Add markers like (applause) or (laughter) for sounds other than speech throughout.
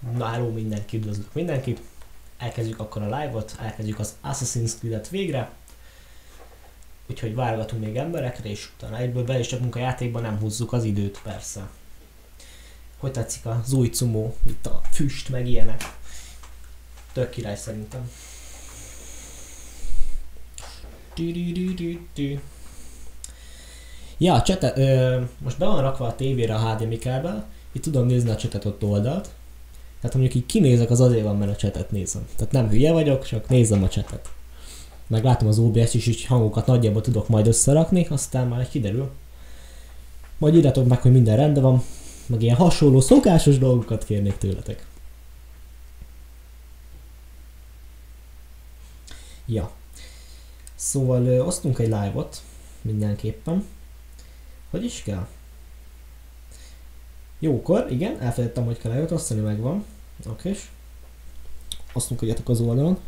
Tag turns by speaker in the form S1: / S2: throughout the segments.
S1: Na hello mindenki, üdvözlök mindenkit. Elkezdjük akkor a live-ot, elkezdjük az Assassin's Creed-et végre. Úgyhogy várgatunk még emberekre, és utána egyből be is csapunk a játékba, nem húzzuk az időt persze. Hogy tetszik az új cumó, itt a füst meg ilyenek. Tök király szerintem. Ja, a csetet, ö, most be van rakva a tévére a HDMI kábel, itt tudom nézni a csetet ott oldalt. Tehát mondjuk így kinézek, az azért van, mert a csetet nézem. Tehát nem hülye vagyok, csak nézem a csetet. Meg látom az OBS is, így hangokat nagyjából tudok majd összerakni, aztán már kiderül. Majd írjátok meg, hogy minden rendben van, meg ilyen hasonló szokásos dolgokat kérnék tőletek. Ja. Szóval ö, osztunk egy live-ot mindenképpen. Hogy is kell? Jókor, igen, elfelejtettem, hogy kell eljött, osztani megvan. Oké. Osztunk egyet az oldalon.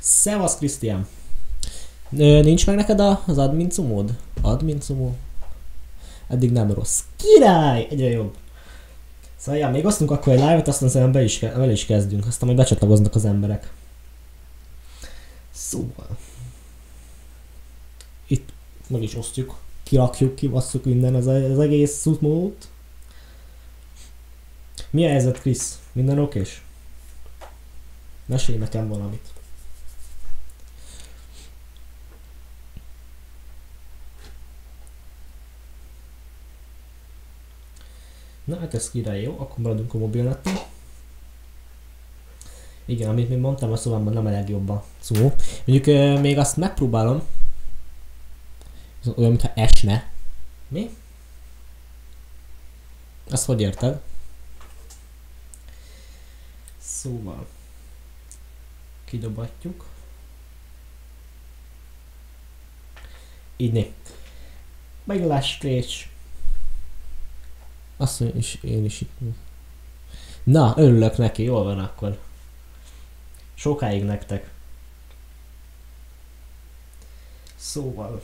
S1: Szevasz, Krisztián! Nincs meg neked az admin cumód? Admin cumó? Eddig nem rossz. Király! Egyre jobb. Szóval ja, még osztunk akkor egy live-ot, aztán szerintem be is, vele is kezdünk, aztán majd becsatlakoznak az emberek. Szóval. Itt meg is osztjuk, kirakjuk, kivasszuk minden az, az egész szutmót. Mi a helyzet, Krisz? Minden okés? Mesélj nekem valamit. Na hát ez király jó, akkor maradunk a mobilnetnél. Igen, amit még mondtam, a szobámban nem a legjobb a szó. Mondjuk euh, még azt megpróbálom. Ez olyan, mintha esne. Mi? Azt hogy érted? Szóval. Kidobatjuk. Né. Meglástés. Azt mondja, és én is itt. Na, örülök neki, jól van akkor. Sokáig nektek. Szóval.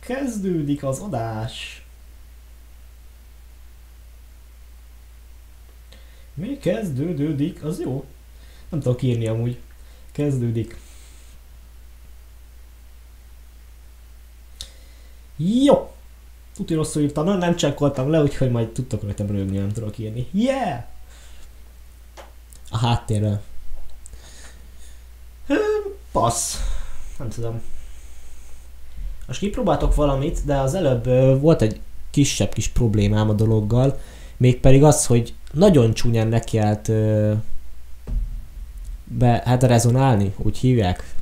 S1: Kezdődik az adás. Mi kezdődődik? Az jó. Nem tudok írni amúgy. Kezdődik. Jó! Tuti rosszul írtam, nem, nem csekkoltam le, úgyhogy majd tudtok rajtam rögni, nem tudok írni. Yeah! A háttérrel. Ö, Passz. Nem tudom. Most kipróbáltok valamit, de az előbb volt egy kisebb kis problémám a dologgal, mégpedig az, hogy nagyon csúnyán nekiállt be, hát rezonálni, úgy hívják.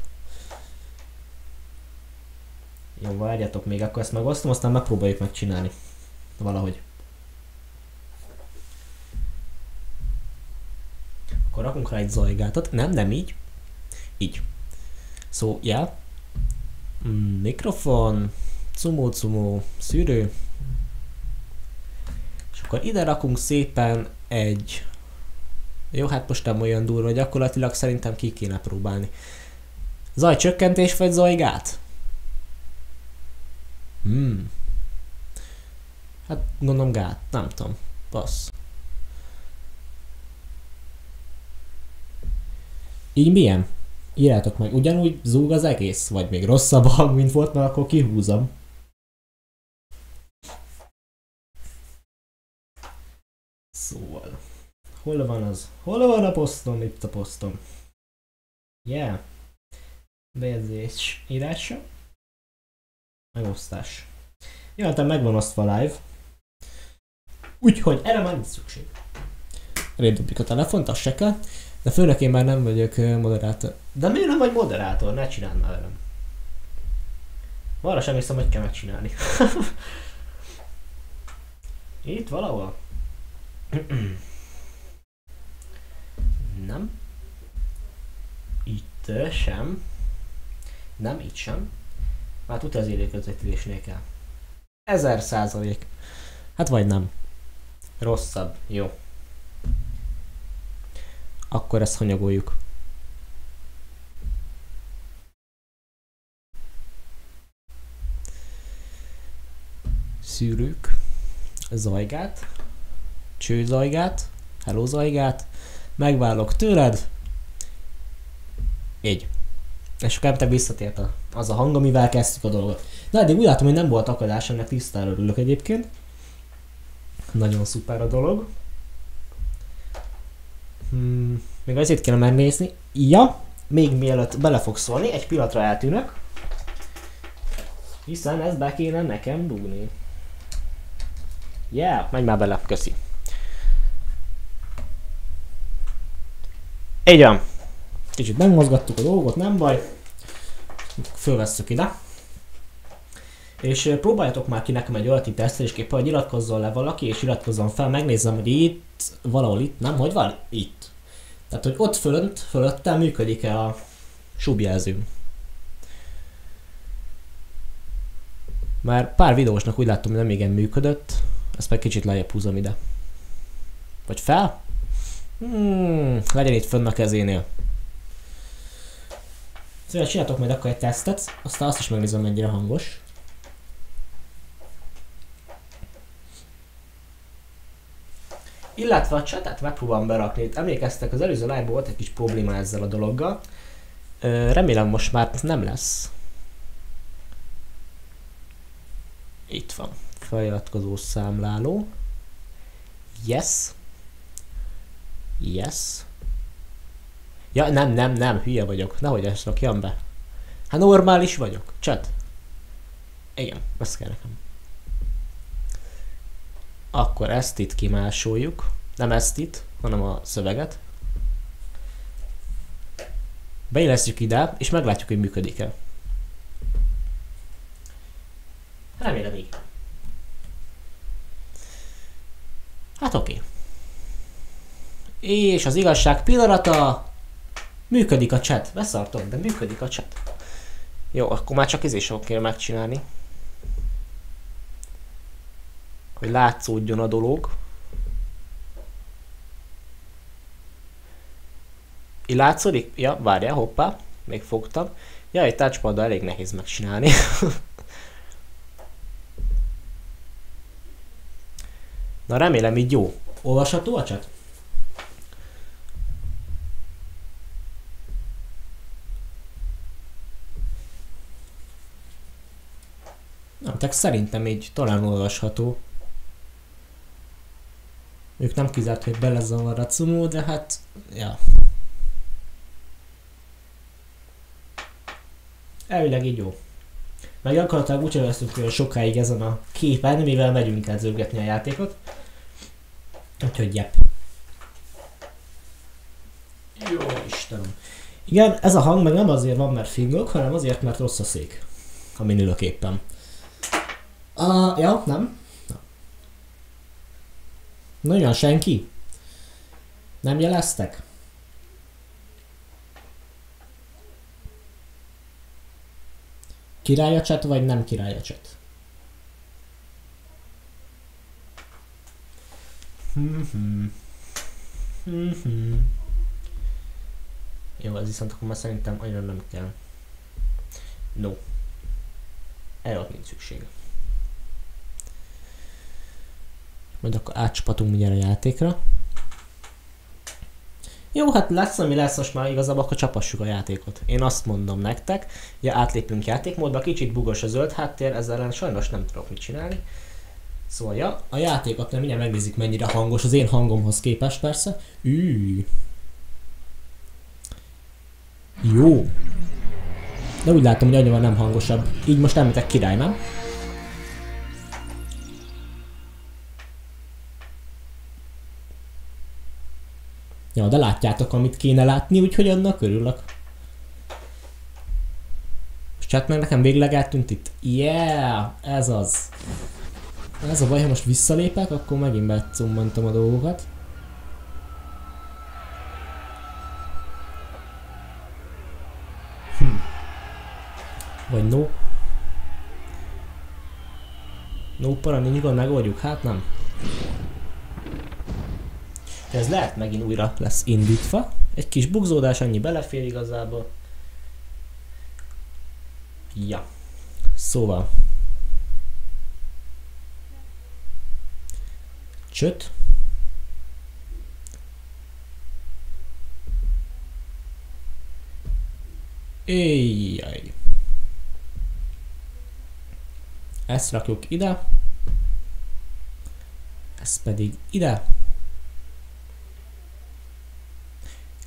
S1: Jó, várjatok még, akkor ezt megosztom, aztán megpróbáljuk megcsinálni. Valahogy. Akkor rakunk rá egy zajgátot. Nem, nem így. Így. Szó, so, yeah. Mm, mikrofon, cumó, cumó, szűrő. És akkor ide rakunk szépen egy... Jó, hát most nem olyan durva, gyakorlatilag szerintem ki kéne próbálni. Zajcsökkentés vagy zajgát? Hmm. Hát gondolom gát, nem tudom. Passz. Így milyen? Írjátok meg, ugyanúgy zúg az egész, vagy még rosszabb (laughs) mint volt, mert akkor kihúzom. Szóval. Hol van az? Hol van a posztom? Itt a posztom. Yeah. Bejegyzés írása. Megosztás. Jó, hát megvan osztva live. Úgyhogy erre már nincs szükség. Elébb a telefont, az se kell. De főleg én már nem vagyok moderátor. De miért nem vagy moderátor? Ne csináld már velem. Arra sem hiszem, hogy kell megcsinálni. (laughs) Itt valahol? Nem. Itt sem. Nem, itt sem. Már tudja az élőközvetítésnél kell. Ezer százalék. Hát vagy nem. Rosszabb. Jó. Akkor ezt hanyagoljuk. Szűrők. Zajgát. Csőzajgát. Hello Zajgát. Megválok tőled. Így. És akkor te visszatért az a hang, amivel kezdtük a dolgot. De eddig úgy látom, hogy nem volt akadás, ennek tisztára örülök egyébként. Nagyon szuper a dolog. Hmm, még azért kéne megnézni. Ja, még mielőtt bele fog szólni, egy pillanatra eltűnök. Hiszen ezt be kéne nekem dugni. Yeah, menj már bele, köszi. Így van. Kicsit megmozgattuk a dolgot, nem baj. Fölvesszük ide. És próbáljatok már ki nekem egy olyat tesztelésképpen, hogy iratkozzon le valaki, és iratkozzon fel, megnézem, hogy itt, valahol itt, nem, hogy van? Itt. Tehát, hogy ott fölött, fölöttem működik-e a subjelző. Már pár videósnak úgy láttam, hogy nem igen működött, ezt meg kicsit lejjebb húzom ide. Vagy fel? Hmm, legyen itt fönn a kezénél. Szóval csináltok majd akkor egy tesztet, aztán azt is megnézem mennyire hangos. Illetve a chatet megpróbálom berakni. Emlékeztek, az előző live volt egy kis probléma ezzel a dologgal. Remélem most már nem lesz. Itt van. Feliratkozó számláló. Yes. Yes. Ja, nem, nem, nem, hülye vagyok. Nehogy ezt rakjam be. Hát normális vagyok. Chat. Igen, ezt kell nekem. Akkor ezt itt kimásoljuk. Nem ezt itt, hanem a szöveget. Beillesztjük ide, és meglátjuk, hogy működik-e. Remélem így. Hát oké. Okay. És az igazság pillanata. Működik a chat. Beszartok, de működik a chat. Jó, akkor már csak izé kell megcsinálni. Hogy látszódjon a dolog. Így látszódik? Ja, várjál, hoppá. Még fogtam. Ja, egy touchpad elég nehéz megcsinálni. (laughs) Na remélem így jó. Olvasható a chat? Nem, tehát szerintem így talán olvasható. Ők nem kizárt, hogy belezavar a cumó, de hát, ja. Elvileg így jó. Meg gyakorlatilag úgy veszünk sokáig ezen a képen, mivel megyünk edzőgetni a játékot. Úgyhogy jep. Jó Istenem. Igen, ez a hang meg nem azért van, mert fingok, hanem azért, mert rossz a szék. Amin ülök éppen. Uh, ja, nem. Nagyon senki? Nem jeleztek? Király a chat, vagy nem király a chat? Hmm. Hmm. Jó, ez viszont akkor már szerintem annyira nem kell. No. Erre ott nincs szükség. Majd akkor átcsapatunk mindjárt a játékra. Jó, hát lesz, ami lesz, most már igazából akkor csapassuk a játékot. Én azt mondom nektek, ja átlépünk játékmódba, kicsit bugos a zöld háttér, ezzel ellen sajnos nem tudok mit csinálni. Szóval, ja, a játékot nem mindjárt megnézik mennyire hangos, az én hangomhoz képest persze. Ű. Jó. De úgy látom, hogy annyival nem hangosabb. Így most említek király, nem? Ja, de látjátok, amit kéne látni, úgyhogy annak örülök. És chat meg nekem végleg eltűnt itt. Yeah, ez az. Ez a baj, ha most visszalépek, akkor megint becummantom a dolgokat. Hm. Vagy no. No para, nincs megoldjuk? Hát nem. Ez lehet megint újra lesz indítva. Egy kis bugzódás, annyi belefér igazából. Ja. Szóval. Csöt. Éjjjj. Ezt rakjuk ide. Ezt pedig ide.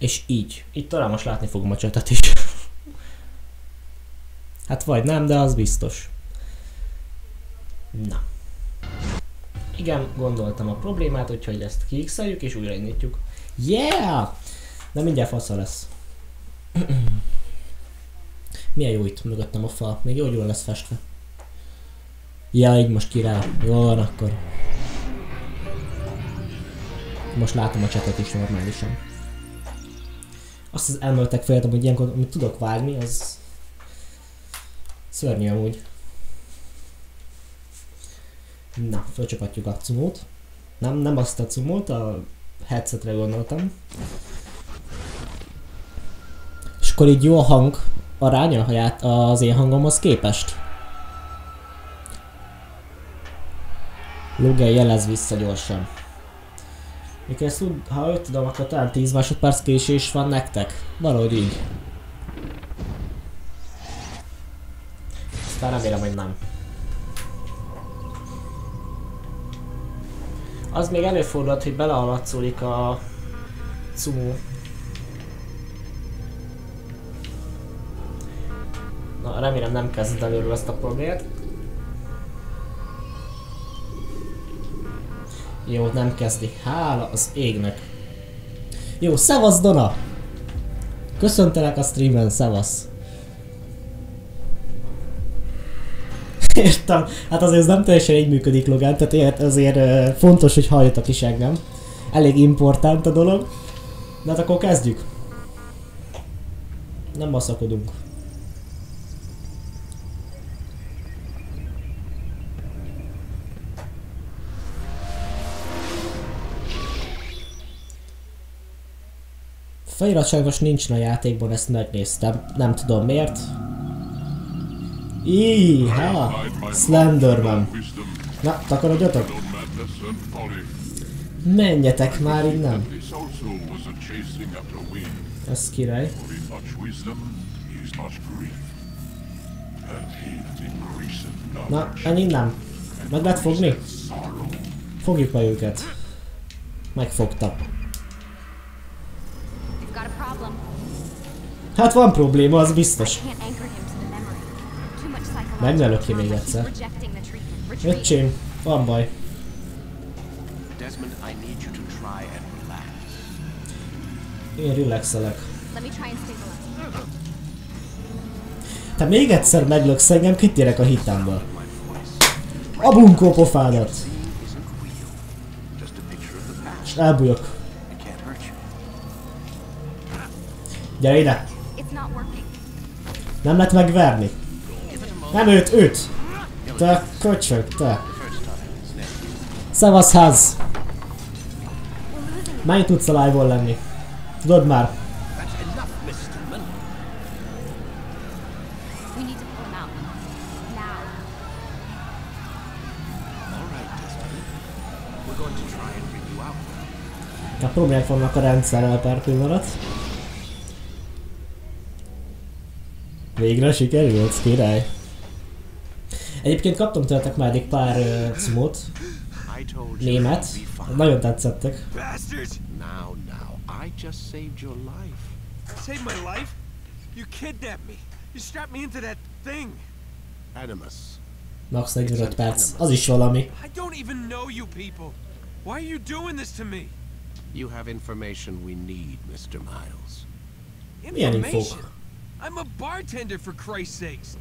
S1: És így. Itt talán most látni fogom a csetet is. (laughs) hát vagy nem, de az biztos. Na. Igen, gondoltam a problémát, úgyhogy ezt kiixeljük és újraindítjuk. Yeah! De mindjárt fasza lesz. (clears throat) Milyen jó itt mögöttem a fal. Még jó, hogy jól lesz festve. Ja, így most király. Jó van akkor. Most látom a csetet is normálisan. Azt az elmöltek fel, hogy ilyenkor, amit tudok vágni, az szörnyű amúgy. Na, fölcsapatjuk a cumót. Nem, nem azt a cumót, a headsetre gondoltam. És akkor így jó a hang aránya haját az én hangomhoz képest. Luger jelez vissza gyorsan. Mikor ezt úgy, ha úgy tudom, akkor talán 10 másodperc késés van nektek. Valahogy így. Aztán remélem, hogy nem. Az még előfordulhat, hogy belealatszólik a cumó. Na, remélem nem kezded előről ezt a problémát. Jó, nem kezdi. Hála az égnek. Jó, szevasz Dona! Köszöntelek a streamen, szevasz! (laughs) Értem, hát azért ez nem teljesen így működik Logan, tehát azért fontos, hogy halljatok is engem. Elég important a dolog. De hát akkor kezdjük. Nem baszakodunk. Felirat sajnos nincs a játékban, ezt megnéztem. Nem tudom miért. Íha! Slenderman. Na, takarodjatok! Menjetek már innen! Ez király. Na, menj innen! Meg lehet fogni? Fogjuk meg őket. Megfogta. Hát van probléma, az biztos. Megnelök ki még egyszer. Öcsém, van baj. Én relaxelek. Te még egyszer meglöksz engem, kitérek a hitemből. A bunkó pofádat! És elbújok. Gyere ide! Nem lehet megverni. Nem őt, őt! Te köcsög, te! Szevasz ház! Mennyit tudsz a live lenni? Tudod már? A problémák vannak a rendszerrel per pillanat. Végre sikerült, király. Egyébként kaptam tőletek már egy pár uh, cumot. Német. Nagyon tetszettek. Now, now, I just saved your life. Saved my life? You kidnapped me. You strapped me into that thing. Animus. Max 45 perc. Az is valami. I don't even know you people. Why are you doing this to me? You have information we need, Mr. Miles. Milyen infók? I'm a bartender for Christ's sakes.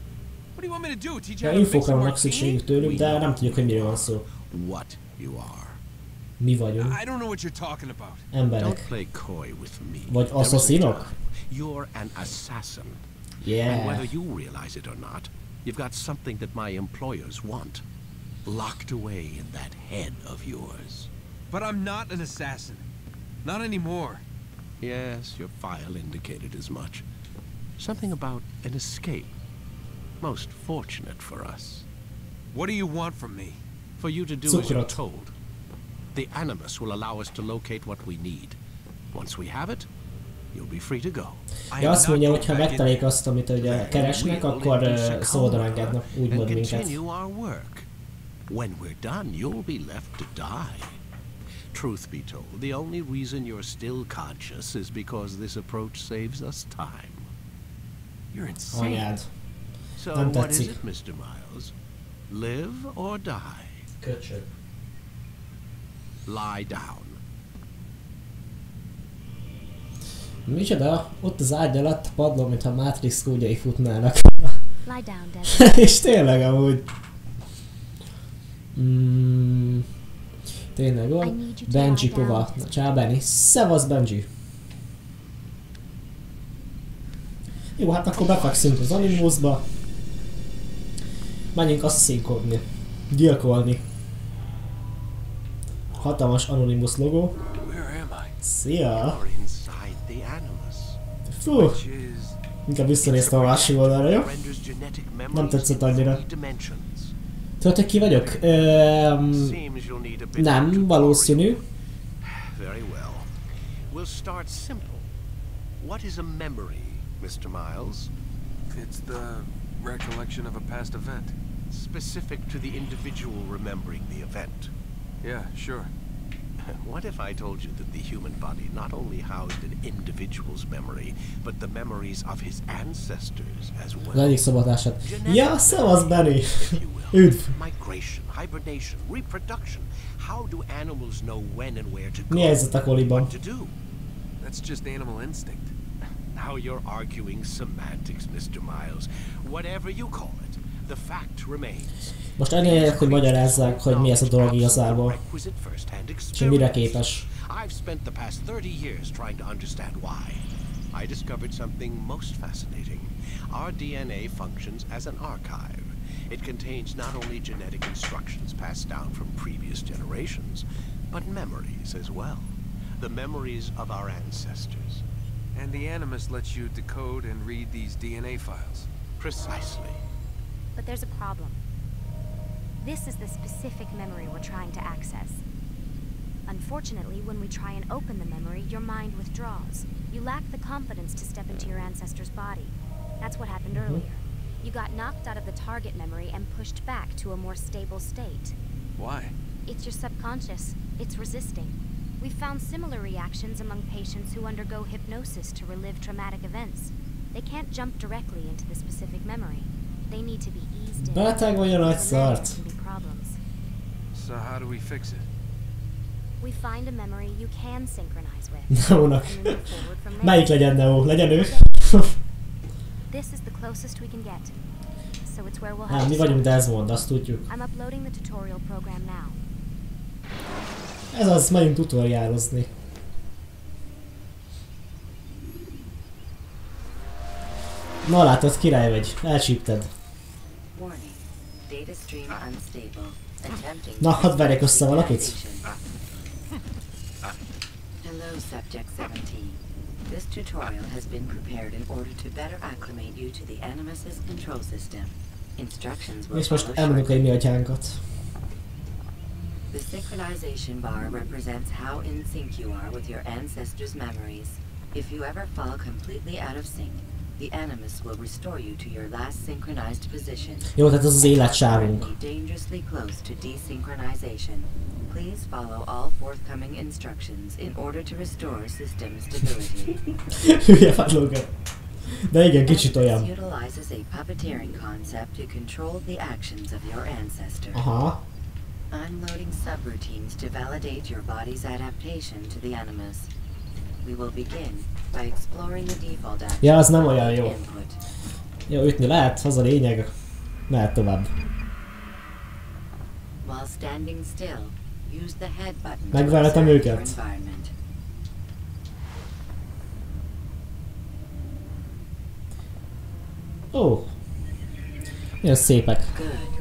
S1: What do you want me to do? Teach you how to mix a martini? tőlük, de nem tudjuk, hogy miről van szó. What you are. Mi vagyunk. I don't know what you're talking about. Emberek. Don't play coy with me. Vagy asszaszinok? You're an assassin. Yeah. And whether you realize it or not, you've got something that my employers want. Locked away in that head of yours. But I'm not an assassin. Not anymore. Yes, your file indicated as much. Something about an escape. Most fortunate for us. What do you want from me? For you to do as you're told. The Animus will allow us to locate what we need. Once we have it,
S2: You'll be free to go.
S1: Ja, azt mondja, hogy ha megtalálják azt, amit ugye keresnek, akkor uh, szabadon engednek, úgymond
S2: and
S1: minket.
S2: continue our work. When we're done, you'll be left to die. Truth be told, the only reason you're still conscious is because this approach saves us time.
S3: You're insane.
S1: Anyád.
S2: So
S1: Nem
S2: what is it, Mr. Miles? Live or die?
S1: Köcsög.
S2: Lie down.
S1: Micsoda? Ott az ágy alatt a padlón, mintha a Matrix kódjai futnának.
S4: Lie down. (laughs)
S1: És tényleg amúgy. Mm, tényleg van. Benji pova. Na, csá Benny. Szevasz Benji. Jó, hát akkor befekszünk az Animusba. Menjünk asszínkodni. Gyilkolni. Hatalmas Anonymous logó. Szia! Fú! Inkább visszanéztem a másik oldalra, jó? Nem tetszett annyira. Tudod, hogy ki vagyok? Öm, nem, valószínű.
S2: Very well. We'll start simple. What is a memory, Mr. Miles?
S3: it's the recollection of a past event.
S2: Specific to the individual remembering the event.
S3: Yeah, sure. (laughs)
S2: What if I told you that the human body not only housed an individual's memory, but the memories of his ancestors as
S1: Az
S2: well?
S1: egyik szabadását. Ja, szevasz Benny! (laughs)
S2: you (laughs) will.
S1: Üdv!
S2: Migration, hibernation, reproduction. How do animals know when and where to go?
S1: Mi helyzet a koliban?
S2: What to do?
S3: That's just animal instinct.
S2: Now you're arguing semantics, Mr. Miles. Whatever you call it, the fact remains.
S1: Most engedjétek, hogy magyarázzák, hogy mi ez a dolog igazából.
S2: Requisite first-hand
S1: És mire képes.
S2: I've spent the past 30 years trying to understand why. I discovered something most fascinating. Our DNA functions as an archive. It contains not only genetic instructions passed down from previous generations, but memories as well. The memories of our ancestors.
S3: And the Animus lets you decode and read these DNA files.
S2: Precisely.
S4: But there's a problem. This is the specific memory we're trying to access. Unfortunately, when we try and open the memory, your mind withdraws. You lack the confidence to step into your ancestor's body. That's what happened hmm. earlier. You got knocked out of the target memory and pushed back to a more stable state.
S3: Why?
S4: It's your subconscious. It's resisting. We've found similar reactions among patients who undergo hypnosis to relive traumatic events. They can't jump directly into the specific memory. They need to be eased in.
S1: Beteg vagy a nagy
S4: Even then,
S1: szart.
S4: there can be problems.
S3: So how do we fix it?
S4: We find a memory you can synchronize with. (laughs)
S1: Neónak.
S4: and then move forward from there.
S1: Melyik legyen Neo? Legyen ő?
S4: This is the closest we can get. So it's where we'll
S1: Hát,
S4: have
S1: mi
S4: to
S1: vagyunk
S4: start.
S1: Desmond, azt tudjuk.
S4: I'm uploading the tutorial program now.
S1: Ez az, megyünk tutoriálozni. Na látod, király vagy. Elcsípted. Na, hadd verjek össze valakit.
S5: Hello, Subject 17. This tutorial has been prepared in order to better acclimate you to the Animus's control system. Instructions will
S1: És most elmondok egy mi atyánkat.
S5: The synchronization bar represents how in sync you are with your ancestors' memories. If you ever fall completely out of sync, the Animus will restore you to your last synchronized position.
S1: Jó, tehát ez az életsávunk.
S5: Dangerously close to desynchronization. Please follow all forthcoming instructions in order to restore system stability.
S1: Hülye. De igen, kicsit olyan.
S5: utilizes a puppeteering concept to control the actions of your ancestor.
S1: Aha.
S5: Unloading subroutines to validate your body's adaptation to the Animus. We will begin by exploring the default action
S1: Ja, az nem olyan jó. Jó, ütni lehet, az a lényeg. Mehet tovább.
S5: While standing still, use the head button your
S1: őket. Ó. Milyen szépek.
S5: Good.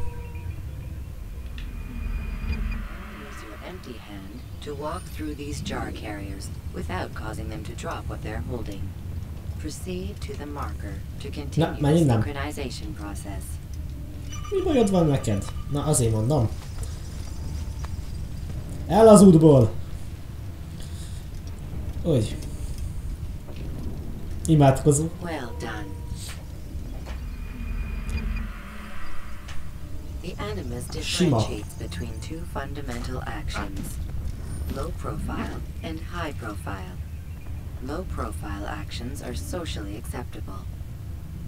S5: To walk through these jar carriers without causing them to drop what they're holding. Proceed to the marker to continue
S1: menj
S5: the synchronization process.
S1: Mi bajod van neked? Na, azért mondom. El az útból! Úgy. Imádkozó.
S5: Well done. The Animus differentiates between two fundamental actions low profile and high profile. Low profile actions are socially acceptable.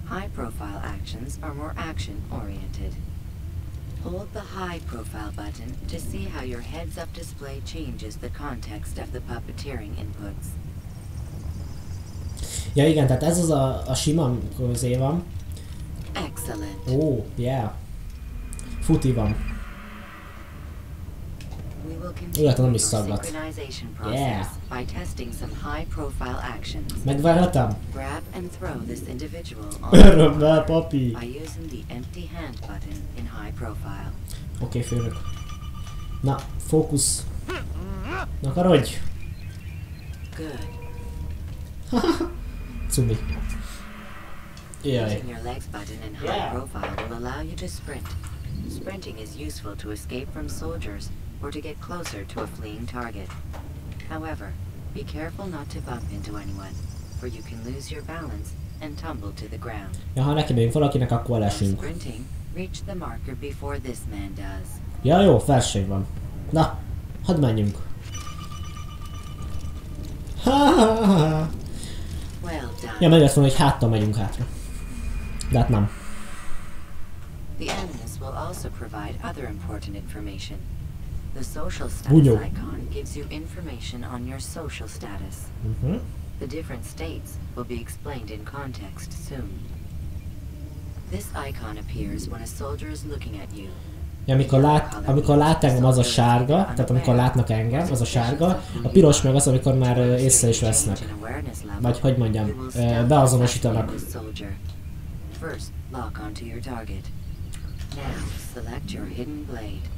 S5: High profile actions are more action oriented. Hold the high profile button to see how your heads up display changes the context of the puppeteering inputs.
S1: Ja igen, tehát ez az a, a sima közé van.
S5: Excellent.
S1: Ó, yeah. Futi van.
S5: We will continue
S1: is
S5: your
S1: szaggat.
S5: synchronization process
S1: Yeah.
S5: by testing some high-profile actions.
S1: Megvárhatom?
S5: Grab and throw this individual (laughs) on
S1: Örömmel, papi.
S5: by using the empty hand button in high profile.
S1: Oké, főnök. Na, fókusz. Na, karodj!
S5: Good. (laughs)
S1: Cumi. Jaj.
S5: Using your legs button in high
S1: Yeah.
S5: profile will allow you to sprint. Sprinting is useful to escape from soldiers or to get closer to a fleeing target. However, be careful not to bump into anyone, for you can lose your balance and tumble to the ground.
S1: Ja, ha neki megyünk valakinek, akkor
S5: While
S1: lesünk.
S5: sprinting, reach the marker before this man does.
S1: Ja, jó, felség van. Na, hadd menjünk. Ha-ha-ha.
S5: Well done.
S1: Ja, meg lett volna, hogy háttal megyünk hátra. De hát nem.
S5: The Animus will also provide other important information. The social status
S1: Bunyó.
S5: icon gives you information on your social status.
S1: Uh-huh.
S5: The different states will be explained in context soon. This icon appears when a soldier is looking at you.
S1: Ja, amikor lát, amikor lát engem az a sárga, tehát amikor látnak engem, az a sárga, a piros meg az, amikor már észre is vesznek. Vagy hogy mondjam, beazonosítanak.
S5: First, lock onto your target. Now, select your hidden blade.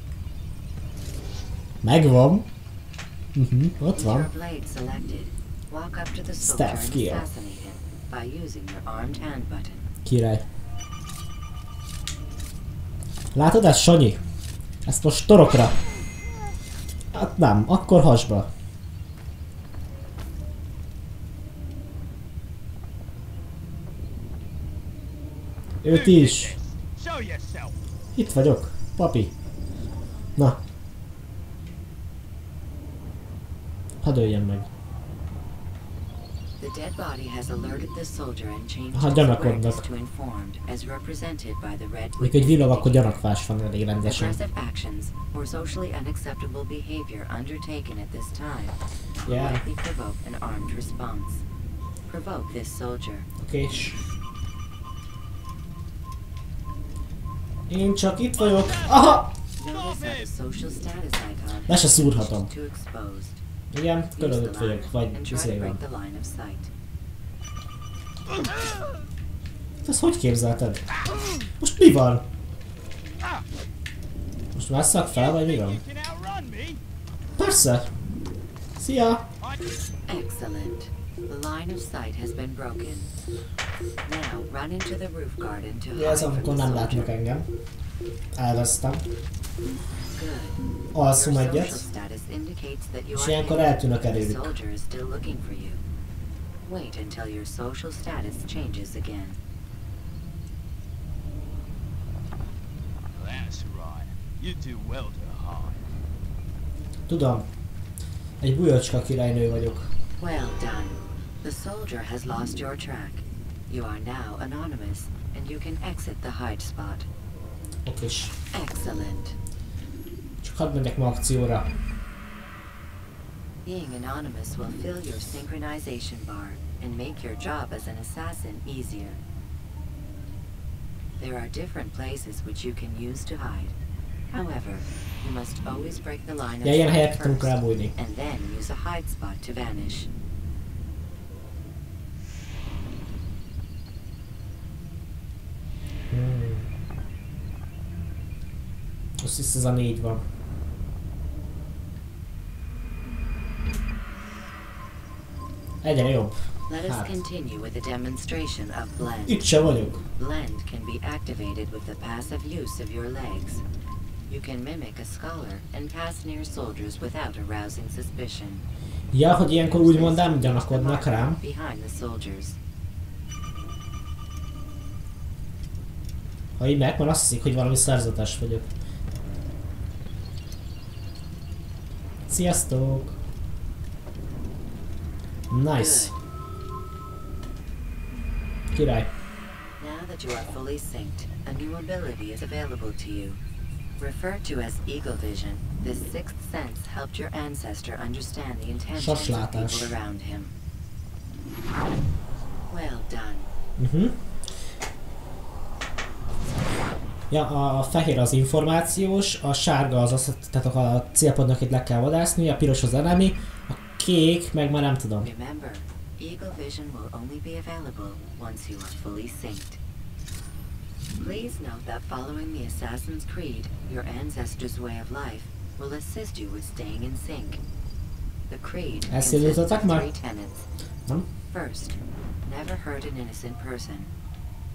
S1: Megvan. Uh-huh, ott van. Staff kill. Király. Látod ezt, Sanyi? Ezt most torokra. Hát nem, akkor hasba. Őt is. Itt vagyok, papi. Na. Meg.
S5: The dead body has alerted the soldier and changed its to informed, as represented by the red
S1: Még egy villog, akkor
S5: indicator.
S1: gyanakvás van elég rendesen.
S5: Aggressive actions or socially unacceptable behavior undertaken at this time
S1: Yeah.
S5: likely provoke an armed response. Provoke this soldier.
S1: Oké, és... Én csak itt vagyok. Aha!
S5: Notice how the social status icon
S1: Le se
S5: has
S1: szúrhatom. Igen, körülött vagyok, vagy izé
S5: of sight.
S1: Ezt hogy képzelted? Most mi van? Most másszak fel, vagy mi van? Persze! Szia!
S5: Excellent. The line of sight has been broken. Now run into the roof garden to
S1: Ja, ez
S5: hide
S1: amikor nem látnak engem. Elvesztem.
S5: Good.
S1: Alszom
S5: Your social
S1: egyet.
S5: status indicates that you
S1: És ilyenkor eltűnök
S5: The
S1: előlük.
S5: soldier is still looking for you. Wait until your social status changes again.
S6: That's right. You do well to hide.
S1: Tudom. Egy bujocska királynő vagyok.
S5: Well done. The soldier has lost your track. You are now anonymous, and you can exit the hide spot.
S1: Okés.
S5: Excellent.
S1: Hadd megyek ma akcióra.
S5: Being anonymous will fill your synchronization bar and make your job as an assassin easier. There are different places which you can use to hide. However, you must always break the line of
S1: ilyen
S5: sight first, and then use a hide spot to vanish.
S1: Hmm. Azt hisz ez a négy van. Egyre jobb.
S5: Let.
S1: Hát. Itt se vagyok.
S5: Blend can be activated with the passive use of your legs. You can mimic a scholar and pass near soldiers without arousing suspicion.
S1: Ja, hogy ilyenkor úgymond nem gyanakodnak rám. Ha így megvan, azt hiszik, hogy valami szerzetes vagyok. Sziasztok! Nice. Király.
S5: Now that you are fully synced, a new ability is available to you. Referred to as Eagle Vision, this sixth sense helped your ancestor understand the intentions of people around him. Well done.
S1: Uh-huh. Ja, a fehér az információs, a sárga az az, tehát a célpontnak itt le kell vadászni, a piros az enemi, a kék meg már nem tudom.
S5: Remember, Eagle Vision will only be available once you are fully synced. Please note that following the Assassin's Creed, your ancestors' way of life, will assist you with staying in sync. The creed
S1: Ezt
S5: consists of
S1: indították már?
S5: three tenets. First, never hurt an innocent person.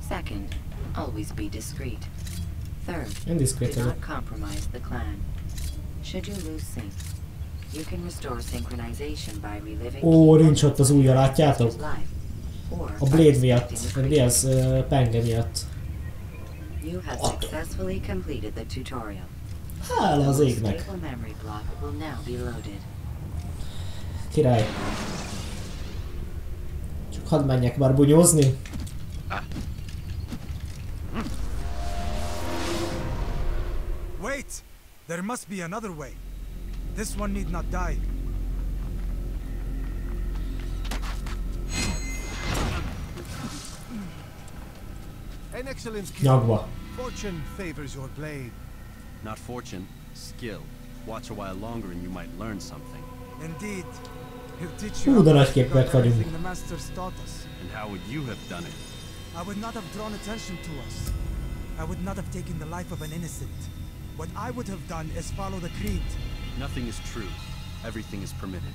S5: Second, always be discreet. Third, do not compromise the clan. Should you lose sync,
S1: Ó, nincs ott az ujja, látjátok?
S5: your life, or
S1: A Blade miatt,
S5: the
S1: vagy mi az, uh, penge miatt.
S5: You have successfully completed the tutorial.
S1: Hála az
S5: The
S1: égnek.
S5: stable memory block will now be loaded.
S1: Király. Csak hadd menjek már bunyózni.
S7: Wait! There must be another way. This one need not die.
S8: An excellent skill.
S1: Nyagva.
S8: Fortune favors your blade.
S9: Not fortune, skill. Watch a while longer and you might learn something.
S7: Indeed. He'll teach
S1: Hú,
S7: you
S1: de
S7: how
S1: nagy
S7: to
S1: képűek
S7: forget
S1: vagyunk.
S7: everything the masters taught us.
S9: And how would you have done it?
S7: I would not have drawn attention to us. I would not have taken the life of an innocent. What I would have done is follow the creed.
S9: Nothing is true. Everything is permitted.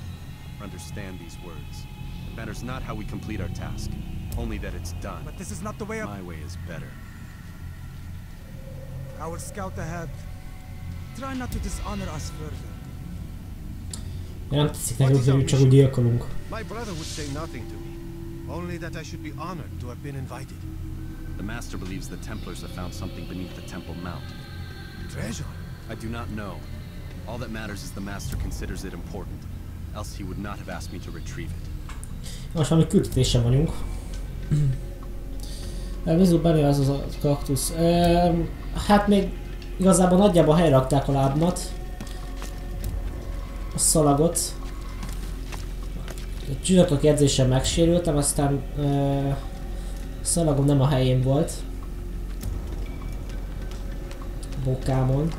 S9: Understand these words. It matters not how we complete our task, only that it's done.
S7: But this is not the way of...
S9: My way is better.
S7: I will scout ahead. Try not to dishonor us further.
S1: Ja, nem tetszik nekünk, hogy csak úgy gyilkolunk.
S8: My brother would say nothing to me. Only that I should be honored to have been invited.
S9: The Master believes the Templars have found something beneath the Temple Mount.
S8: Treasure?
S9: I do not know. All that matters is the Master considers it important. Else he would not have asked me to retrieve it.
S1: Most valami küldetésen vagyunk. (clears throat) Vizu belé az az a kaktusz. Ehm, hát még igazából nagyjából helyrakták a lábamat. A szalagot. A csütörtök edzésen megsérültem, aztán uh, a szalagom nem a helyén volt. Bokámon.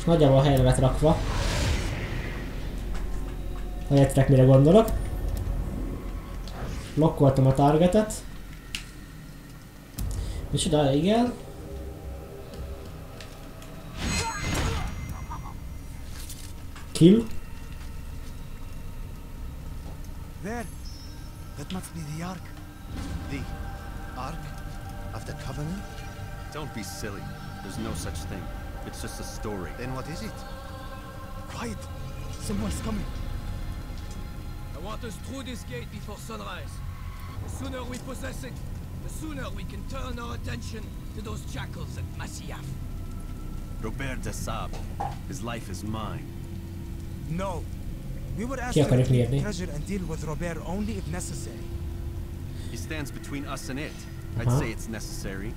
S1: És nagyjából a helyre lett rakva. Ha értek mire gondolok. Lokkoltam a targetet. Micsoda, igen. Kill.
S7: There. That must be the Ark.
S8: The Ark of the Covenant?
S9: Don't be silly. There's no such thing. It's just a story.
S8: Then what is it?
S7: Quiet. Someone's coming.
S6: I want us through this gate before sunrise. The sooner we possess it, the sooner we can turn our attention to those jackals at Masyaf.
S9: Robert de Sable. His life is mine.
S7: No. We were asked
S1: Ki
S7: to
S1: akarjuk
S7: retrieve treasure and deal with Robert only if necessary.
S9: He stands between us and it. I'd
S1: Uh-huh.
S9: say it's necessary.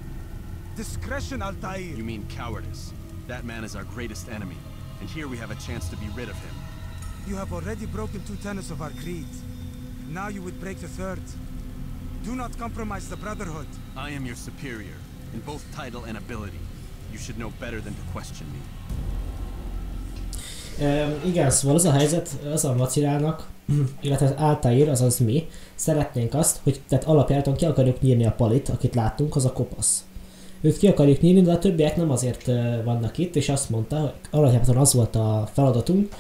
S7: Discretion, Altair.
S9: You mean cowardice. That man is our greatest enemy. And here we have a chance to be rid of him.
S7: You have already broken two tenets of our creed. Now you would break the third. Do not compromise the Brotherhood.
S9: I am your superior, in both title and ability. You should know better than to question me.
S1: Um, igen, szóval az a helyzet, az a macirálnak, (clears throat) illetve az Altair, azaz mi, szeretnénk azt, hogy tehát alapjáraton ki akarjuk nyírni a palit, akit láttunk, az a kopasz. Őt ki akarjuk nyírni, de a többiek nem azért vannak itt, és azt mondta, hogy alapjáraton az volt a feladatunk,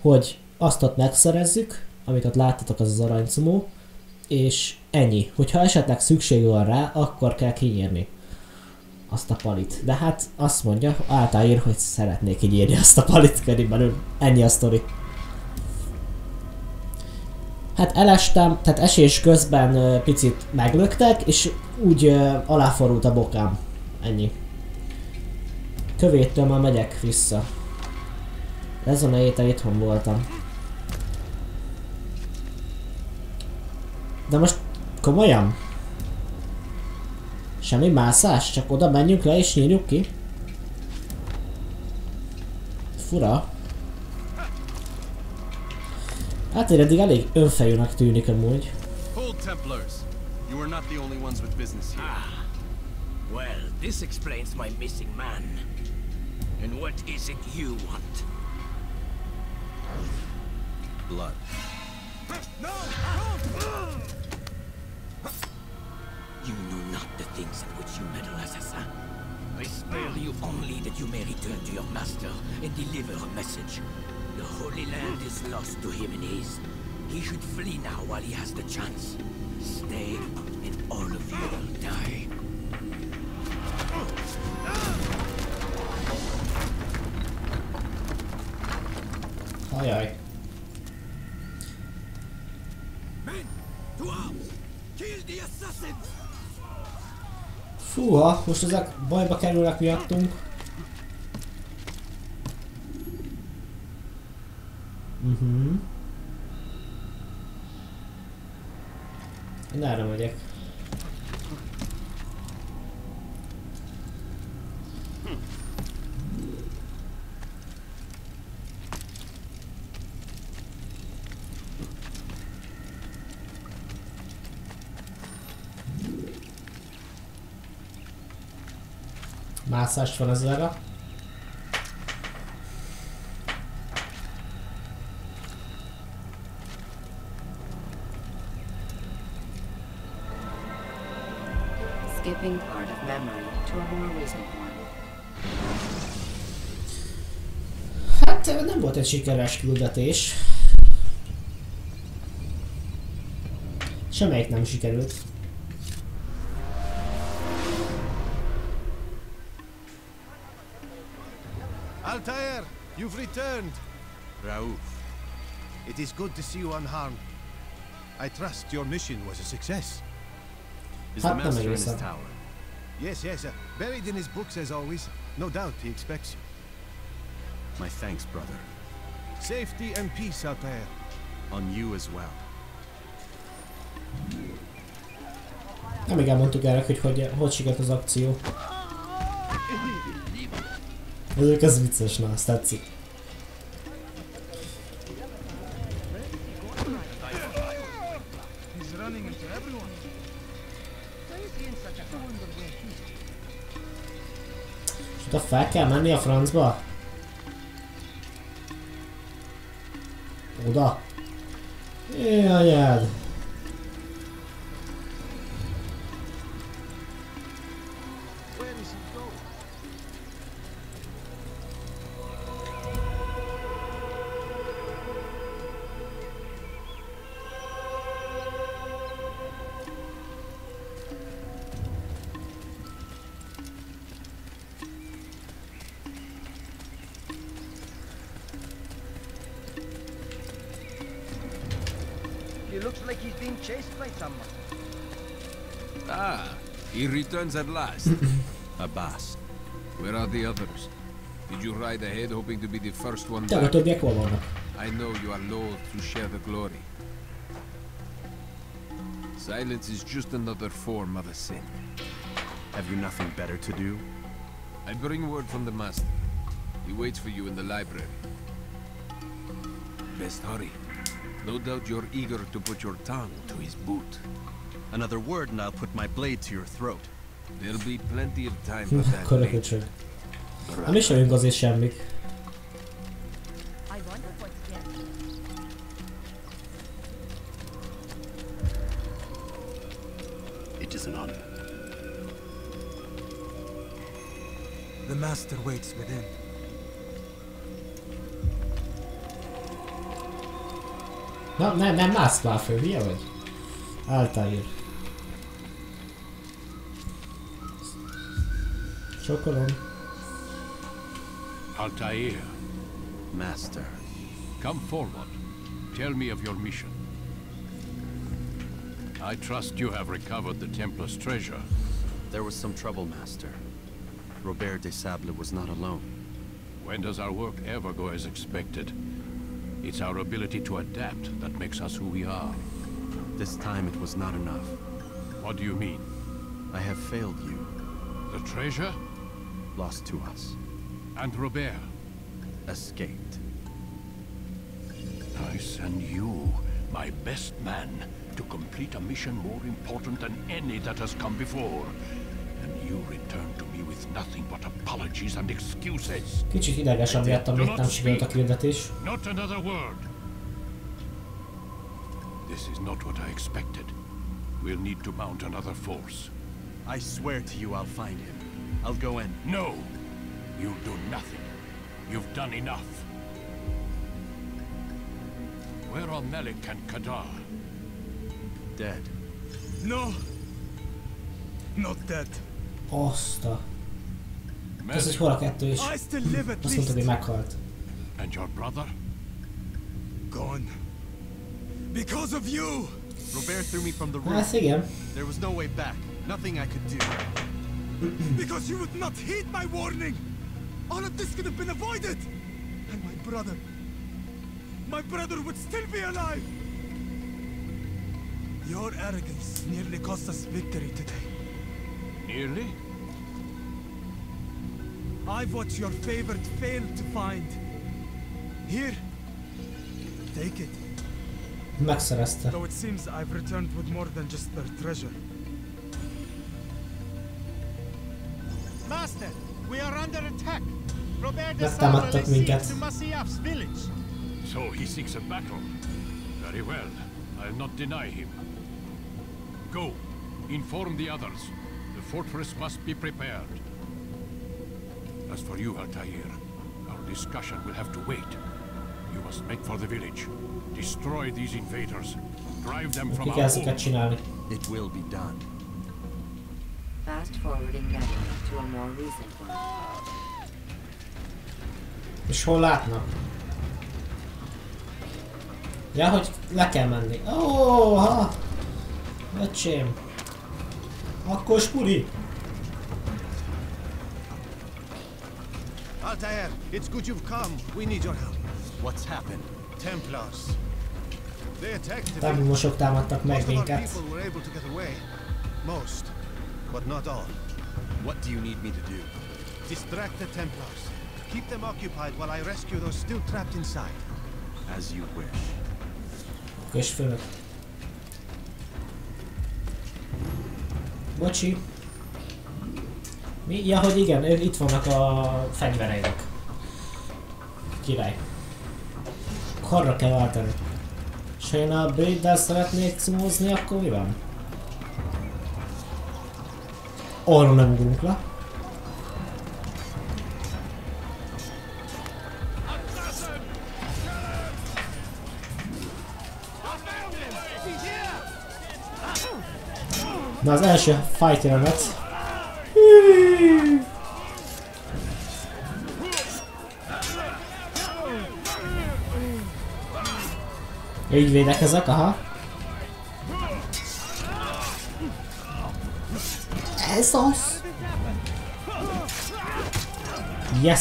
S1: hogy azt ott megszerezzük, amit ott láttatok, az az aranycumó, és ennyi. Hogyha esetleg szükség van rá, akkor kell kinyírni azt a palit. De hát azt mondja, Altair, hogy szeretnék így azt a palit körülbelül. Ennyi a sztori. Hát elestem, tehát esés közben picit meglöktek, és úgy ö, aláforult a bokám. Ennyi. Kövéttől már megyek vissza. Ezen a héten itthon voltam. De most komolyan? Semmi mászás? Csak oda menjünk le és nyírjuk ki? Fura. Hát én eddig elég önfejűnek tűnik amúgy.
S9: Hold, Templars! You are not the only ones with business here.
S10: Ah. Well, this explains my missing man. And what is it you want?
S9: Blood. No!
S10: You know not the things in which you meddle, assassin. I spare you only that you may return to your master and deliver a message. The Holy Land is lost to him and his. He should flee now while he has the chance. Stay, and all of you will die.
S1: Ajaj.
S10: Men, to arms! Kill the assassins!
S1: Fúha, most ezek bajba kerülnek miattunk. Mhm. Én erre megyek. Mászást van ezzel.
S5: Skipping part of memory to a more recent one.
S1: Hát nem volt egy sikeres küldetés. Semmelyik nem sikerült.
S8: Altair, you've returned.
S9: Raouf.
S8: It is good to see you unharmed. I trust your mission was a success.
S9: Is the master in his tower?
S8: Yes, yes, uh, buried in his books as always. No doubt he expects you.
S9: My thanks, brother.
S8: Safety and peace, out there.
S9: On you as well.
S1: Nem igen mondtuk el, hogy hogy, hogy sikerült az akció. (laughs) Ezek ez vicces, na, azt tetszik. Oda fel kell menni a francba? Oda? Jé,
S11: like he's being chased by someone.
S12: Ah, he returns at last. (clears throat)
S9: Abbas.
S12: Where are the others? Did you ride ahead hoping to be the first one back?
S1: többiek hol vannak?
S12: I know you are loath to share the glory. Silence is just another form of a sin.
S9: Have you nothing better to do?
S12: I bring word from the master. He waits for you in the library. Best hurry. No doubt you're eager to put your tongue to his boot.
S9: Another word and I'll put my blade to your throat.
S12: There'll be plenty of time for hmm, that
S1: Akkor a
S12: later.
S1: köcsög. Nem is vagyunk azért semmit.
S13: I wonder what's next.
S14: It is an honor.
S7: The master waits within.
S1: Na, nem, nem mász már föl, hülye vagy? Altair. Csokolom.
S15: Altair,
S9: Master.
S15: come forward. Tell me of your mission. I trust you have recovered the Templar's treasure.
S9: There was some trouble, Master. Robert de Sable was not alone.
S15: When does our work ever go as expected? It's our ability to adapt that makes us who we are.
S9: This time it was not enough.
S15: What do you mean?
S9: I have failed you.
S15: The treasure?
S9: Lost to us.
S15: And Robert?
S9: Escaped.
S15: I send you, my best man, to complete a mission more important than any that has come before. And you return to with nothing but apologies and excuses.
S1: Kicsit ideges amiatt, amit nem sikerült a küldetés.
S15: Not another word. This is not what I expected. We'll need to mount another force.
S9: I swear to you I'll find him. I'll go in.
S15: No! You'll do nothing. You've done enough. Where are Melik and Kadar?
S9: Dead.
S7: No. Not dead.
S1: Azt a... Ez, hogy hol a kettő is.
S7: I still live at
S1: Azt mondta, hogy
S7: least.
S1: meghalt.
S15: And your brother?
S7: Gone. Because of you.
S9: Robert threw me from the roof.
S1: Hát igen.
S9: There was no way back. Nothing I could do. (clears throat)
S7: Because you would not heed my warning. All of this could have been avoided. And my brother. My brother would still be alive. Your arrogance nearly cost us victory today.
S15: Nearly?
S7: I've what your favorite failed to find. Here. Take it.
S1: Megszerezte.
S7: Though it seems I've returned with more than just their treasure.
S16: Master, we are under attack. Robert de
S1: Megtámadtak
S16: Sable
S1: minket.
S16: to Masyaf's village.
S15: So he seeks a battle. Very well. I'll not deny him. Go. Inform the others. The fortress must be prepared. As for you, Altair, our discussion will have to wait. You must make for the village. Destroy these invaders. Drive them from our home.
S9: It will be done.
S5: Fast forwarding memory to a more recent one.
S1: És hol látnak? Ja, hogy le kell menni. Ó, ha! Öcsém. Akkor spuri.
S8: Altair, it's good you've come. We need your help.
S9: What's happened?
S8: Templars. They attacked the
S1: Támadmosok támadtak meg
S8: Most of our
S1: minket.
S8: people were able to get away. Most, but not all.
S9: What do you need me to do?
S8: Distract the Templars. Keep them occupied while I rescue those still trapped inside.
S9: As you wish.
S1: És főnök. Bocsi. Mi? Ja, hogy igen, ő- itt vannak a fegyvereidek. Király. Karra kell váltani. És ha én a blade szeretnék cumózni, akkor mi van? Arra nem ugrunk le. Na az első fight jelenet. Így védekezek, aha. Ez az. Yes.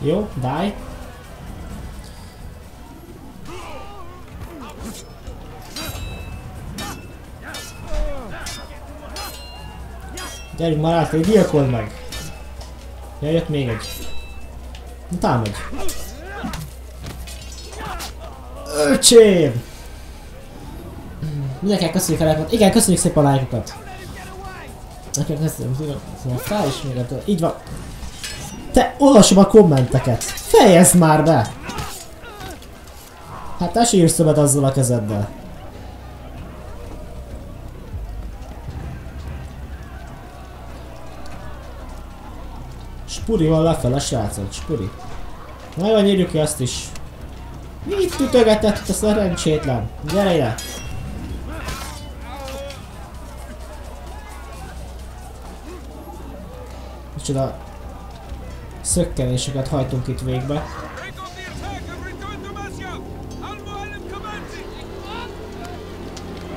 S1: Jó, die. Gyerünk már át, gyilkold meg! Ja, jött még egy. Támadj! Öcsém! Mindenkinek köszönjük a lájkokat. Igen, köszönjük szépen a lájkokat. Nekem köszönöm szépen. Fel is még. Így van. Te, olvasom a kommenteket. Fejezd már be! Hát te se írsz többet azzal a kezeddel. Spuri van lefele, srácok, Spuri. Na jó, nyírjuk ki azt is. Mit ütögetett a szerencsétlen? Gyere ide! Micsoda szökkenéseket hajtunk itt végbe.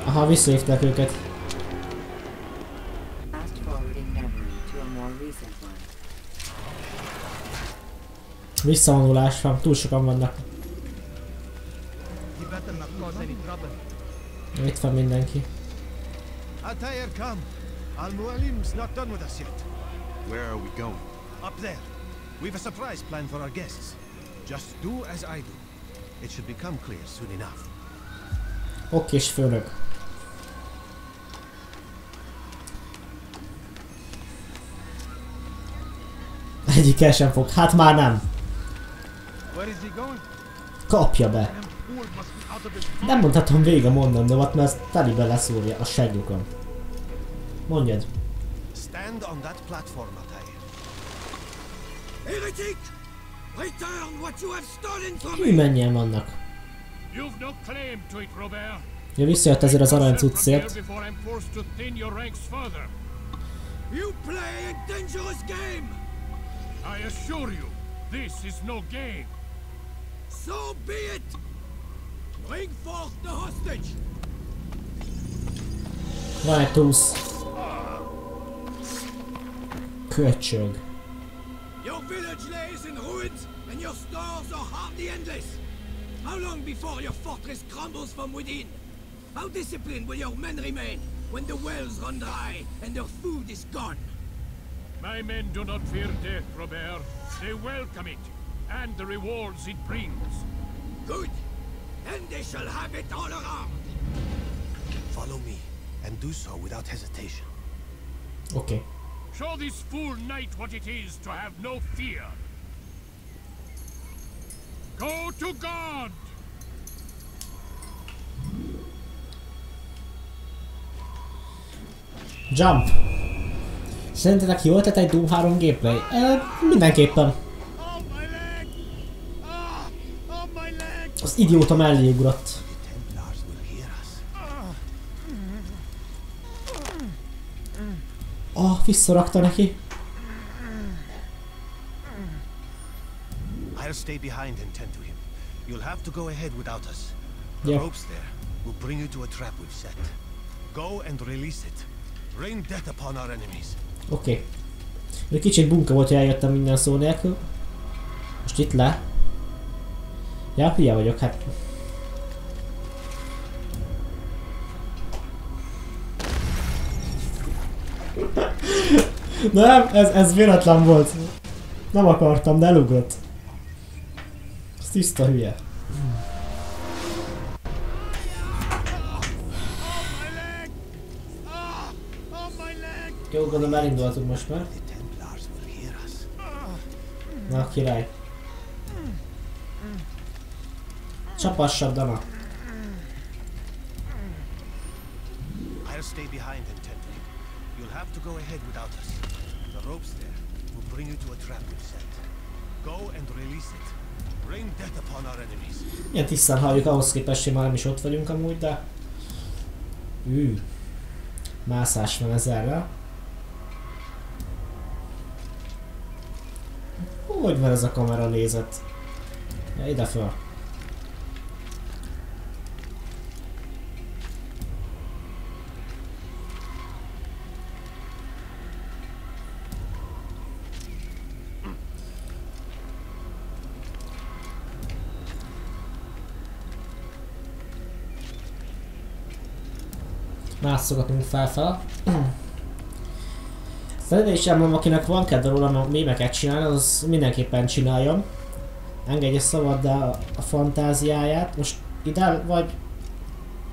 S1: Aha, visszaívták őket. Visszavonulás van, túl sokan vannak. Itt van mindenki.
S2: Altair, come. Al-Mualim's not done with us yet.
S9: Where are we going?
S2: Up there. We've a surprise plan for our guests. Just do as I do. It should become clear soon enough.
S1: Ok és főnök. Egyik el sem fog. Hát már nem. Kapja be. Nem mondhatom végig a mondandómat, mert ezt telibe leszúrja a segjukon. Mondjad.
S2: Stand on that platform.
S6: Heretic! Return what you have stolen from
S1: Hű, mennyien vannak.
S15: You've no claim to it, Robert.
S1: Ja, visszajött ezért az arany cuccért.
S6: You play a dangerous game!
S15: I assure you, this is no game.
S6: So be it! Bring forth the hostage!
S1: Van egy. Köcsög.
S6: Your village lays in ruins, and your stores are hardly endless. How long before your fortress crumbles from within? How disciplined will your men remain when the wells run dry and their food is gone?
S15: My men do not fear death, Robert. They welcome it, and the rewards it brings.
S6: Good. Then they shall have it all around.
S2: Follow me, and do so without hesitation.
S1: Okay.
S15: Show this fool knight what it is to have no fear. Go to God!
S1: Jump. Szerintetek jól tett egy Doom 3 gameplay? E, mindenképpen. Az idióta mellé ugrott. Ah, visszarakta neki.
S2: I'll stay behind and tend to him. You'll have to go ahead without us. The
S1: Yeah.
S2: ropes there will bring you to a trap we've set. Go and release it. Rain death upon our enemies.
S1: Oké. Okay. Egy kicsit bunka volt, hogy eljöttem minden szó nélkül. Most itt le. Ja, hülye vagyok, hát. Nem, ez, ez véletlen volt. Nem akartam, de elugrott. Ez tiszta hülye. Jó, gondolom elindultunk most már. Na, király. Csapassad, Dana.
S2: I'll stay behind and tend him. You'll have to go ahead without us. The ropes there will bring you to a trap we've set. Go and release it. Rain death upon our enemies.
S1: Ilyen tisztán halljuk ahhoz képest, hogy már nem is ott vagyunk amúgy, de... Ű. Mászás van ezerre. Hogy van ez a kamera nézet? Ja, ide föl. Mászogatunk felfel. Szerintem is elmondom, akinek van kedve róla mémeket csinálni, az mindenképpen csináljon. Engedje szabad a, a fantáziáját. Most ide vagy...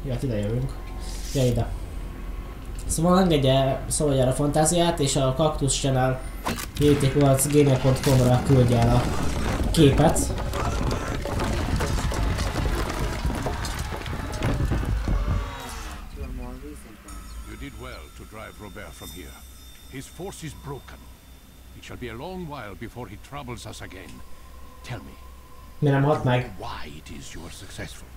S1: Jó, hát ide jövünk. Ja, ide. Szóval engedje szabadjára a fantáziát, és a Cactus Channel gmail.com-ra küldje el a képet.
S15: His force is broken. It shall be a long while before he troubles us again. Tell me,
S1: Mi nem halt meg?
S15: why it is you are successful?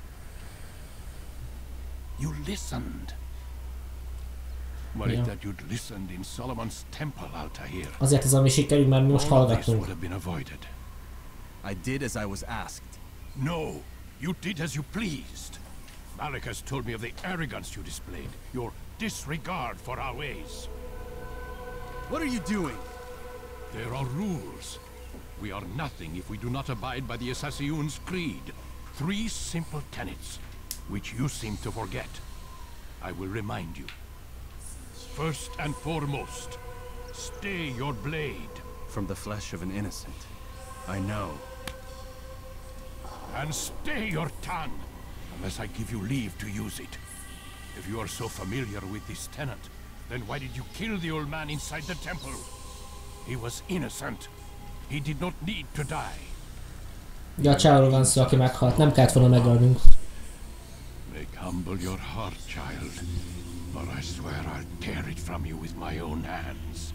S15: You listened. Were
S1: Yeah.
S15: it that you'd listened in Solomon's temple, Altair?
S1: Azért ez ami sikerül, mert mi most
S15: All of this would have been avoided.
S9: I did as I was asked.
S15: No, you did as you pleased. Malik has told me of the arrogance you displayed, your disregard for our ways.
S10: What are you doing?
S15: There are rules. We are nothing if we do not abide by the Assassin's creed. Three simple tenets, which you seem to forget. I will remind you. First and foremost, stay your blade.
S10: From the flesh of an innocent. I know.
S15: And stay your tongue, unless I give you leave to use it. If you are so familiar with this tenet, then why did you kill the old man inside the temple? He was innocent. He did not need to die.
S1: Ja, a csávról van szó, aki meghalt. Nem kellett volna megölnünk.
S15: Make humble your heart, child, or I swear I'll tear it from you with my own hands.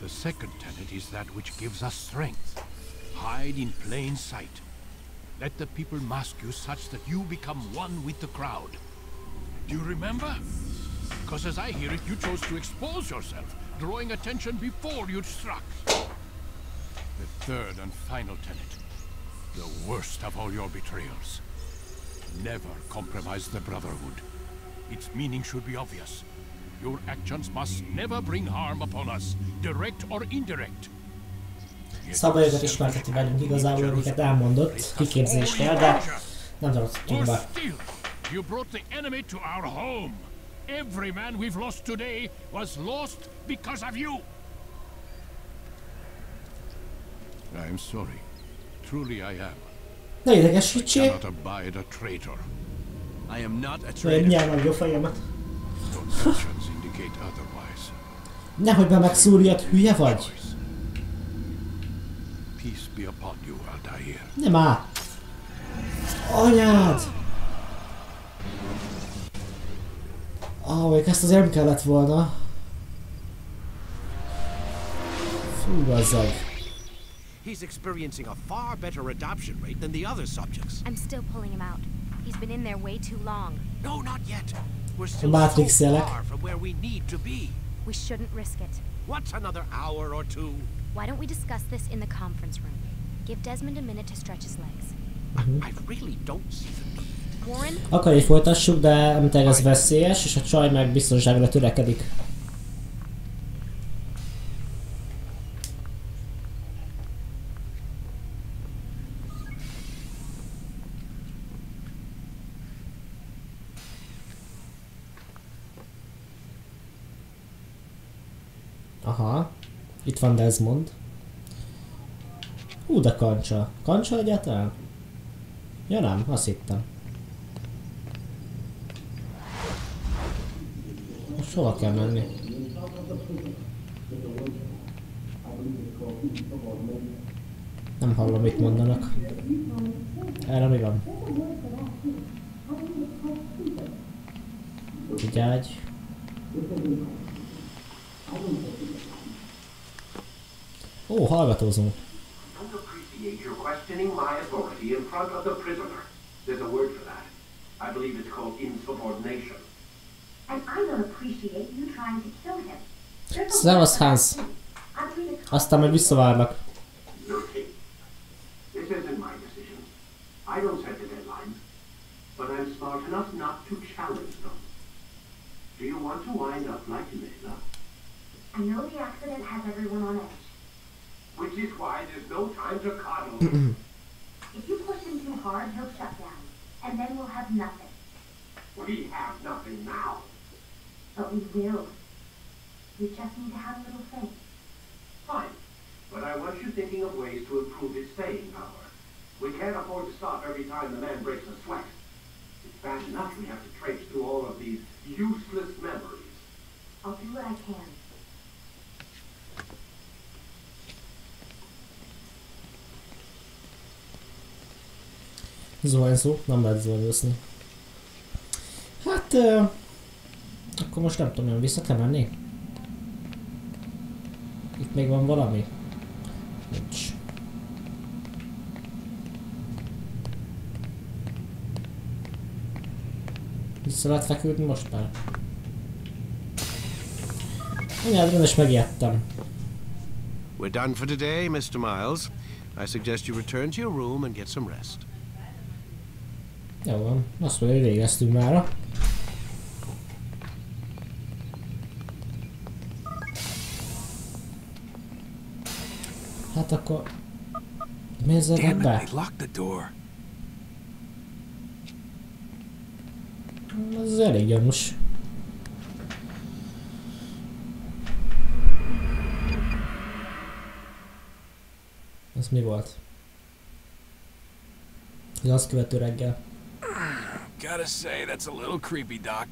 S15: The second tenet is that which gives us strength. Hide in plain sight. Let the people mask you such that you become one with the crowd. Do you remember? Because as I hear it, you chose to expose yourself, drawing attention before you'd struck. The third and final tenet. The worst of all your betrayals. Never compromise the Brotherhood. Its meaning should be obvious. Your actions must never bring harm upon us, direct or indirect.
S1: Szabályokat ismerteti velünk igazából, amiket elmondott kiképzésnél, de nem tartottunk be.
S15: you brought the enemy to our home. Every man we've lost today was lost because of you. I'm sorry. Truly I am.
S1: Ne idegesítsél!
S15: Cannot abide a traitor.
S10: I am not a
S1: Én
S10: traitor.
S1: nyelem a fejemet.
S15: Your actions indicate otherwise.
S1: Nehogy be megszúrjad, hülye vagy?
S15: Peace be upon you, Aldair.
S1: Nem áll. Anyád! Ah, még ezt azért nem kellett volna. Fú, gazzag.
S2: He's experiencing a far better adoption rate than the other subjects.
S4: I'm still pulling him out. He's been in there way too long.
S2: No, not yet. We're still
S1: Matrix
S2: so far from where we need to be.
S4: We shouldn't risk it.
S2: What's another hour or two?
S4: Why don't we discuss this in the conference room? Give Desmond a minute to stretch his legs.
S2: I really don't see the need.
S4: Warren,
S1: Akar, hogy folytassuk, de említek ez veszélyes, és a csaj meg biztonságra törekedik. Aha, itt van Desmond. Hú, de kancsa. Kancsa egyáltalán? Ja nem, azt hittem. Most hova kell menni? Nem hallom, mit mondanak. Erre mi van? Egy. Ó, hallgatózunk.
S17: questioning. There's a word for that. I believe it's called insubordination.
S18: And I don't appreciate you trying to kill him. There's
S1: Szevasz, Hans.
S18: for that. I'm treated
S1: Aztán majd visszavárnak.
S17: This isn't my decision. I don't set the deadlines, but I'm smart enough not to challenge them. Do you want to wind up like Layla?
S18: I know the accident has everyone on edge.
S17: Which is why there's no time to coddle. (clears throat)
S18: If you push him too hard, he'll shut down. And then we'll have nothing.
S17: we have nothing now.
S18: But we will. We just need to have a little faith.
S17: Fine, but I want you thinking of ways to improve his staying power. We can't afford to stop every time the man breaks a sweat. It's bad enough we have to traipse through all of these useless memories.
S18: I'll do what I can.
S1: So Zuhanyzó, nem lehet zuhanyozni. Hát... Ö, akkor most nem tudom, vissza kell menni? Itt még van valami? Nincs. Vissza lehet feküdni most már? Anyád, rendes megijedtem.
S2: We're done for today, Mr. Miles. I suggest you return to your room and get some rest.
S1: Jó van, azt mondja, hogy végeztünk mára. Hát akkor... Miért zárod
S3: Damn it,
S1: be?
S3: they locked the door.
S1: Ez elég gyanús. Ez mi volt? Ez azt követő reggel.
S3: Gotta say, that's a little creepy, Doc.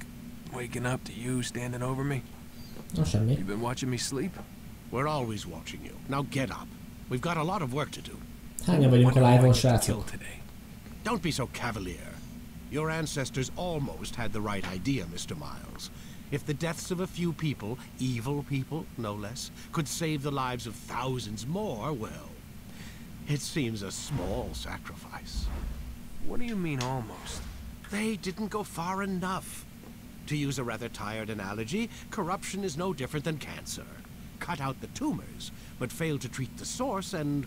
S3: Waking up to you standing over me.
S1: No semmi.
S3: You've been watching me sleep?
S2: We're always watching you. Now get up. We've got a lot of work to do.
S1: Hányan vagyunk a live-on, srácok?
S2: Don't be so cavalier. Your ancestors almost had the right idea, Mr. Miles. If the deaths of a few people, evil people, no less, could save the lives of thousands more, well, it seems a small sacrifice.
S3: What do you mean almost?
S2: They didn't go far enough. To use a rather tired analogy, corruption is no different than cancer. Cut out the tumors, but fail to treat the source, and,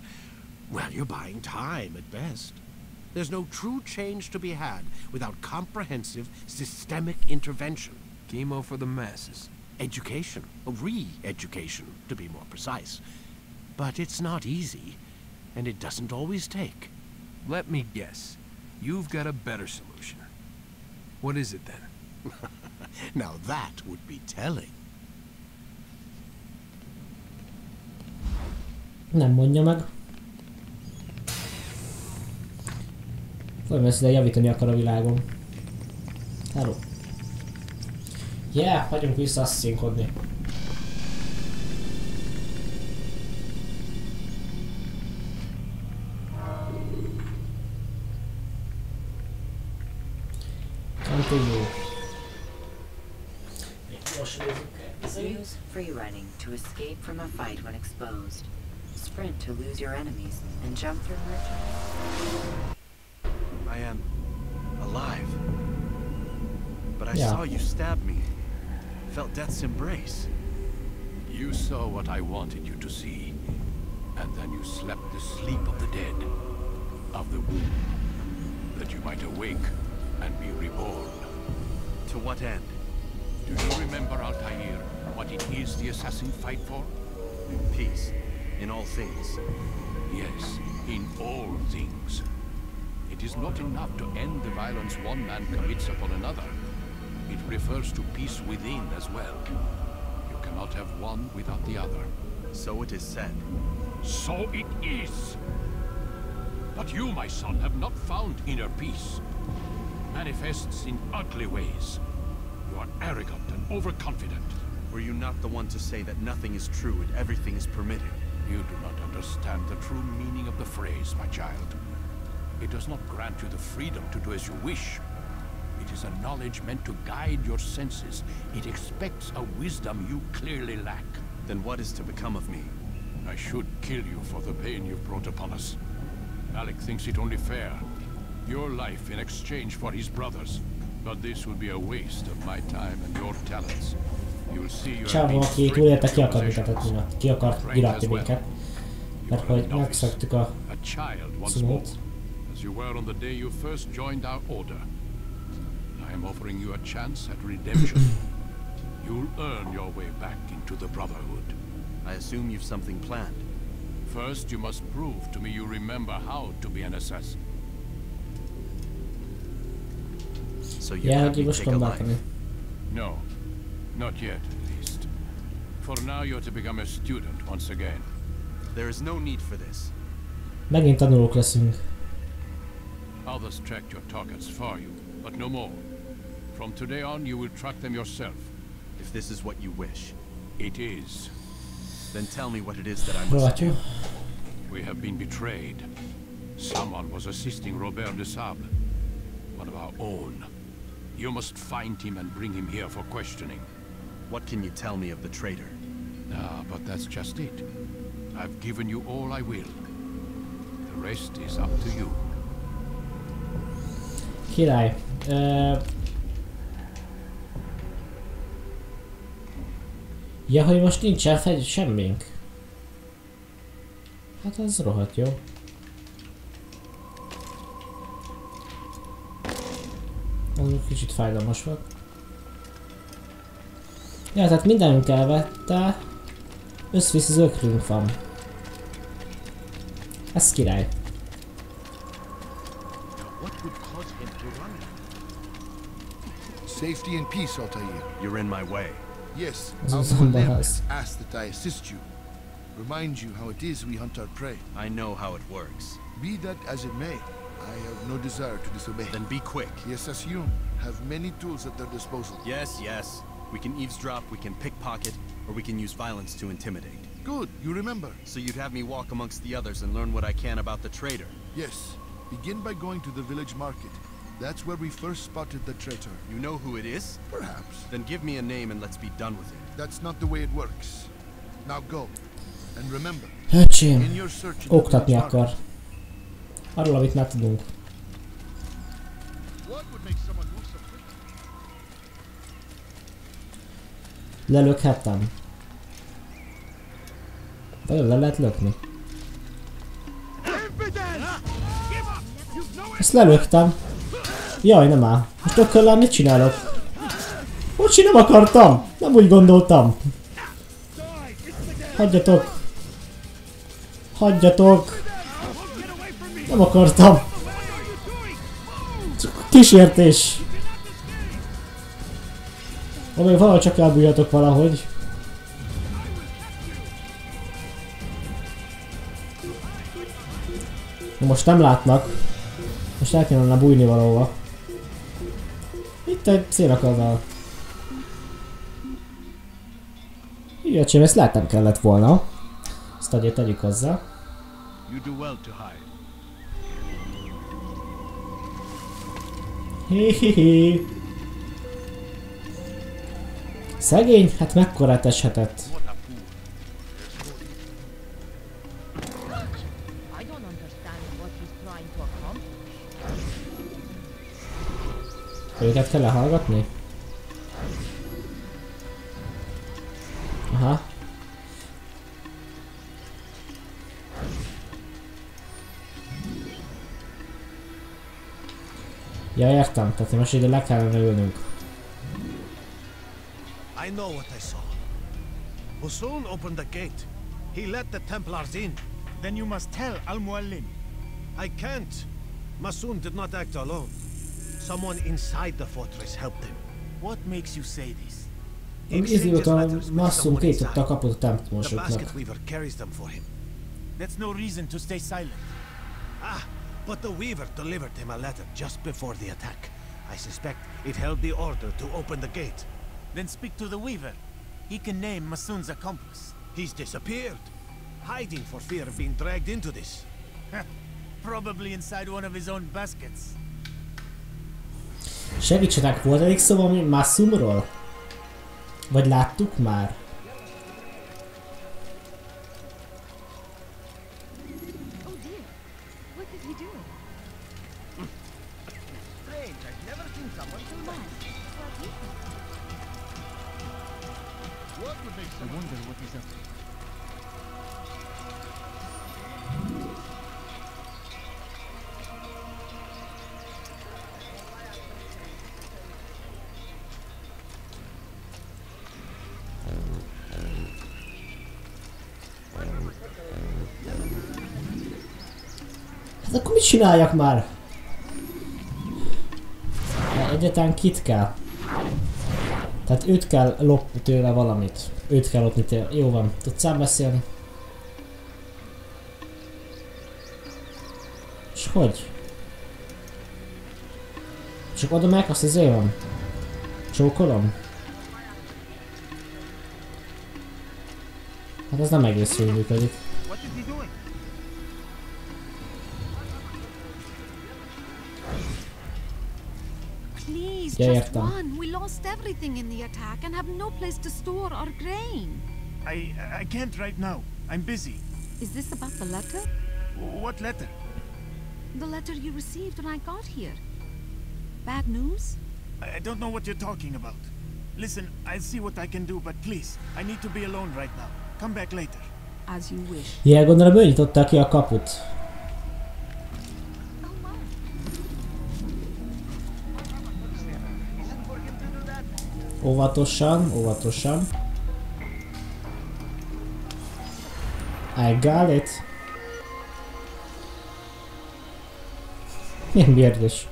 S2: well, you're buying time at best. There's no true change to be had without comprehensive, systemic intervention.
S3: Chemo for the masses.
S2: Education, re-education, to be more precise. But it's not easy, and it doesn't always take.
S3: Let me guess. You've got a better solution. What is it then? (laughs)
S2: now that would be telling.
S1: Nem mondja meg. Olyan ezt ide javítani akar a világom. Hello. Yeah, hagyjunk vissza asszinkodni. Continue.
S5: Use free running to escape from a fight when exposed. Sprint to lose your enemies, and jump through merchants.
S10: I am alive. But I
S15: Yeah.
S10: saw you stab me. Felt death's embrace.
S15: You saw what I wanted you to see, and then you slept the sleep of the dead, of the womb, that you might awake and be reborn.
S10: To what end?
S15: Do you remember, Altair, what it is the assassin fight for?
S10: Peace. In all things.
S15: Yes, in all things. It is not enough to end the violence one man commits upon another. It refers to peace within as well. You cannot have one without the other.
S10: So it is said.
S15: So it is. But you, my son, have not found inner peace. Manifests in ugly ways. You are arrogant and overconfident.
S10: Were you not the one to say that nothing is true and everything is permitted?
S15: You do not understand the true meaning of the phrase, my child. It does not grant you the freedom to do as you wish. It is a knowledge meant to guide your senses. It expects a wisdom you clearly lack.
S10: Then what is to become of me?
S15: I should kill you for the pain you've brought upon us. Alec thinks it only fair. Your life in exchange for his brother's. But this would be a waste of my time and your talents. You will see you have
S1: Csávó,
S15: been
S1: aki
S15: stripped
S1: túlélte,
S15: of
S1: ki
S15: your
S1: akar minket
S15: possessions.
S1: minket. Ki akar iratni
S15: as
S1: minket. Mert hogy megszöktük a
S15: A child once more, as you were on the day you first joined our order. I am offering you a chance at redemption. (coughs) You'll earn your way back into the Brotherhood.
S10: I assume you've something planned.
S15: First, you must prove to me you remember how to be an assassin.
S10: So you
S1: Ja,
S10: have
S1: hogy
S10: me take a life.
S15: No, not yet, at least. For now, you're to become a student once again.
S10: There is no need for this.
S1: Megint tanulók leszünk.
S15: Others tracked your targets for you, but no more. From today on, you will track them yourself.
S10: If this is what you wish.
S15: It is.
S10: Then tell me what it is that I must
S1: Rohatjuk.
S10: do.
S15: We have been betrayed. Someone was assisting Robert de Sable, one of our own. You must find him and bring him here for questioning.
S10: What can you tell me of the traitor?
S15: Ah, but that's just it. I've given you all I will. The rest is up to you.
S1: Király. Ö... Ja, hogy most nincsen fegy semmink. Hát ez rohadt jó. Az kicsit fájdalmas volt. Ja, tehát mindenünk elvette. Összvisz az ökrünk van. Ez király.
S19: What would cause him to run? Safety and peace, Altair.
S9: You're in my way.
S19: Yes,
S1: Az
S19: Al
S1: az
S19: Mualim
S1: ember
S19: asked that I assist you. Remind you how it is we hunt our prey.
S9: I know how it works.
S19: Be that as it may, I have no desire to disobey.
S9: Then be quick.
S19: Yes, assume. Have many tools at their disposal.
S9: Yes, yes. We can eavesdrop, we can pickpocket, or we can use violence to intimidate.
S19: Good, you remember.
S9: So you'd have me walk amongst the others and learn what I can about the traitor.
S19: Yes. Begin by going to the village market. That's where we first spotted the traitor.
S9: You know who it is?
S19: Perhaps.
S9: Then give me a name and let's be done with it.
S19: That's not the way it works. Now go. And remember,
S1: Öcsém,
S19: in your search in the
S1: oktatni
S19: village
S1: akar.
S19: market,
S1: Arról, amit már tudunk. Lelökhettem. Vajon le lehet lökni? Ezt lelöktem. Jaj, nem áll. Most ököllel mit csinálok? Bocsi, nem akartam! Nem úgy gondoltam. Hagyjatok! Hagyjatok! Nem akartam! Kísértés! Ha még valahogy csak elbújjatok valahogy. Na most nem látnak. Most el kellene bújni valahova. Itt egy szélakadal. Jöcsém, ezt láttam kellett volna. Ezt adja tegyük hozzá. Hihihi. Szegény? Hát mekkorát eshetett. Őket kell lehallgatni? Aha. Ja, értem. Tehát most ide le kellene ülnünk.
S8: I know what I saw. Husun opened the gate. He let the Templars in.
S16: Then you must tell Al-Muallim.
S8: I can't. Masun did not act alone. Someone inside the fortress helped him.
S16: What makes you say this?
S1: Idióta masszum kinyitotta a kaput a
S8: The
S1: templomosoknak.
S8: basket weaver carries them for him.
S16: That's no reason to stay silent.
S8: Ah, but the weaver delivered him a letter just before the attack. I suspect it held the order to open the gate.
S16: Then speak to the Weaver. He can name Masun's accomplice.
S8: He's disappeared, hiding for fear of being dragged into this.
S16: Probably inside one of his own baskets.
S1: Segítsenek, volt elég szó valami Massumról? Vagy láttuk már?
S20: Oh dear. What is he doing?
S11: Strange, I've never seen someone so nice.
S19: What would make
S16: I wonder what he's up to.
S1: Hát akkor mit csináljak már? Egyetlen kit kell? Tehát őt kell lopni tőle valamit. Őt kell lopni tőle. Jó van, tudsz ám beszélni? És hogy? Csak oda meg azt izé van. Csókolom? Hát ez nem egész jól működik. Ja, értem.
S21: One. Lost everything in the attack and have no place to store our grain.
S16: I I can't right now. I'm busy.
S21: Is this about the letter?
S16: What letter?
S21: The letter you received when I got here. Bad news?
S16: I I don't know what you're talking about. Listen, I'll see what I can do, but please, I need to be alone right now. Come back later.
S21: As you wish.
S1: Yeah, gondolom ő nyitotta ki a kaput. Óvatosan, óvatosan. I got it.
S8: Got into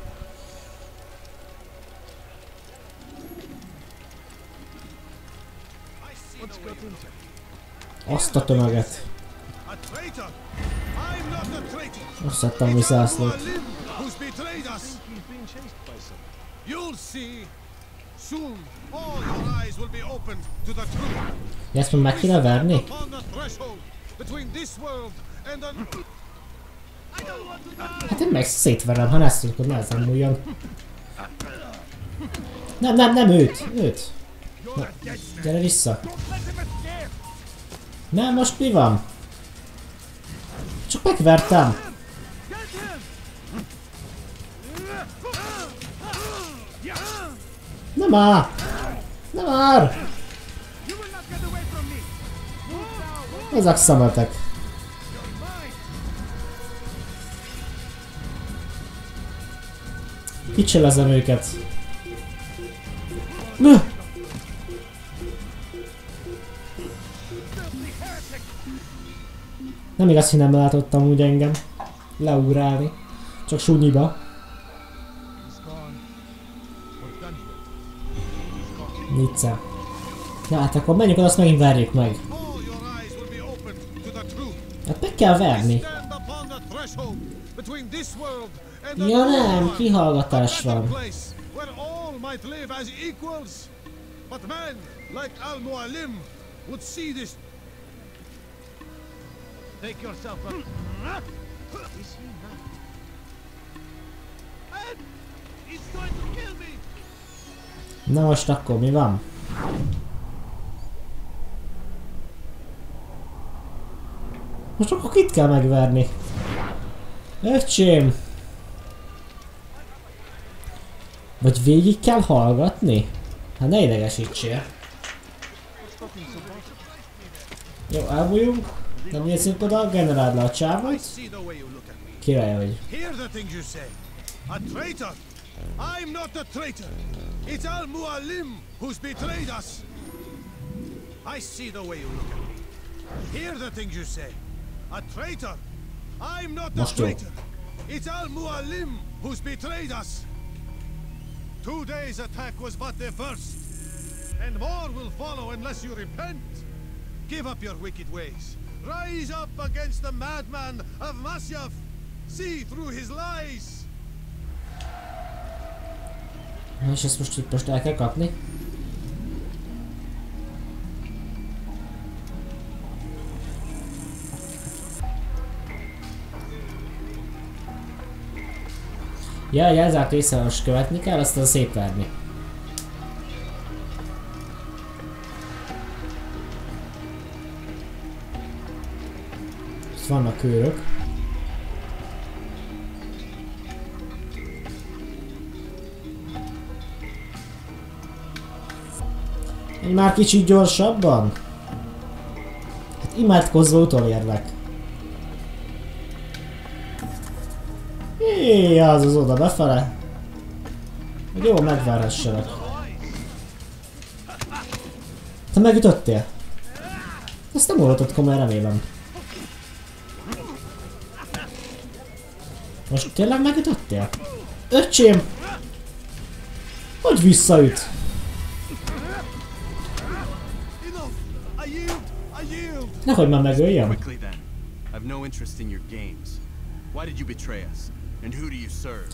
S1: Azt a tömeget. Szedtem mi zászlót. Ezt már meg kéne verni? Hát én meg szétverem, ha ne ezt tudod, ne ezen múljon. Nem, nem, nem őt, őt. Na, gyere vissza. Nem, most mi van? Csak megvertem. Nem már! Nem már! Ezek szemetek. Kicselezem őket. Nö! Nem igaz, hogy nem látottam úgy engem leugrálni. Csak sunyiba. Nicce. Ja, hát akkor menjünk oda, azt megint verjük meg. Kell verni. Ja nem, kihallgatás van. Na most akkor mi van? Most akkor kit kell megverni? Öcsém! Vagy végig kell hallgatni? Hát ne idegesítsél. Jó, elbújunk. Nem nézzünk oda, generáld le a csávot. Király vagy.
S8: A traitor! I'm not a traitor! It's Al Mualim who's betrayed us! I see the way you look at me. Hear the things you say. A traitor! I'm not a traitor! It's Al Mualim who's betrayed us! Two days' attack was but the first, and more will follow unless you repent. Give up your wicked ways. Rise up against the madman of Masyaf. See through his lies.
S1: Na, És ezt most itt most el kell Ja, a jelzárt része most követni kell, aztán szétverni. Itt vannak őrök. Egy már kicsit gyorsabban? Hát imádkozzó utolérlek. Jé, az az oda befele. Hogy jó megverhessenek. Te megütöttél? Ezt nem olvatott komolyan remélem. Most tényleg megütöttél? Öcsém! Hogy visszaüt? Nehogy már megöljem.
S10: Quickly then. I've. Why did you betray us? And who do you serve?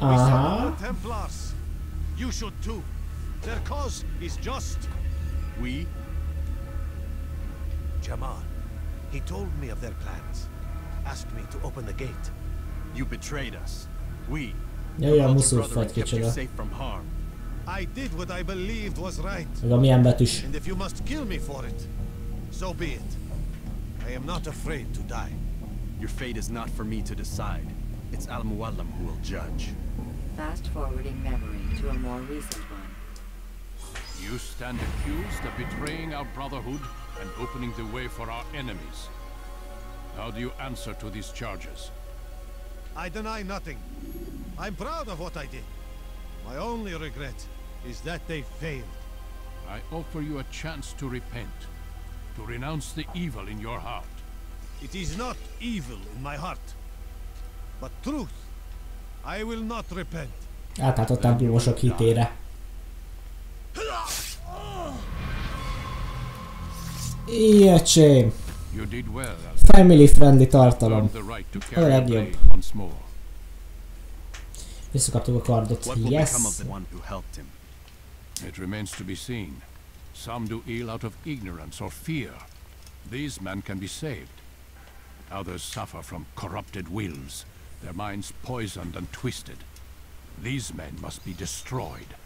S1: Aha.
S8: The Templars. You should too. Their cause is just.
S10: We?
S8: Jamal. He told me of their plans. Asked me to open the gate.
S10: You betrayed us. We.
S1: Ja, olyan muszul
S10: your brother and kept you
S1: kicsoda.
S10: safe from harm.
S8: I did what I believed was right.
S1: Meg a milyen betűs.
S8: And if you must kill me for it, so be it. I am not afraid to die.
S10: Your fate is not for me to decide. It's Al Muallim who will judge.
S5: Fast forwarding memory to a more recent one.
S15: You stand accused of betraying our brotherhood and opening the way for our enemies. How do you answer to these charges?
S8: I deny nothing. I'm proud of what I did. My only regret is that they failed.
S15: I offer you a chance to repent, to renounce the evil in your heart.
S8: It is not evil in my heart, but truth. I will not repent.
S1: Átlát a templomosok hitére. Ilyesém.
S15: You did well,
S1: Family friendly tartalom.
S15: Earned the right to
S1: A
S15: carry a
S1: legjobb.
S15: blade once more.
S1: Visszakaptuk a kardot.
S10: What will
S1: Yes.
S10: become of the one who helped him?
S15: It remains to be seen. Some do ill out of ignorance or fear. These men can be saved. Others suffer from corrupted wills, their minds poisoned and twisted. These men must be destroyed.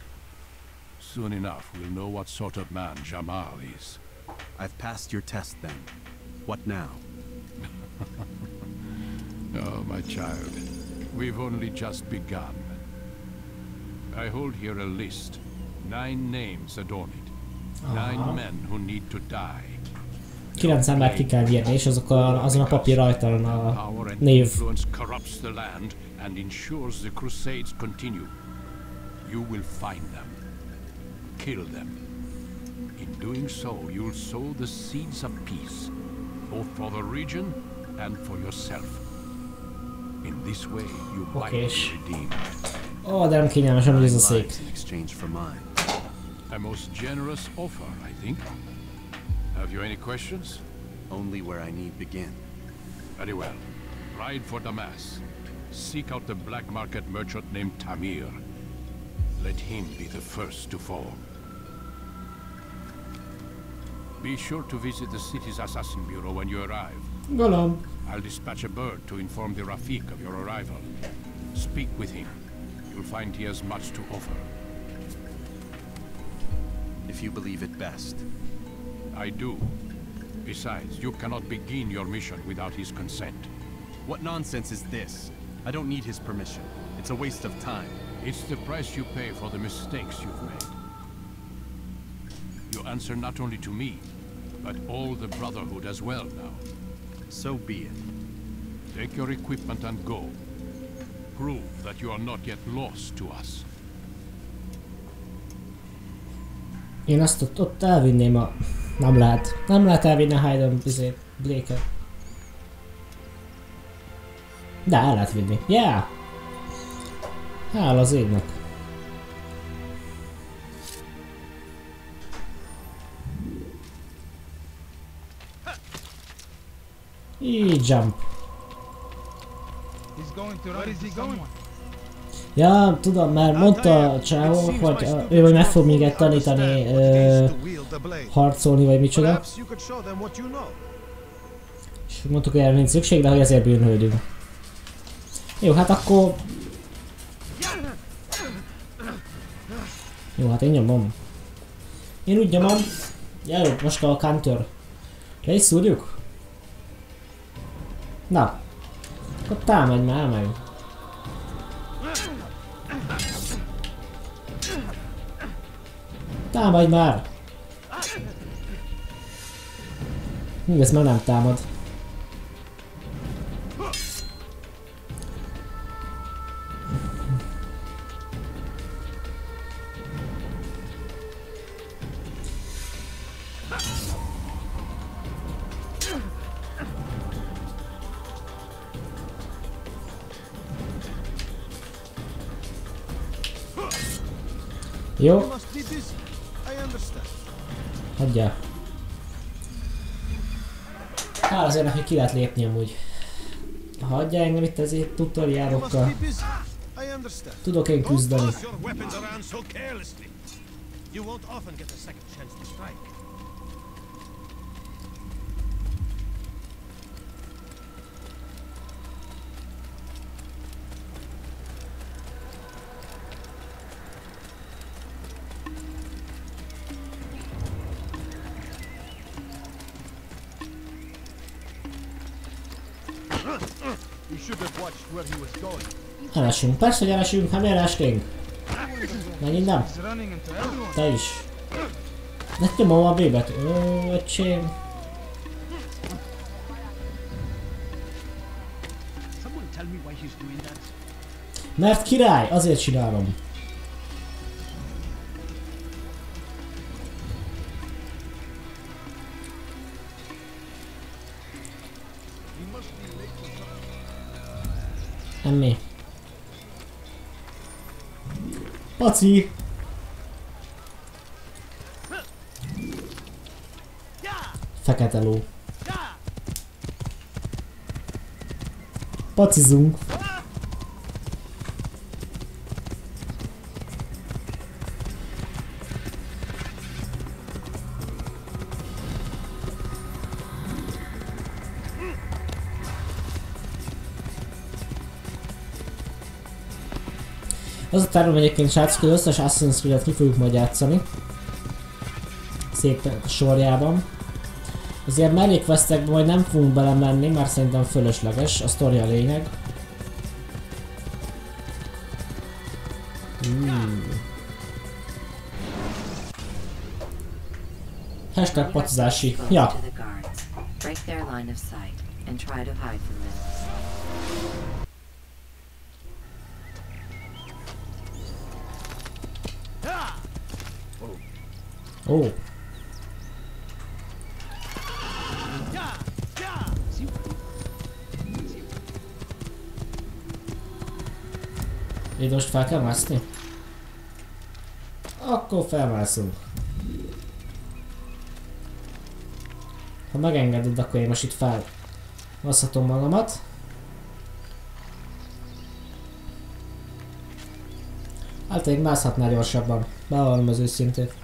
S15: Soon enough, we'll know what sort of man Jamal is.
S10: I've passed your test then. What now? (laughs)
S15: Oh, my child, we've only just begun. I hold here a list. Nine names adorn it.
S1: Aha.
S15: Nine uh-huh. men who need to die.
S1: Kilenc embert ki kell írni, és azok a, azon a papír rajta van a név.
S15: and ensures the crusades continue. You will find them. Kill them. In doing so, you'll sow the seeds of peace, both for the region and for yourself. In this way, you might be redeemed.
S1: Ó, de nem kényelmes, amúgy ez a szék.
S15: A most generous offer, I think. Have you any questions?
S10: Only where I need begin.
S15: Very well. Ride for Damas. Seek out the black market merchant named Tamir. Let him be the first to fall. Be sure to visit the city's assassin bureau when you arrive.
S1: Gondolom.
S15: I'll dispatch a bird to inform the Rafik of your arrival. Speak with him. You'll find he has much to offer.
S10: If you believe it best.
S15: I do. Besides, you cannot begin your mission without his consent.
S10: What nonsense is this? I don't need his permission. It's a waste of time.
S15: It's the price you pay for the mistakes you've made. You answer not only to me, but all the Brotherhood as well now.
S10: So be it.
S15: Take your equipment and go. Prove that you are not yet lost to us.
S1: Én azt ott, ott elvinném a... Nem lehet. Nem lehet elvinni a Hayden bizé, Blake-et. De el lehet vinni. Yeah! Hál az égnek. Így jump.
S22: He's going to run into someone.
S1: Ja, tudom, mert mondta a csávó, hogy ö, ő majd meg fog minket tanítani ö, harcolni, vagy micsoda. És mondtuk, hogy erre nincs szükség, de hogy ezért bűnhődünk. Jó, hát akkor... Jó, hát én nyomom. Én úgy nyomom. Jó, most a counter. Le is szúrjuk? Na. Akkor támadj már meg. Támadj már! Hú, ez már nem támad. Jó, Azért, hogy ki lehet lépni amúgy. Hagyja engem itt ezért
S8: understand.
S1: Tudok én küzdeni.
S8: You won't often get a second chance to strike.
S1: Elesünk, persze, hogy elesünk, hát miért
S22: running into everyone.
S1: te is. Ne nyomom a B-bet. Ó, öcsém. Mert király, azért csinálom. Semmi. Paci! Fekete ló. Pacizunk. Tervem egyébként srácok, hogy összes Assassin's Creed-et ki fogjuk majd játszani. Szép sorjában. Azért mellékvesztekbe majd nem fogunk belemenni, mert szerintem fölösleges, a sztori a lényeg. Hmm. Hashtag patizási. Ja.
S5: Break their line of sight and try to hide from
S1: most fel kell mászni? Akkor felmászunk. Ha megengeded, akkor én most itt fel Vasszhatom magamat. Hát még mászhatnál gyorsabban. Bevallom az őszintét.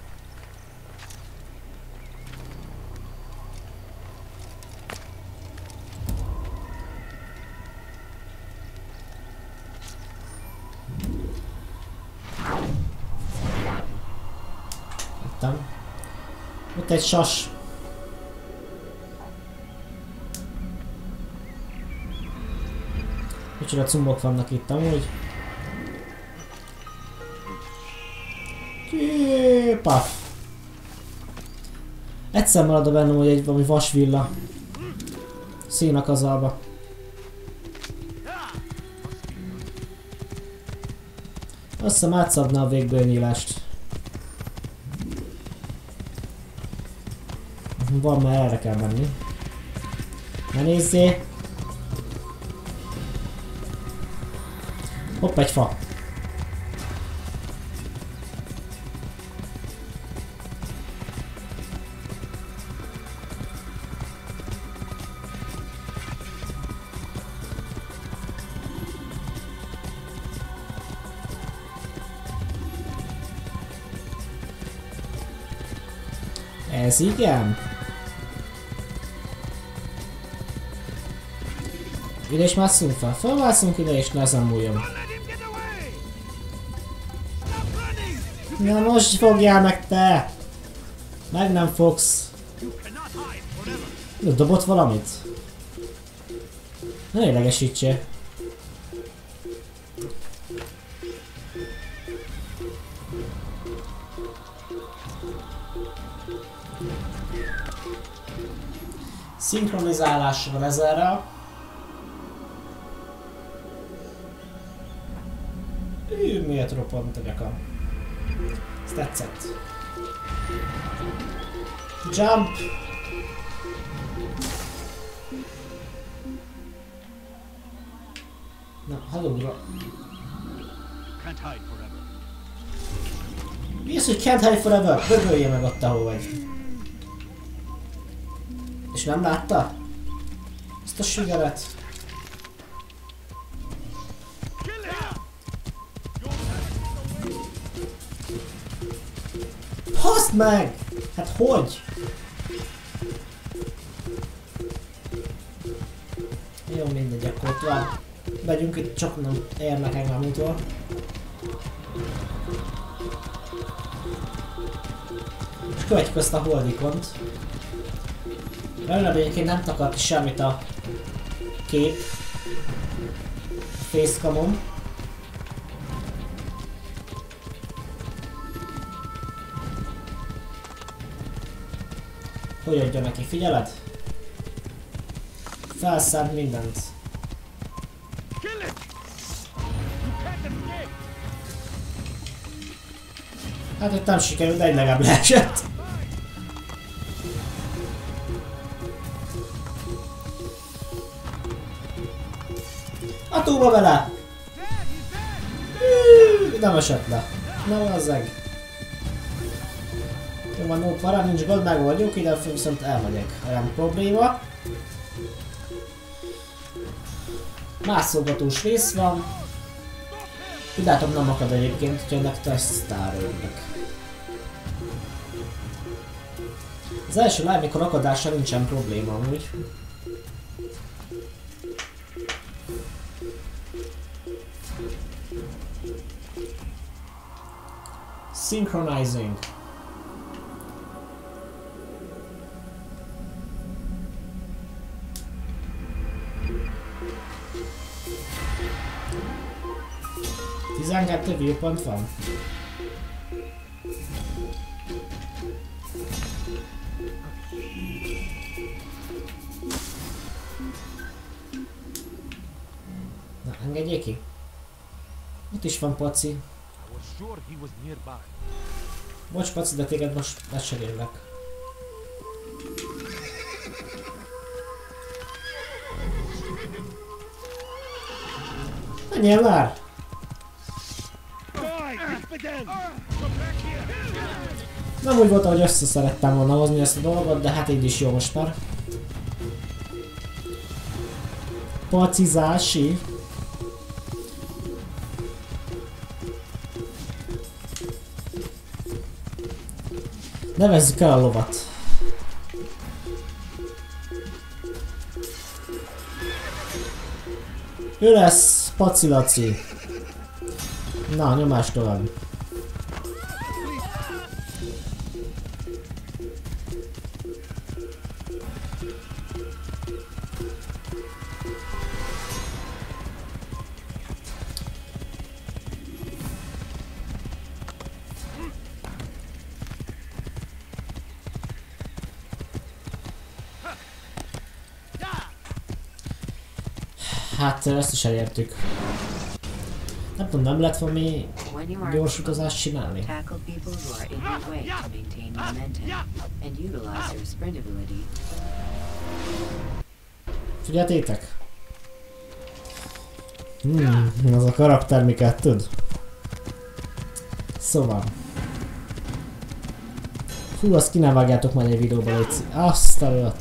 S1: Láttam. Ott egy sas. Micsoda cumbok vannak itt amúgy. Képa! Egyszer marad a bennem, hogy egy valami vasvilla. Szénakazalba. Azt hiszem átszabna a végből nyílást. Van, már erre kell menni. Ne nézzé! Hopp, egy fa. Ez igen? Ide is másszunk fel. Felmászunk ide és lezamuljon. Na most fogjál meg te! Meg nem fogsz. Ő dobott valamit? Ne idegesítse. Szinkronizálás van ezerrel. Miért roppant a? Ez tetszett. Jump! Na,
S23: forever.
S1: Mi az, hogy can't hide forever? Bögölje meg ott, ahol vagy. És nem látta? Ezt a sügeret. Meg! Hát hogy? Jó, mindegy, akkor van. Megyünk itt, csak nem érnek engem utól. És követjük ezt a holdikont. Remélem egyébként nem takar ki semmit a kép. Facecamom. Hogy adja neki, figyeled? Felszánt mindent. Hát itt nem sikerült, egy legalább leesett. A túlba vele! Ide esett le. Na azzeg. Jó van, no para, nincs gond, meg vagyok, ide viszont elmegyek. Olyan probléma. Mászolgatós rész van. Úgy látom nem akad egyébként, hogy ennek tesztára jönnek. Az első live, mikor akadással nincsen probléma amúgy. Synchronizing. Tizenkettő viewpont van. Na, engedjék ki. Ott is van paci. Bocs paci, de téged most lecserélek. Menjél már! Nem úgy volt, ahogy össze szerettem volna hozni ezt a dolgot, de hát így is jó most már. Pacizási. Nevezzük el a lovat. Ő lesz Pacilaci. Na, nyomás tovább. Hát ezt is elértük. Nem tudom, nem lehet valami gyors utazást csinálni? Figyeltétek? Hmm, az a karakter miket tud. Szóval. Fú, azt ki ne vágjátok majd egy videóba, légy Azt a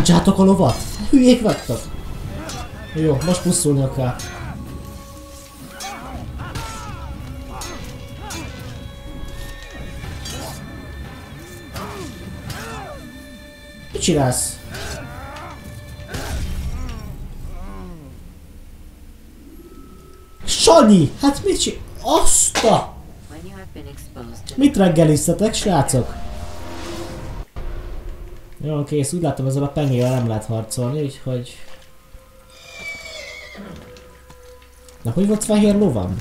S1: bántsátok a lovat! Hülyék vagytok! Jó, most pusztulni kell. Mit csinálsz? Sanyi! Hát mit csinálsz? Azt a... Mit reggeliztetek, srácok? Jó, kész, úgy látom ezzel a pengével nem lehet harcolni, úgyhogy... Na, hogy volt fehér lovam?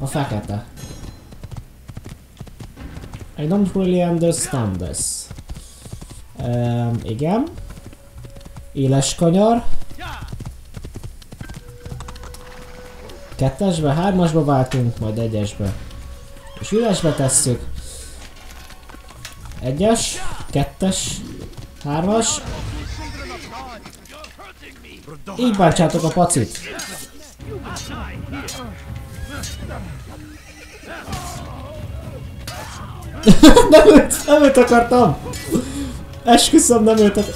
S1: A fekete. I don't really understand this. Um, igen. Éles kanyar. Kettesbe, hármasba váltunk, majd egyesbe. És üresbe tesszük. Egyes, kettes, hármas. Így bántsátok a pacit. (laughs) nem őt, nem őt akartam! Esküszöm, nem őt akar...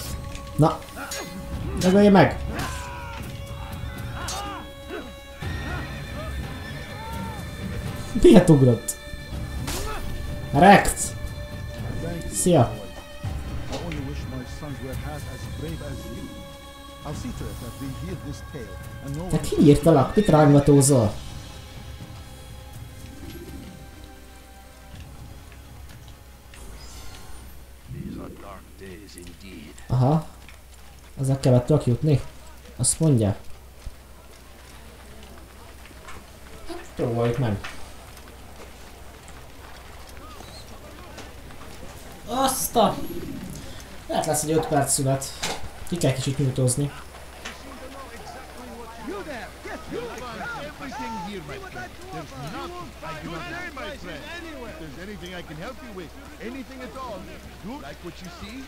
S1: Na. Megölje meg! Miért ugrott? Rekt! Szia! Ki írtalak? Mit rángatózol? Aha. Azzal kellett tudok jutni? Azt mondja. Hát, próbáljuk meg. Azt a... Lehet lesz egy 5 perc szünet. Ki kell kicsit nyújtózni.
S19: You there! Get you everything here, my friend. There's nothing I do not have, my friend. Anything I can help you with, anything at all, you like what you see?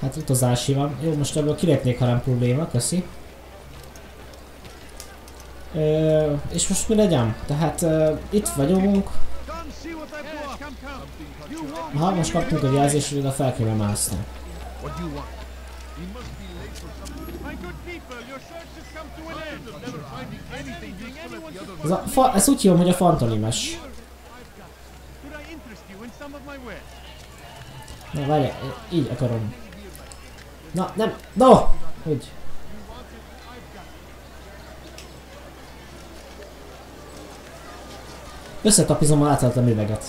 S1: Hát utazási van. Jó, most ebből kilépnék, ha nem probléma, köszi. És most mi legyen? Tehát ö, itt vagyunk. Ha most kaptunk egy jelzést, hogy oda fel kéne mászni. Ez, a, fa, ezt úgy hívom, hogy a
S19: wares?
S1: Na várj, így akarom. Na, nem, no! Úgy. Összetapizom a láthatatlan üveget.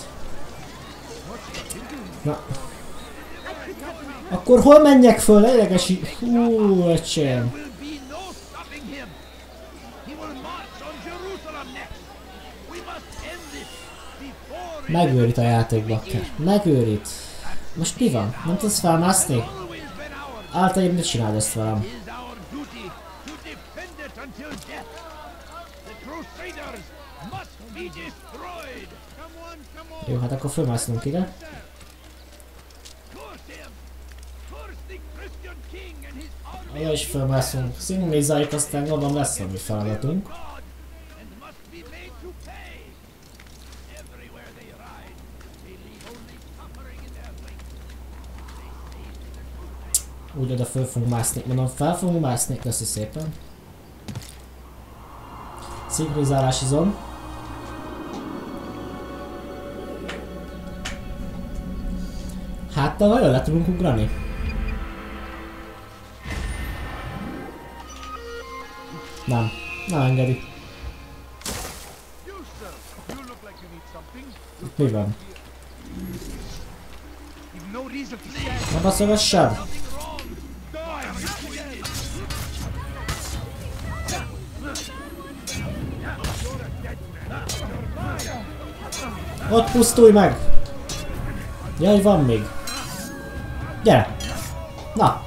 S1: Na. Akkor hol menjek föl? Elegesi... Hú, öcsém. Megőrít a játék, bakker. Megőrít. Most mi van? Nem tudsz felmászni? Általában mit csináld ezt velem? Jó, hát akkor fölmásznunk ide. Oda is fölmászunk. Szignalizáljuk, aztán gondolom lesz valami feladatunk. Úgy oda föl fogunk mászni. Mondom, fel fogunk mászni. Köszi szépen. Szignalizálási zon. Hát, de nagyon le tudunk ugrani. Nem. Nem engedi. Itt mi van?
S19: You've no reason to stand.
S1: Ne baszogassad! Ott pusztulj meg! Jaj, van még. Gyere! Na!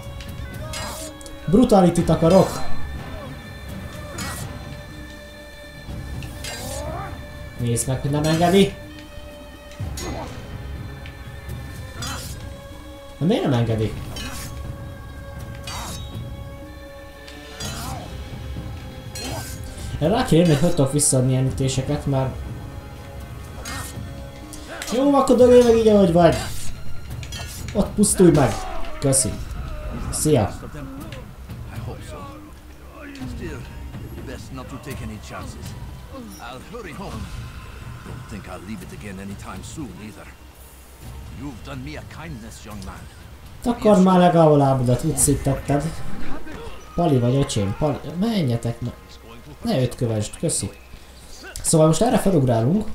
S1: Brutalitit akarok! Nézd meg, hogy nem engedi! De miért nem engedi? Rá írni, hogy hogy tudok visszaadni ilyen ütéseket, mert... Jó, akkor dögölj meg így, ahogy vagy! Ott pusztulj meg! Köszi! Szia!
S24: I hope so. Still, best not to take any chances. I'll hurry home. Don't think I'll leave it again anytime soon either. You've done me a kindness, young man.
S1: Takar már legalább lábadat, szittetted. Pali vagy öcsém, Pali... Menjetek meg. Ne őt kövesd, köszi. Szóval most erre felugrálunk.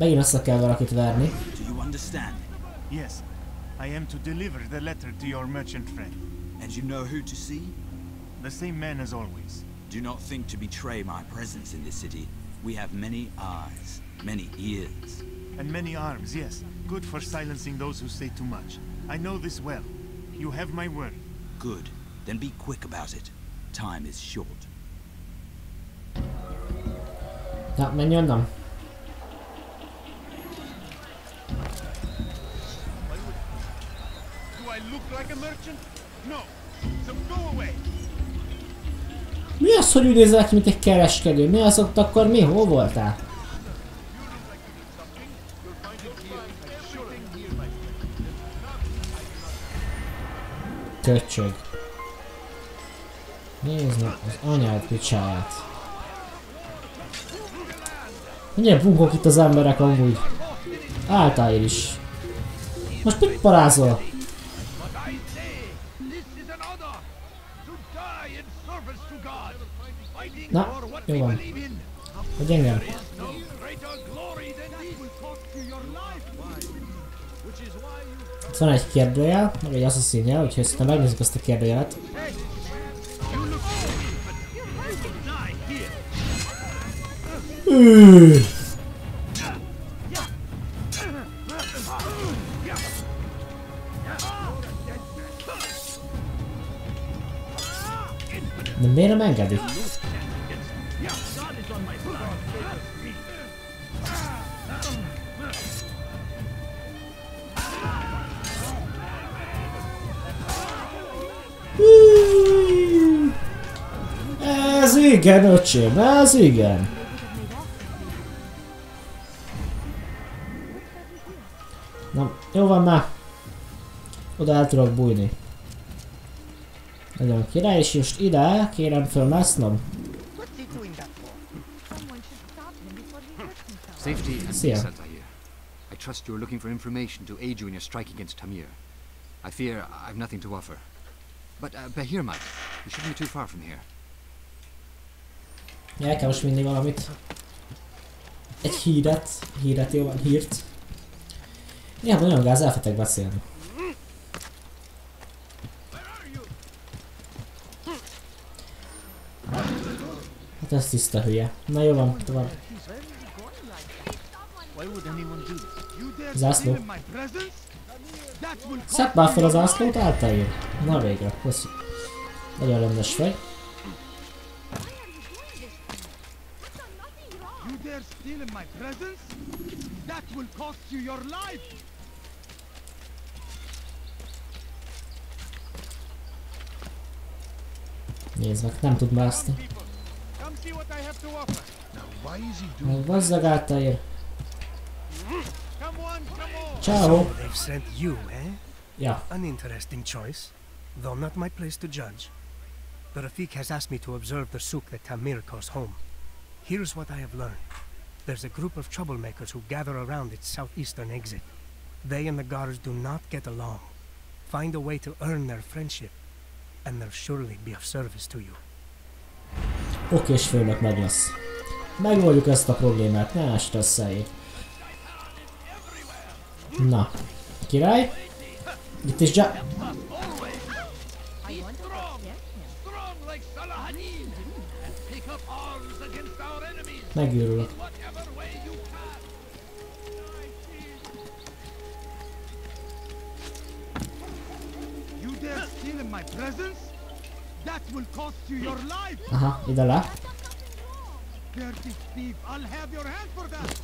S1: Megint össze kell valakit verni.
S16: Do you understand? Yes. I am to deliver the letter to your merchant friend.
S25: And you know who to see?
S16: The same man as always.
S25: Do not think to betray my presence in this city. We have many eyes, many ears.
S16: And many arms, yes. Good for silencing those who say too much. I know this well. You have my word.
S25: Good. Then be quick about it. Time is short.
S1: Na, menj onnan. Mi az, hogy úgy nézel ki, mint egy kereskedő? Mi az ott akkor mi? Hol voltál? Köcsög. Nézd meg az anyád picsáját. Mindjárt bunkok itt az emberek amúgy. Általáil is. Most mit parázol? Na, Jó van. Hogy engem? Itt van egy kérdőjel, meg egy assassin jel, úgyhogy szerintem megnézzük ezt a kérdőjelet. Üh. De miért nem engedik? Ez igen, öcsém, ez igen. Na, jó van már. Oda el tudok bújni. Nagyon király, és most ide kérem fölmásznom.
S26: Safety and
S1: ya.
S26: peace, Altair. I trust you're looking for information to aid you in your strike against Tamir. I fear I've nothing to offer. But uh, Bahirmat, you shouldn't be too far from here.
S1: El kell most vinni valamit. Egy híret. Híret, jó van, hírt. Néha nagyon gáz, elfetek beszélni. Hát ez tiszta hülye. Na jó van, tovább.
S21: Why would anyone do this? You dare
S1: Zászló.
S21: steal in my presence? That will
S1: Szedd már fel az ászlót, általjél. Na végre, köszi. Nagyon rendes vagy.
S21: You dare steal in my presence? That will cost you your life!
S1: Nézd nem tud mászni.
S21: Come see what I have to offer. Now why is he
S1: Meg Gazdag általjél.
S21: Come on, come on!
S1: Ciao.
S27: So they've sent you, eh?
S1: Yeah.
S27: An interesting choice, though not my place to judge. The Rafik has asked me to observe the souk that Tamir calls home. Here's what I have learned. There's a group of troublemakers who gather around its southeastern exit. They and the guards do not get along. Find a way to earn their friendship, and they'll surely be of service to you.
S1: Oké, és főnök meg lesz. Megoldjuk ezt a problémát, ne stresszeljék. Na, király. Itt is ja... Megőrülök.
S21: In my presence? That will cost you your life!
S1: Aha, ide le.
S21: Dirty thief, I'll have your hand for that!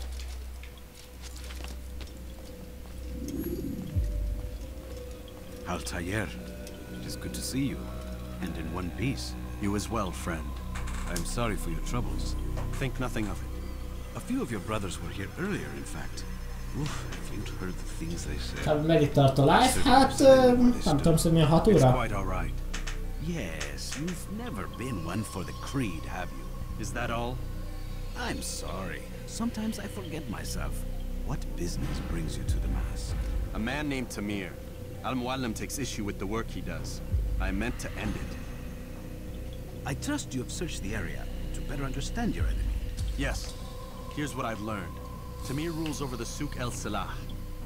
S14: Altair, it is good to see you. And in one piece. You as well, friend. I am sorry for your troubles. Think nothing of it. A few of your brothers were here earlier, in fact. Oof, if you'd heard the things they said.
S1: Hát meddig tart a live? Hát, ö, nem tudom, hogy 6
S14: It's
S1: óra?
S14: quite all right. Yes, you've never been one for the creed, have you? Is that all? I'm sorry. Sometimes I forget myself. What business brings you to the mass?
S9: A man named Tamir. Al-Muallim takes issue with the work he does. I meant to end it.
S14: I trust you have searched the area to better understand your enemy.
S9: Yes. Here's what I've learned. Tamir rules over the Souk El Salah.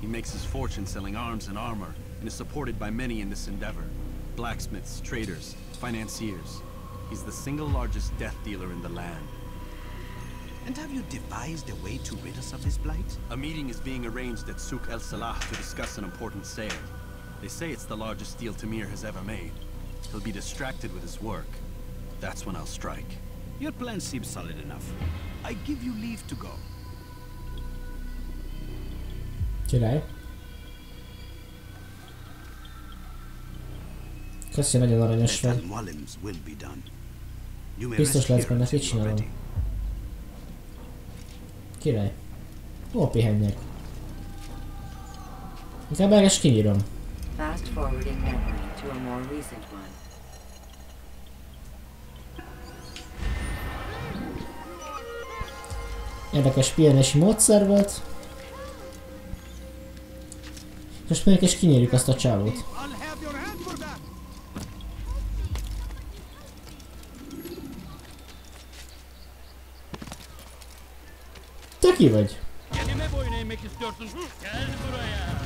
S9: He makes his fortune selling arms and armor, and is supported by many in this endeavor. Blacksmiths, traders, financiers. He's the single largest death dealer in the land.
S14: And have you devised a way to rid us of his blight?
S9: A meeting is being arranged at Souk El Salah to discuss an important sale. They say it's the largest deal Tamir has ever made. He'll be distracted with his work. That's when I'll strike.
S14: Your plan seems solid enough. I give you leave to go.
S1: Király. Köszi, nagyon aranyos vagy. Biztos lesz benne, mit csinálom? Király. Hol pihenjek? Inkább el is kinyírom.
S5: Fast forwarding memory to a more recent one.
S1: Érdekes pihenési módszer volt. Most megyek és kinyírjuk azt a
S21: for that!
S1: ki vagy?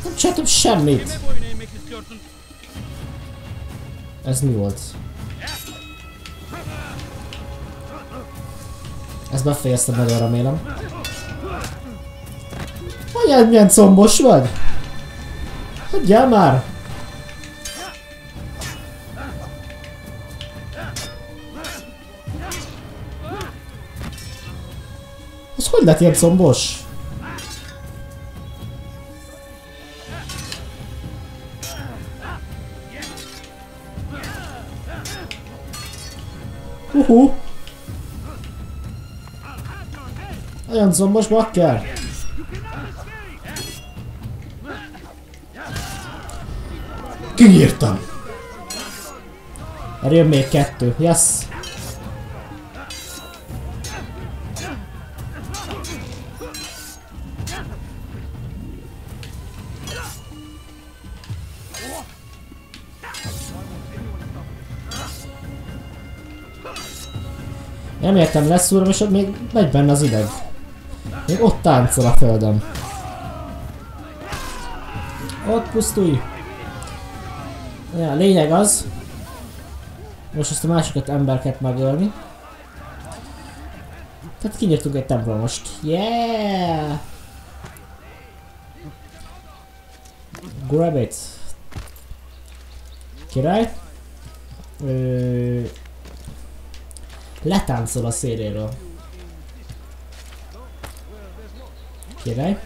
S1: Nem csináltam semmit. Ez mi volt? Ezt befejeztem nagyon remélem. Anyád, milyen combos vagy? Hagyjál már! Az hogy lett ilyen combos? Uhu! Olyan zombos bakker! Kinyírtam! Erre jön még kettő. Yes! Nem értem, leszúrom, és ott még megy benne az ideg. Még ott táncol a földön. Ott pusztulj! Ja, a lényeg az, most ezt a másikat emberket megölni. Tehát kinyírtunk egy templom most. Yeah! Grab it. Király. Ö... Letáncol a széléről. Király.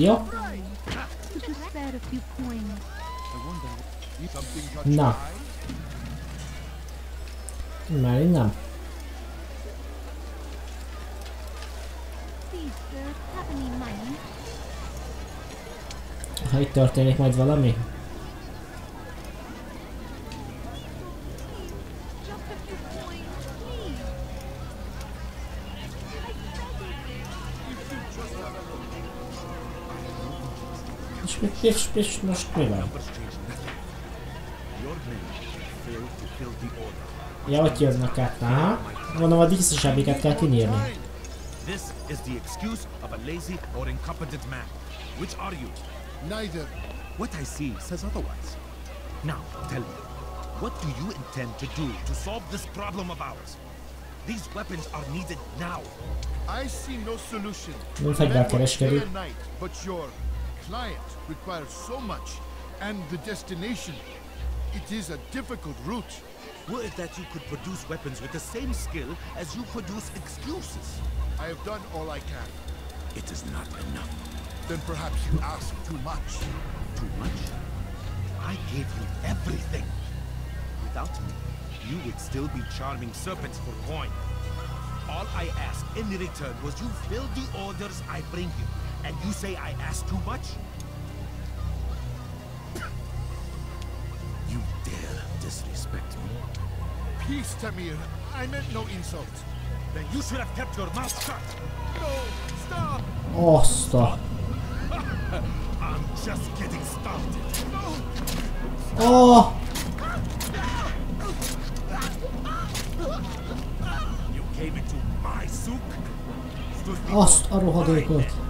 S1: Jó.
S21: Could you spare a few coins?
S1: Na. Már innen. Ha itt történik majd valami. Mi van? Ja, ott jönnek át. Aha. Mondom, a díszesebbiket kell kinyírni.
S22: This is the excuse of a lazy or incompetent man. Which are you?
S19: Neither.
S22: What I see says otherwise. Now, tell me, what do you intend to do to solve this problem of ours? These weapons are needed now.
S19: I see no solution.
S1: Nem fegyverkereskedő.
S19: Day and night, But your client requires so much, and the destination. It is a difficult route.
S22: Were it that you could produce weapons with the same skill as you produce excuses.
S19: I have done all I can.
S22: It is not enough.
S19: Then perhaps you ask too much.
S22: Too much? I gave you everything. Without me, you would still be charming serpents for coin. All I ask in return was you fill the orders I bring you. And you say I ask too much? You dare disrespect me?
S19: Peace, Tamir. I meant no insult.
S22: Then you should have kept your mouth shut.
S19: No, stop!
S1: Oh, Azt (laughs)
S22: I'm just getting started.
S1: Oh!
S22: You came into my souk, stood before
S1: Azt a rohadékot.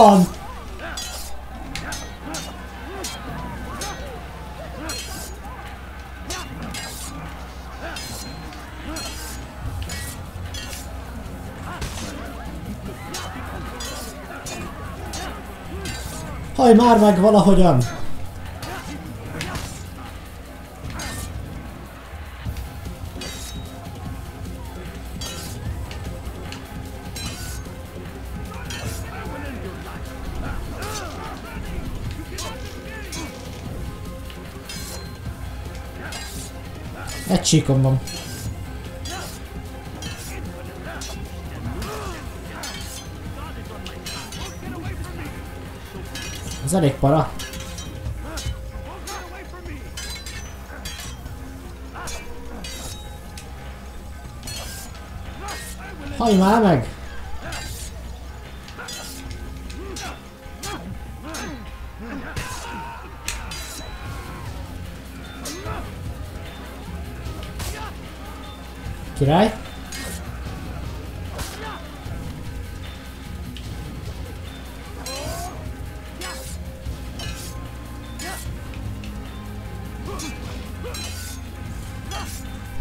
S1: Van? Haj már meg valahogyan! Egy csíkom van. Ez elég para. Hajj már meg! Király?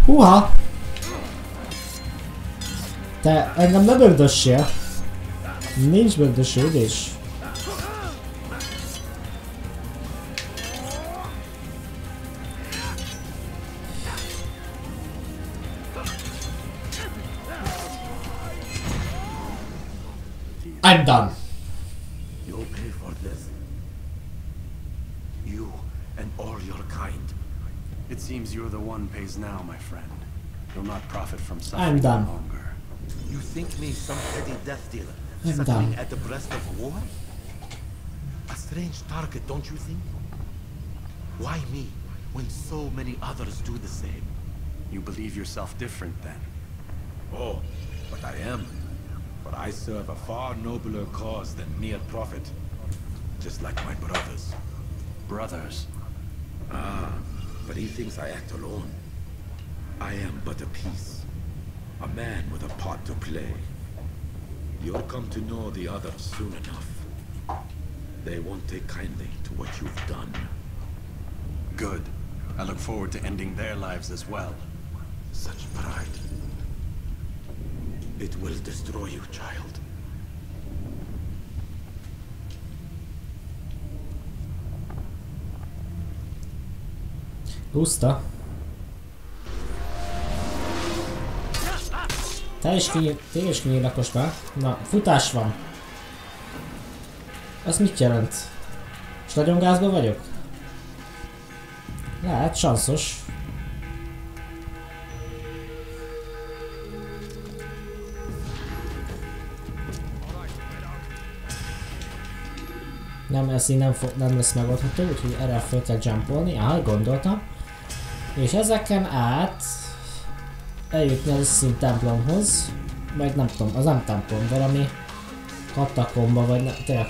S1: Húha! Te engem ne bögdössél! Nincs bögdösődés. I'm done.
S9: longer.
S22: You think me some petty death dealer,
S1: I'm
S22: suckling
S1: done.
S22: at the breast of war? A strange target, don't you think? Why me, when so many others do the same?
S9: You believe yourself different then?
S22: Oh, but I am. But I serve a far nobler cause than mere profit. Just like my brothers.
S9: Brothers?
S22: Ah, but he thinks I act alone. I am but a piece. A man with a part to play. You'll come to know the others soon enough. They won't take kindly to what you've done.
S9: Good. I look forward to ending their lives as well.
S22: Such pride. It will destroy you, child.
S1: Puszta. Te is kinyíl, kinyílak most már. Na, futás van. Az mit jelent? És nagyon gázba vagyok? Lehet, sanszos. Nem, ez így nem, nem lesz megoldható, úgyhogy erre fel kell jumpolni. Aha, gondoltam. És ezeken át eljutni az szint templomhoz, meg nem tudom, az nem templom, valami katakomba, vagy nem, tényleg.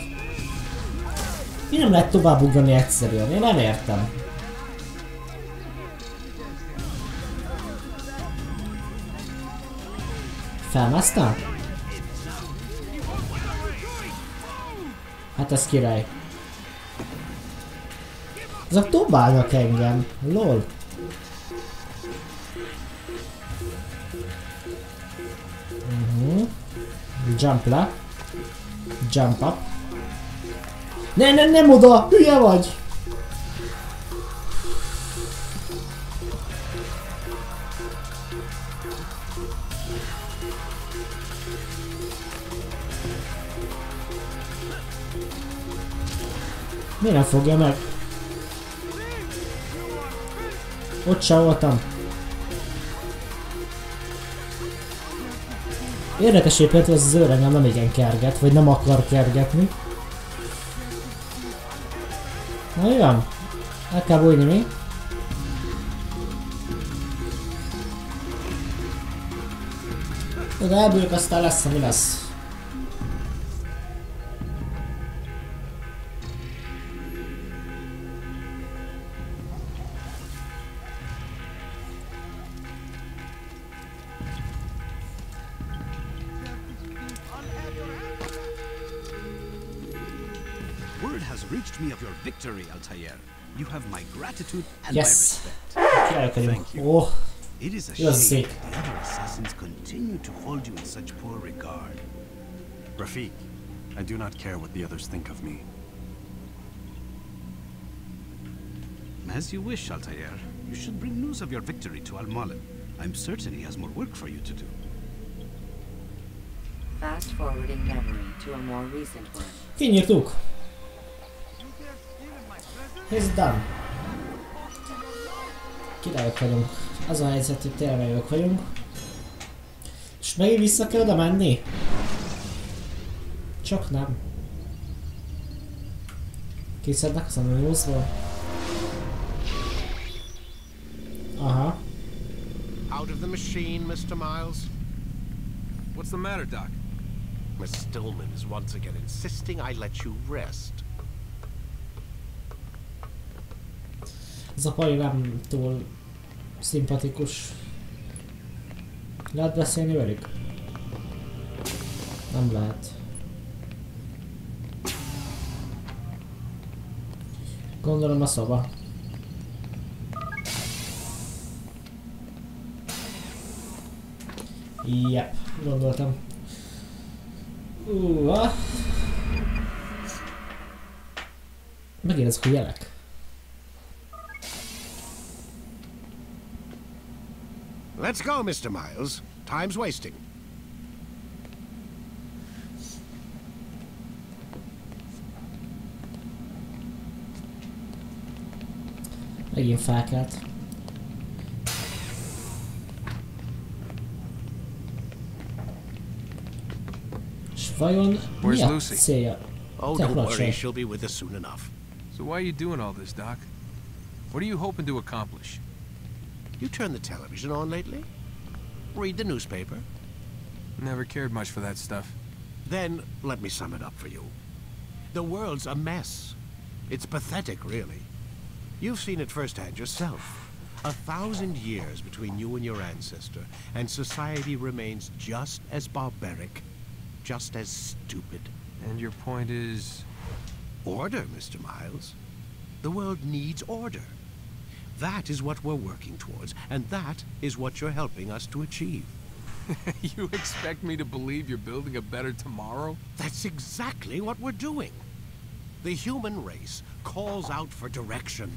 S1: Mi nem lehet tovább ugrani egyszerűen? Én nem értem. Felmásztál? Hát ez király. Azok dobálnak engem. Lol. Jump le. Jump up. Ne, ne, nem oda! Hülye vagy! Miért nem fogja meg? Ott se voltam. Érdekes éppen, hogy az őr engem nem igen kerget, vagy nem akar kergetni. Na olyan. El kell bújni mi? Oda elbújjuk, aztán lesz, ami lesz.
S14: It is a
S1: Jó, az
S14: shame
S1: szép.
S14: that the other assassins continue to hold you in such poor regard.
S9: Rafik, I do not care what the others think of me.
S14: As you wish, Altair. You should bring news of your victory to Al-Mullen. I'm certain he has more work for you to do.
S5: Fast forwarding memory to a more recent one.
S1: Kinyírtuk. He's done. Királyok vagyunk. Az a helyzet, hogy tényleg jók vagyunk. És megint vissza kell oda menni? Csak nem. Készednek az Anonymousból? Aha.
S2: Out of the machine, Mr. Miles?
S3: What's the matter, Doc?
S2: Miss Stillman is once again insisting I let you rest.
S1: Ez a pali nem túl szimpatikus. Lehet beszélni velük? Nem lehet. Gondolom a szoba. Jep, gondoltam. Uh, ah. Megint ezek a jelek.
S2: Let's go, Mr. Miles. Time's wasting.
S1: Megint felkelt. És vajon mi
S3: Where's oh,
S1: a
S3: Lucy?
S1: célja?
S2: Oh, don't worry. She'll be with us soon enough.
S3: So why are you doing all this, Doc? What are you hoping to accomplish?
S2: You turned the television on lately? Read the newspaper?
S3: Never cared much for that stuff.
S2: Then let me sum it up for you. The world's a mess. It's pathetic, really. You've seen it firsthand yourself. A thousand years between you and your ancestor, and society remains just as barbaric, just as stupid.
S3: And your point is...
S2: Order, Mr. Miles. The world needs order. That is what we're working towards, and that is what you're helping us to achieve. (laughs)
S3: you expect me to believe you're building a better tomorrow?
S2: That's exactly what we're doing. The human race calls out for direction.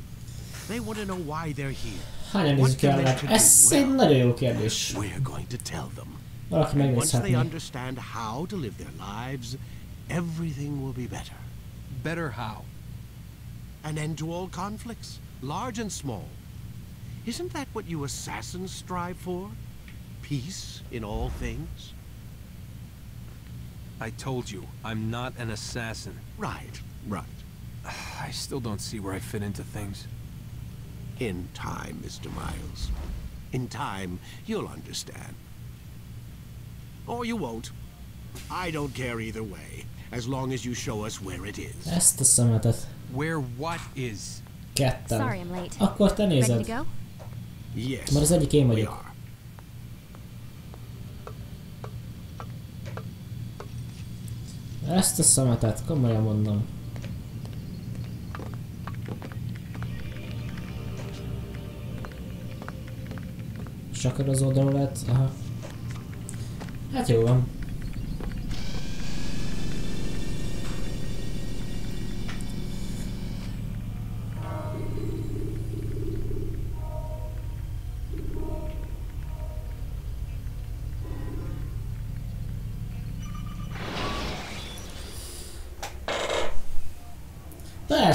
S2: They want to know why they're here.
S1: Hányan
S2: What
S1: nézik
S2: they're
S1: el?
S2: meant to do.
S1: Ez egy nagyon jó kérdés.
S2: We're going to tell them.
S1: Valaki
S2: And once they understand how to live their lives, everything will be better.
S3: Better how?
S2: An end to all conflicts, large and small. Isn't that what you assassins strive for? Peace in all things?
S3: I told you, I'm not an assassin.
S2: Right, right.
S3: I still don't see where I fit into things.
S2: In time, Mr. Miles. In time, you'll understand. Or you won't. I don't care either way, as long as you show us where it is.
S1: Ezt a szemetet.
S3: Where what is?
S1: Ketten. Akkor te nézed. Mert az egyik én vagyok. Ezt a szemetet, komolyan mondom. És akkor az oldalról lehet, aha. Hát jó van.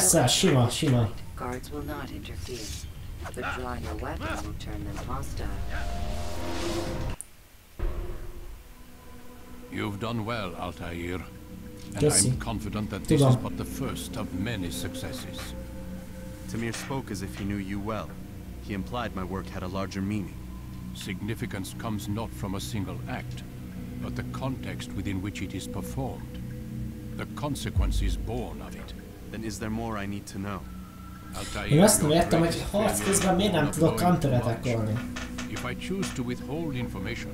S1: Persze, uh, Shima, Shima.
S5: Guards will not interfere, but drawing a weapon will turn them hostile.
S15: You've done well, Altair. And
S10: Jesse.
S15: I'm confident that this is but the first of many successes.
S10: Tamir spoke as if he knew you well. He implied my work had a larger meaning.
S15: Significance comes not from a single act, but the context within which it is performed. The consequences born of it.
S10: Then is there more I need to know?
S15: Altair,
S1: Én azt nem
S15: your
S1: értem, hogy
S15: greatest
S1: harc
S15: failure
S1: közben miért nem
S15: is
S1: tudok
S15: not knowing
S1: counter-attackolni.
S15: much. If I choose to withhold information,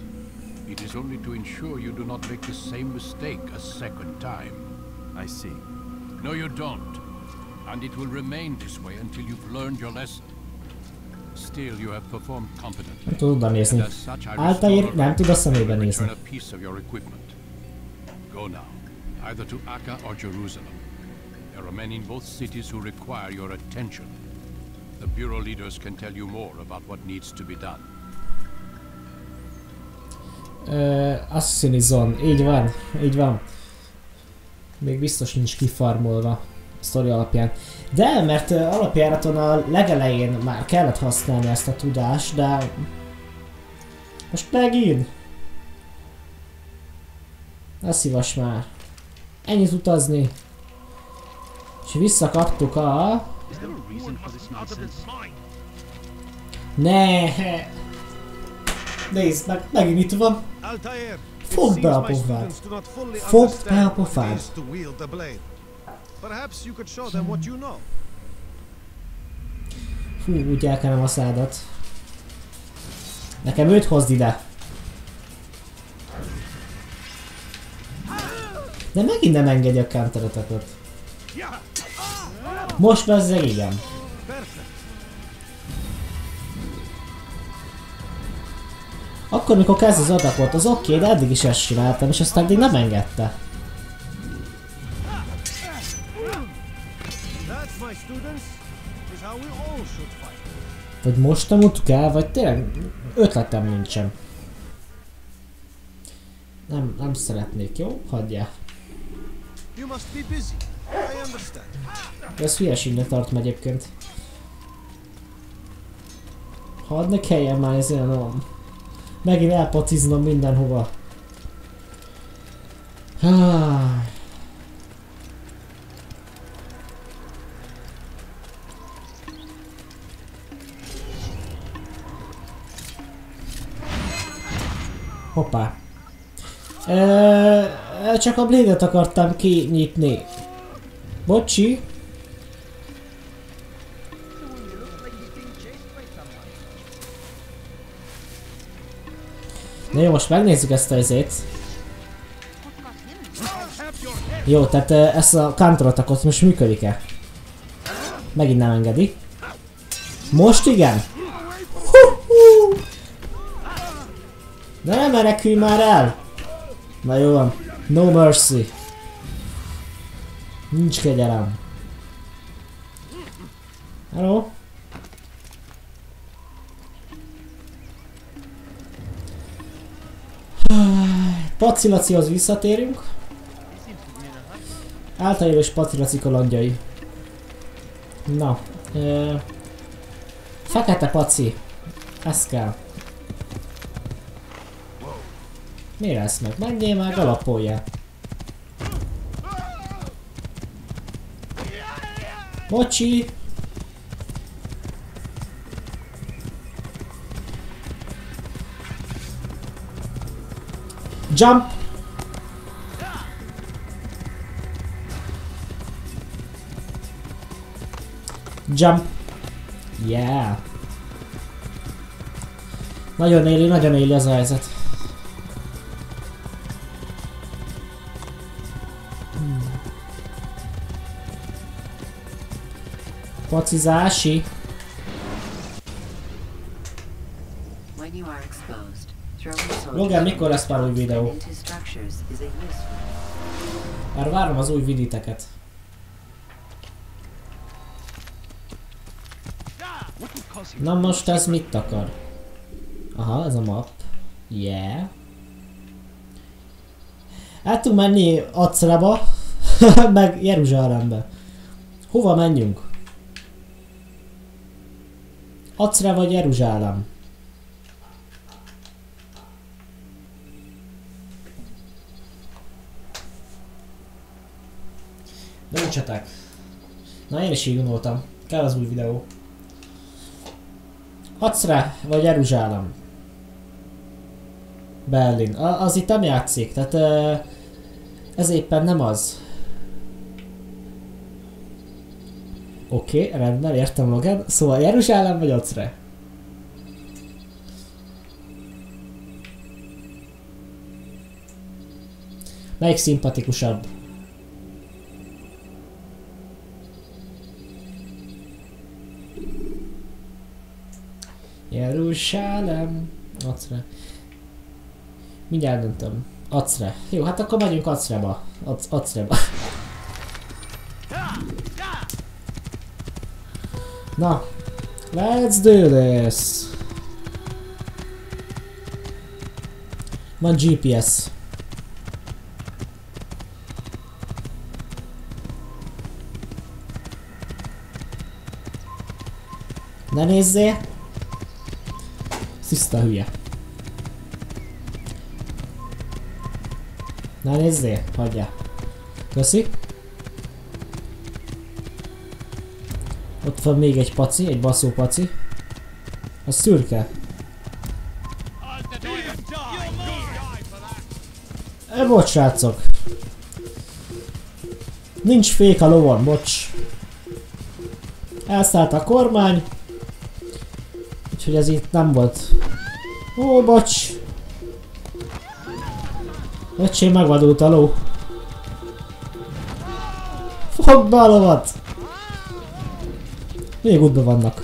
S15: it is only to ensure you do not make the same mistake a second time.
S10: I see.
S15: No, you don't. And it will remain this way until you've learned your lesson. Still, you have performed competently.
S1: Nem tudod oda nézni.
S15: And as such, I
S1: Altair
S15: restore
S1: nem tud a szemébe
S15: and
S1: nézni.
S15: a piece of your equipment. Go now, either to Akka or Jerusalem. There are men in both cities who require your attention. The Bureau leaders can tell you more about what needs to be done.
S1: Ö, Assassin's Zone, így van, így van. Még biztos nincs kifarmolva. sztori alapján. De, mert ö, alapjáraton a legelején már kellett használni ezt a tudást, de... Most megint? Ne szívas már. Ennyit utazni. És visszakaptuk a... Ne! Nézd meg, megint itt van. Fogd be a pofád. Fogd be a pofád. Fú, úgy elkenem a szádat. Nekem őt hozd ide. De megint nem engedje a counter Most bezzeg igen. Akkor, mikor kezd az atakot, az oké, de eddig is ezt csináltam, és aztán még nem engedte. Vagy most tanultuk el, vagy tényleg ötletem nincsen. Nem, nem szeretnék, jó? Hagyja.
S8: You must be busy. Understand.
S1: Ez hülyeségnek tartom egyébként. Hadd ne kelljen már ez olyan Megint elpatiznom mindenhova. Háj. Hoppá. Ö, csak a blade akartam kinyitni. Bocsi. Na jó, most megnézzük ezt a izét. Jó, tehát ezt a counter most működik-e? Megint nem engedi. Most igen? Hú-hú! De nem menekülj már el! Na jó van. No mercy. Nincs kegyelem. Hello? Pacilacihoz visszatérünk. Általános pacilaci kalandjai. Na. Ö, fekete paci. Ez kell. Mi lesz meg? Menjél már, galapoljál. Bocsi! Jump! Jump! Yeah! Nagyon éli, nagyon éli az a helyzet.
S5: Throwing
S1: Logan, mikor lesz már új videó? Már várom az új viditeket. Na most ez mit akar? Aha, ez a map. Yeah. El tudunk menni Acraba, (laughs) meg Jeruzsálembe. Hova menjünk? Acre vagy Jeruzsálem? Döntsetek. Na én is így gondoltam. Kell az új videó. Acre vagy Jeruzsálem? Berlin. A, az itt nem játszik, tehát ez éppen nem az. Oké, okay, rendben, értem Logan. Szóval Jeruzsálem vagy Acre? Melyik szimpatikusabb? Jeruzsálem. Acre. Mindjárt döntöm. Acre. Jó, hát akkor megyünk Acreba. Ac Acreba. Na, let's do this! Van GPS. Ne nézzél! Sziszta hülye. Na nézzél, hagyja. Köszi. Ott van még egy paci, egy baszó paci. A szürke. E, bocs, srácok. Nincs fék a lovon, bocs. Elszállt a kormány. Úgyhogy ez itt nem volt. Ó, bocs. Öcsém, megvadult a ló. Fogd be a lovat! Még útban vannak.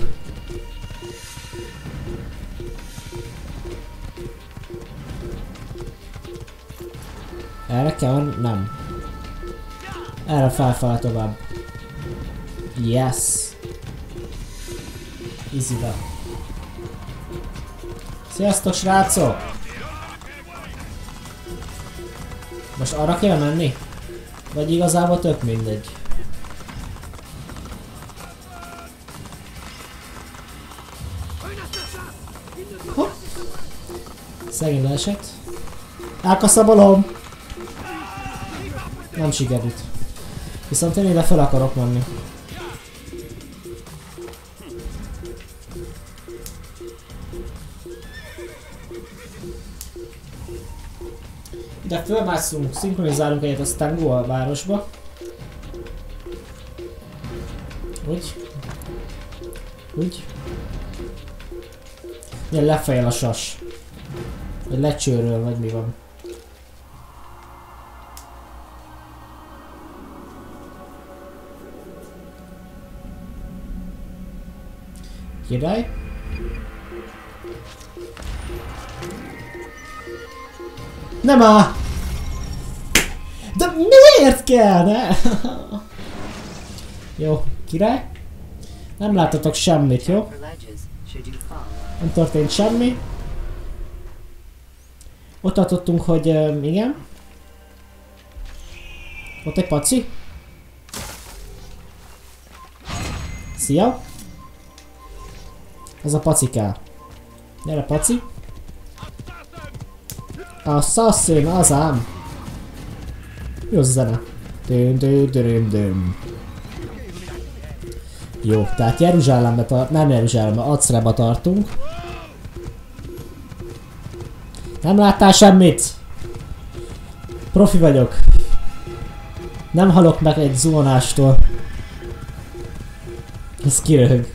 S1: Erre kell? Nem. Erre felfele tovább. Yes. Easy be. Sziasztok srácok! Most arra kell menni? Vagy igazából tök mindegy. Szegény leesett. Elkaszabolom! Nem sikerült. Viszont én ide fel akarok menni. Ide fölmászunk, szinkronizálunk egyet, aztán go a városba. Úgy. Úgy. Ilyen lefejel a sas. Lecsőről, vagy mi van. Király. Nem á! De miért kell, ne? (laughs) jó, király. Nem láttatok semmit, jó? Nem történt semmi. Ott tartottunk, hogy uh, igen. Ott egy paci. Szia! Ez a paci kell. Gyere, paci. Assassin, az ám. Jó a zene. Düm, düm, düm, düm. Jó, tehát Jeruzsálembe tart, nem Jeruzsálembe, Acreba tartunk. Nem láttál semmit? Profi vagyok. Nem halok meg egy zuhanástól. Ez kiröhög.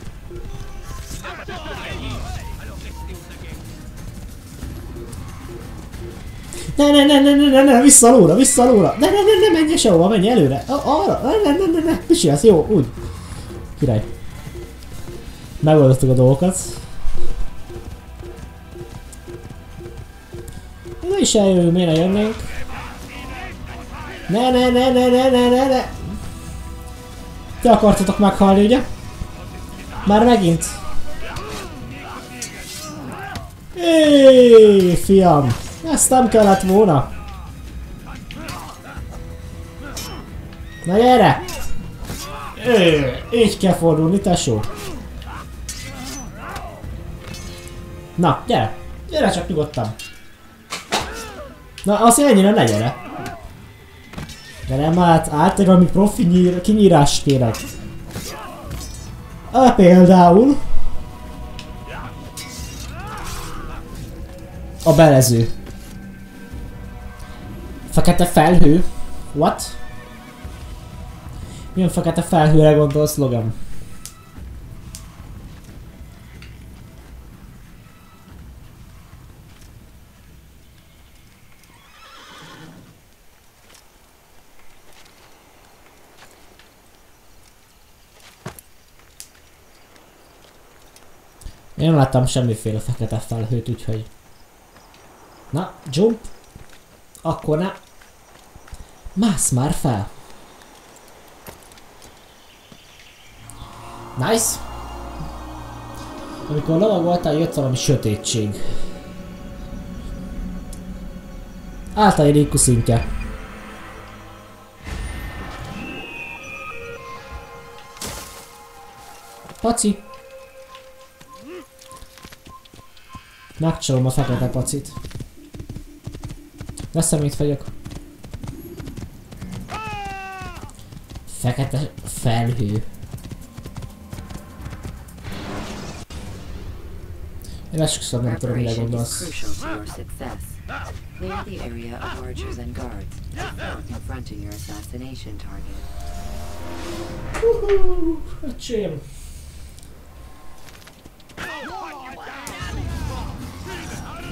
S1: Ne, ne, ne, ne, ne, ne, ne, vissza lóra, vissza lóra. Ne, ne, ne, ne, menj sehova, menj előre. Arra, ne, ne, ne, ne, ne, mit? Jó, úgy. Király. Megoldottuk a dolgokat. Is eljövünk, miért ne jönnénk? Ne, ne, ne, ne, ne, ne, ne, ne. Te akartatok meghalni, ugye? Már megint. Éj, fiam. Ezt nem kellett volna. Na gyere! Ő, így kell fordulni, tesó. Na, gyere! Gyere csak nyugodtan. Na, azt ennyire ne gyere. De nem át, át valami profi nyír, kinyírás kérek. A például... A belező. Fekete felhő? What? Milyen fekete felhőre gondolsz, Logan? Én nem láttam semmiféle fekete felhőt, úgyhogy... Na, jump! Akkor ne... Mász már fel! Nice! Amikor lovag voltál, jött valami sötétség. Által egy szintje. Paci! Megcsalom a fekete pacit. Veszem itt vagyok. Fekete felhő. Én esküszöm nem tudom, mire gondolsz.
S5: Clear the area of archers and guards before confronting your assassination target.
S1: Uhú, öcsém.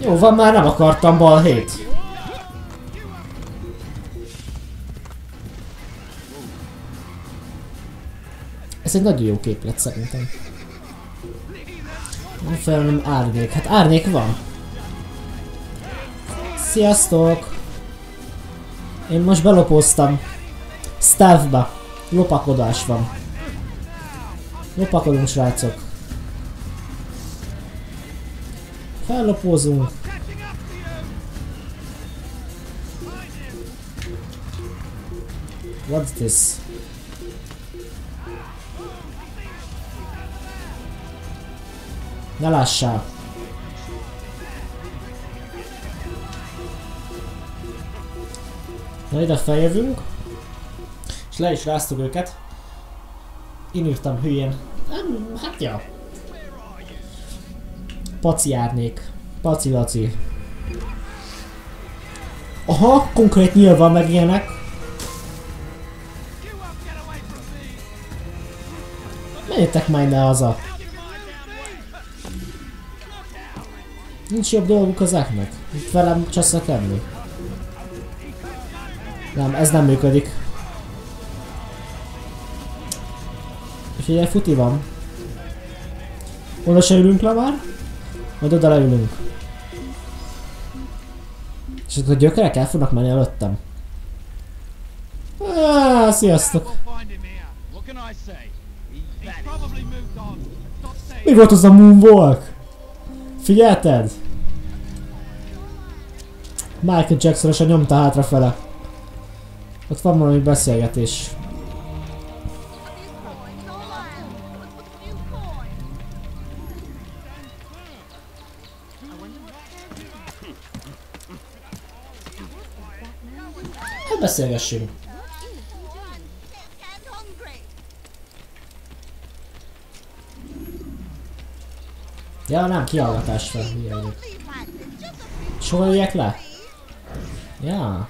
S1: Jó, van már nem akartam balhét. Ez egy nagyon jó képlet szerintem. Nem fel, nem árnyék. Hát árnyék van. Sziasztok! Én most belopóztam. Stealthba. Lopakodás van. Lopakodunk, srácok. Fellopózunk. What's this? Ne lássál! Na ide feljövünk. És le is ráztuk őket. Én írtam hülyén. Hát ja. Paci árnék. Paci laci. Aha, konkrét nyilván meg ilyenek. Menjetek már ne haza. Nincs jobb dolguk ezeknek. Itt velem cseszekedni. Nem, ez nem működik. És futi van. Oda se ülünk le már? Majd oda leülünk. És akkor a gyökerek el fognak menni előttem. Ah, sziasztok! Mi volt az a moonwalk? Figyelted? Michael Jackson-osan nyomta hátrafele. Ott van valami beszélgetés. Beszélgessünk. Ja, nem, kihallgatás fel. Hülye vagyok. És hol üljek le? Ja.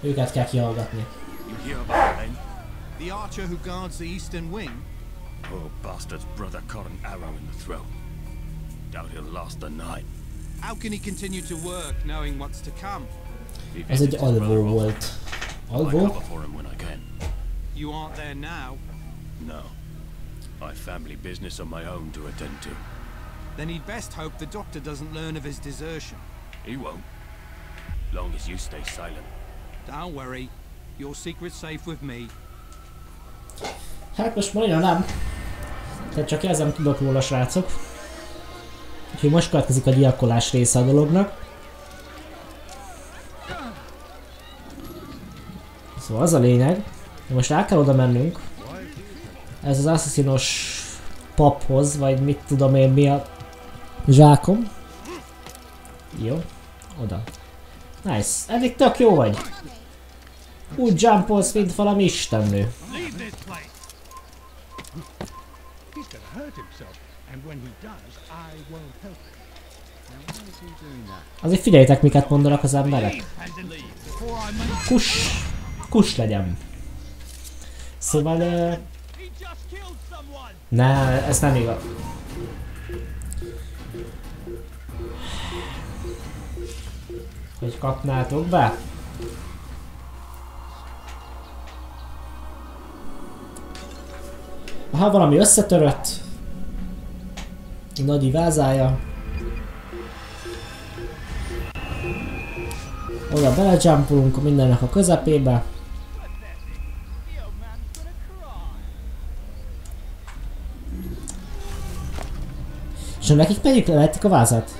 S1: Őket kell kihallgatni.
S28: You hear about? The archer who guards the eastern wing?
S29: Poor bastard's brother caught an arrow in the throat. Doubt he'll last the night.
S28: How can he continue to work knowing what's to come?
S29: He
S1: Ez egy
S29: visits his
S1: alvó volt.
S29: I
S1: Alvó?
S29: cover for him when I can.
S28: You aren't there now.
S29: No. I've family business of my own to attend to.
S28: Then he'd best hope the doctor doesn't learn of his desertion.
S29: He won't. Long as you stay silent.
S28: Don't worry. Your secret's safe with me.
S1: Hát most mondja nem. Tehát csak ezem tudok róla, srácok. Úgyhogy most következik a gyilkolás része a dolognak. Szóval az a lényeg, hogy most el kell oda mennünk. Ez az assassinos paphoz, vagy mit tudom én mi a zsákom. Jó, oda. Nice, eddig tök jó vagy. Úgy jumpolsz, mint valami istennő.
S30: Leave this place. He's gonna hurt himself, and when he does, I won't help him. Now, why is he doing that?
S1: Azért figyeljétek, miket mondanak az emberek. Kus, kus legyen. Szóval... Uh, ne, ez nem igaz. Hogy kapnátok be? Ha valami összetörött. Nagy vázája. Oda belejumpolunk mindennek a közepébe. És nekik megyik, lejtik a vázat?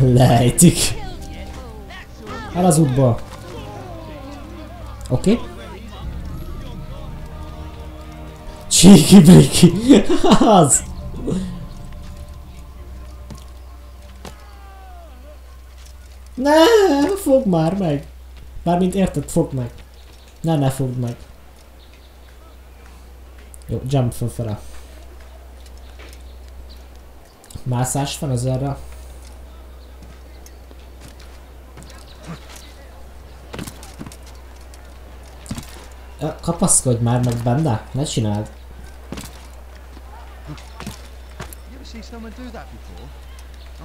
S1: Lejtik. El az útból. Oké. Okay. Csíki briki. (laughs) az. Ne, fog már meg! Mármint érted, fog meg. Ne, ne fogd meg. Jó, jump fölfele. Mászás van az erre. Kapaszkodj már meg benne, ne csináld.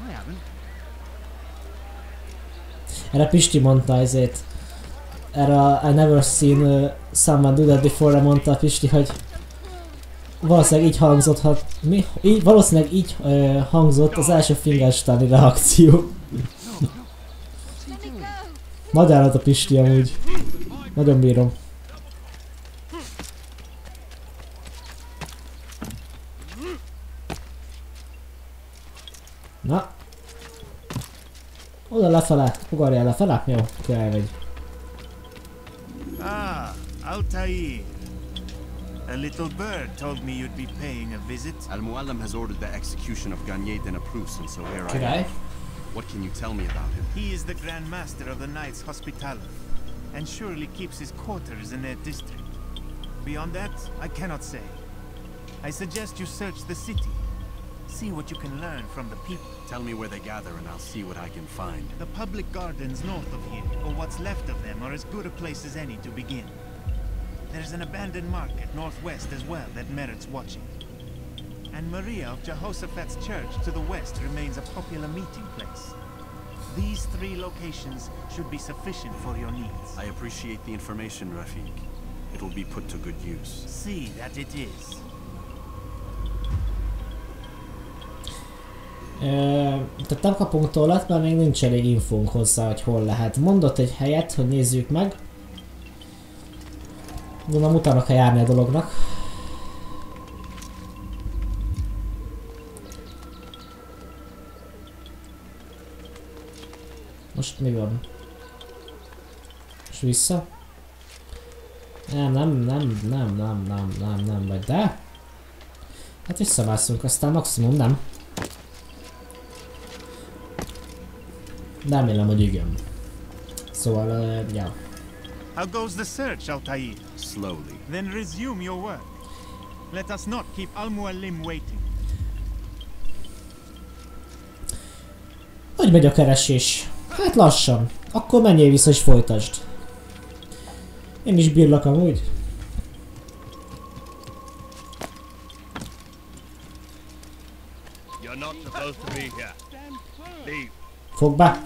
S11: I haven't.
S1: Erre Pisti mondta ezért. Erre a I never seen uh, someone do that before mondta Pisti, hogy valószínűleg így hangzott, ha, mi? Így, valószínűleg így uh, hangzott az első fingerstani reakció. Nagy állat a Pisti amúgy. Nagyon bírom. Na. Oda lefele, ugorjál lefele? Jó, király vagy.
S16: Ah, Altair. A little bird told me you'd be paying a visit.
S9: Al-Mualim has ordered the execution of Garnier de Naplouse, and so here I
S16: Could I?
S9: am. What can you tell me about him?
S16: He is the Grand Master of the Knights Hospitaller, and surely keeps his quarters in their district. Beyond that, I cannot say. I suggest you search the city. See what you can learn from the people.
S9: Tell me where they gather, and I'll see what I can find.
S16: The public gardens north of here, or what's left of them, are as good a place as any to begin. There's an abandoned market northwest as well that merits watching. And Maria of Jehoshaphat's church to the west remains a popular meeting place. These three locations should be sufficient for your needs.
S9: I appreciate the information, Rafiq. It will be put to good use.
S16: See that it is.
S1: Tehát nem kapunk tollat, mert még nincs elég infónk hozzá, hogy hol lehet. Mondott egy helyet, hogy nézzük meg. Gondolom utána kell járni a dolognak. Most mi van? És vissza? Nem, nem, nem, nem, nem, nem, nem, nem, vagy de? Hát visszamászunk, aztán maximum nem. Remélem, hogy igen. Szóval, uh, ja.
S16: How goes the search, Altair?
S9: Slowly.
S16: Then resume your work. Let us not keep Al-Mualim waiting.
S1: Hogy megy a keresés? Hát lassan. Akkor menjél vissza és folytasd. Én is bírlak amúgy.
S29: You're not supposed to be here. Leave.
S1: Fog be.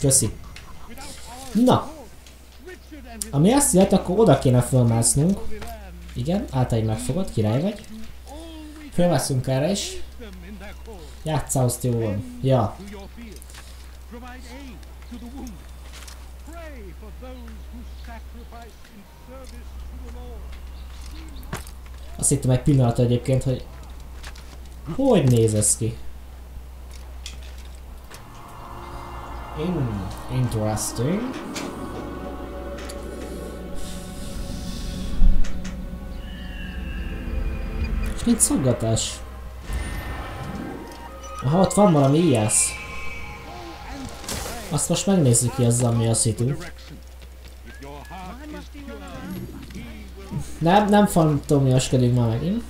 S1: Köszi. Na. Ami azt jelenti, akkor oda kéne fölmásznunk. Igen, által megfogod, király vagy. Fölmászunk erre is. Játsszál, azt jó. Ja. Azt hittem egy pillanat egyébként, hogy... Hogy néz ez ki? In interesting. És nincs szaggatás. Aha, ott van valami ijász. Azt most megnézzük ki azzal mi a szitu. Nem, nem fantomiaskodjunk már megint.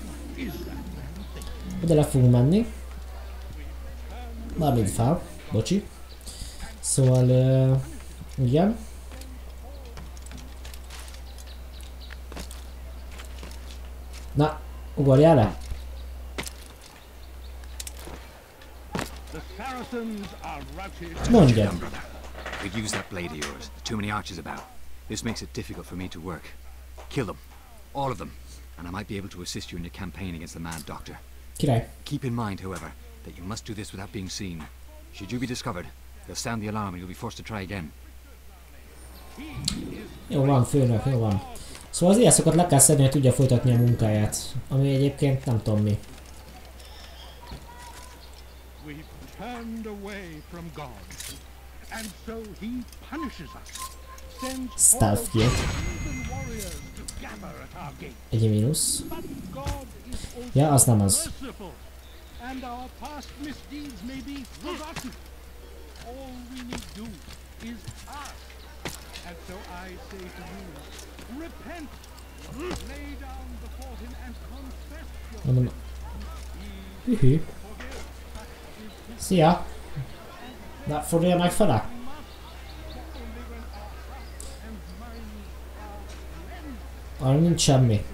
S1: Oda le fogunk menni. Mármint fel, bocsi. Szóval, uh, igen. Na, ugorjál le.
S31: The Saracens are routed.
S1: Mondja.
S26: Young could use that blade of yours. Too many archers about. This makes it difficult for me to work. Kill them. All of them. And I might be able to assist you in your campaign against the Mad Doctor.
S1: Király.
S26: Keep in mind, however, that you must do this without being seen. Should you be discovered, they'll sound the alarm and you'll be forced to try again.
S1: Jó van, főnök, jó van. Szóval az ilyeszokat le kell szedni, hogy tudja folytatni a munkáját. Ami egyébként nem tudom mi.
S31: We've turned away from God. And so he punishes us. Sends
S1: Stealth
S31: gate.
S1: Egy mínusz. Ja, az nem az.
S31: merciful, and our past misdeeds may be forgotten. All we need do is ask. And so I say to you, repent, lay down before him and confess your
S1: Mondom... Hühű. Szia! Na, fordulja meg fele? Arra nincs semmi.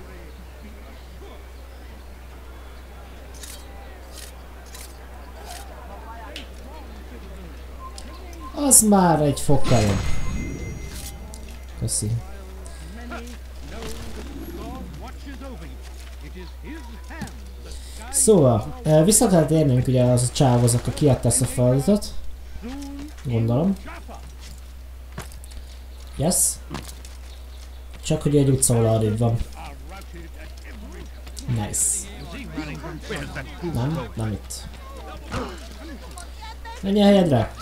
S1: Az már egy fokkal jobb. Köszi. Szóval, eh, vissza kell térnünk ugye az a csávhoz, aki kiadta ezt a feladatot. Gondolom. Yes. Csak hogy egy utca arrébb van. Nice. Nem, nem itt. Menj a helyedre!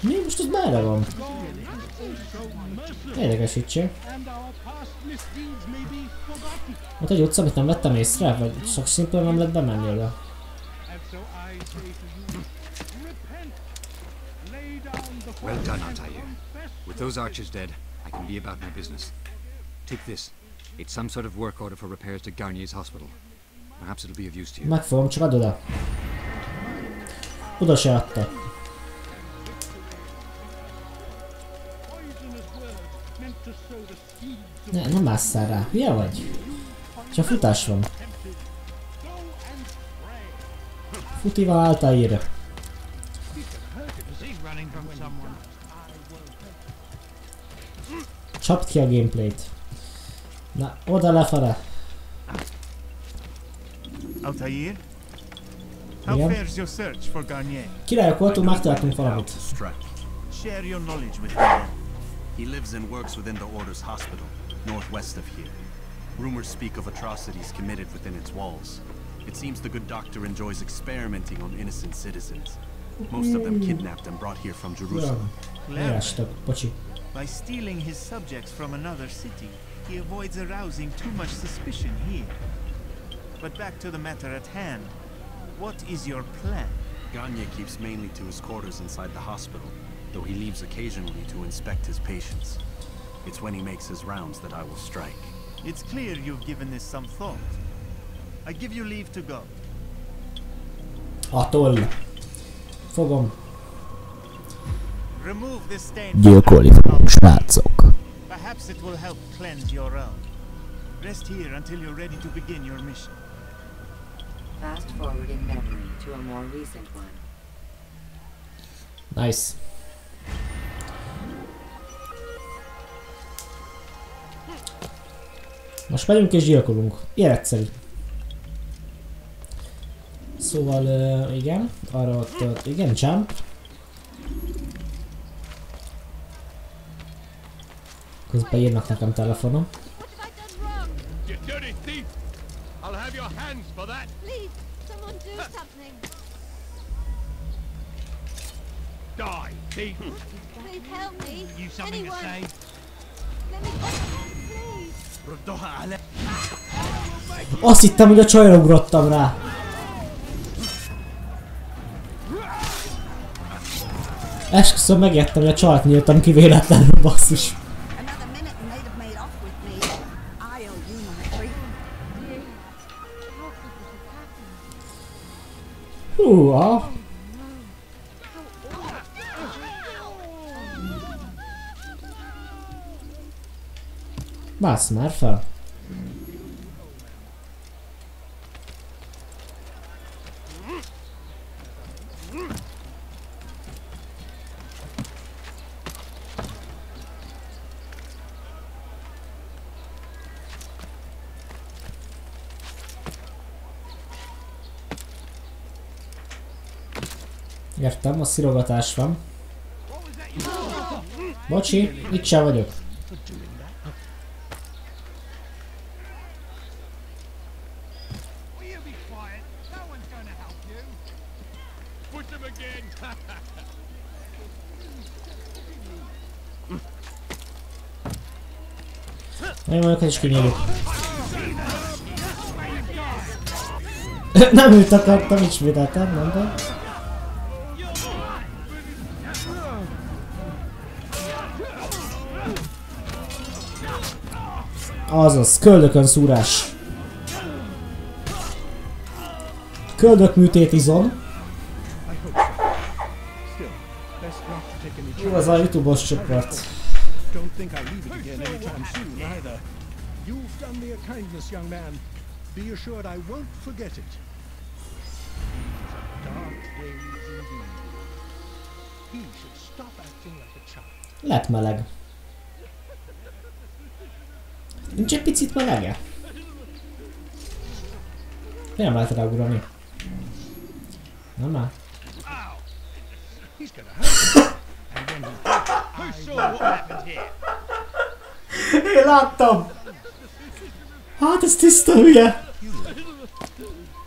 S1: Mi? Most az merre van? Érdekesítsél. Ott egy utca, amit nem vettem észre? Vagy csak szimplán nem lehet bemenni oda?
S26: Well done, Altair. With those archers dead, I can be about my business. Take this. It's some sort of work order for repairs to Garnier's hospital. Perhaps it'll.
S1: Megfogom, csak add oda. Oda se adta. Ne, nem ásszál rá. Hülye vagy? Csak futás van. Futival Altair. Csapd ki a gameplayt. Na, oda lefele.
S16: Altair? How
S1: Igen.
S16: fares your search for Garnier?
S1: Királyok voltunk, megtaláltunk valamit.
S16: Share your knowledge with me.
S9: He lives and works within the Order's hospital, northwest of here. Rumors speak of atrocities committed within its walls. It seems the good doctor enjoys experimenting on innocent citizens. Most of them hmm. kidnapped and brought here from Jerusalem.
S1: Leástak, bocsi.
S16: By stealing his subjects from another city, he avoids arousing too much suspicion here. But back to the matter at hand. What is your plan?
S9: Gagne keeps mainly to his quarters inside the hospital, though he leaves occasionally to inspect his patients. It's when he makes his rounds that I will strike.
S16: It's clear you've given this some thought. I give you leave to go.
S1: A toll. Fogom.
S16: Remove this stain.
S1: Gyilkolni fogunk, srácok.
S16: Perhaps it will help cleanse your realm. Rest here until you're ready to begin your mission.
S5: Fast forward in memory to a more recent one.
S1: Nice. Most megyünk és gyilkolunk. Ilyen egyszerű. Szóval, uh, igen, arra ott, ott, igen, jump. Közben írnak nekem telefonon.
S15: You dirty thief! I'll have your hands for that!
S21: Please, someone do something.
S15: Die, thief!
S21: Please help me.
S15: You something to
S21: Anyone.
S15: say?
S21: Let me please.
S1: Azt hittem, hogy a csajra ugrottam rá. Esküszöm, megijedtem, hogy a csajt nyíltam ki véletlenül, basszus. Húha! Bász már Értem, a szirogatás van. Bocsi, itt sem vagyok. Nem vagyok, és kinyírjuk. (laughs) Nem őt akartam ismételtem, nem. Azaz, köldökön szúrás. Köldök műtét izom. Jó, az a Youtube-os csoport.
S32: Be assured I won't forget it. Dark days indeed. He should stop acting like a child.
S1: Lett meleg. Nincs egy picit melege? Nem lehet ráugrani. Nem már. Én láttam! Hát ez tiszta hülye!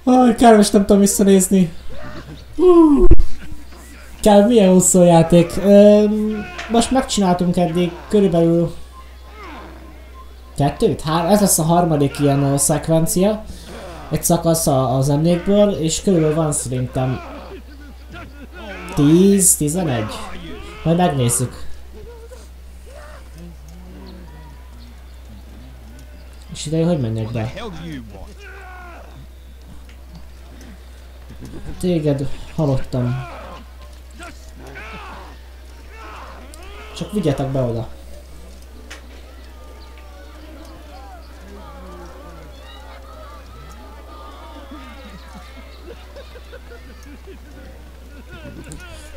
S1: Aj, kármos nem tudom visszanézni. Hú. Kell, milyen hosszú játék? Öm, most megcsináltunk eddig körülbelül kettőt? Hár, ez lesz a harmadik ilyen uh, szekvencia. Egy szakasz a- az emlékből, és körülbelül van szerintem 10-11. Majd megnézzük. És ide hogy menjek be? Téged hallottam. Csak vigyetek be oda.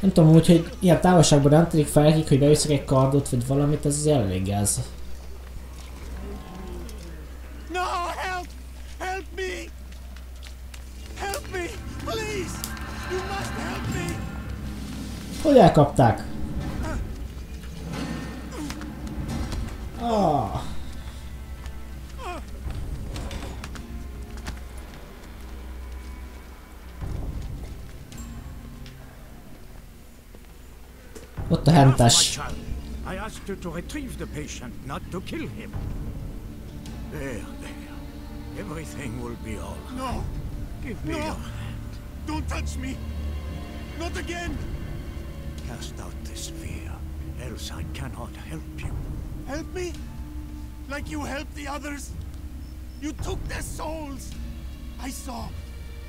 S1: Nem tudom úgy, hogy ilyen távolságban nem tűnik fel nekik, hogy beviszek egy kardot vagy valamit, ez azért elég gáz.
S16: No, help! Help me! Help me! Please! You must help me!
S1: Hogy elkapták? Ah. Ott a hentes.
S23: I asked you to retrieve the patient, not to kill him. There, there. Everything will be all right.
S16: No!
S23: Give me
S16: No!
S23: your
S16: Don't touch me! Not again!
S23: Cast out this fear, else I cannot help you.
S16: Help me? Like you helped the others? You took their souls! I saw!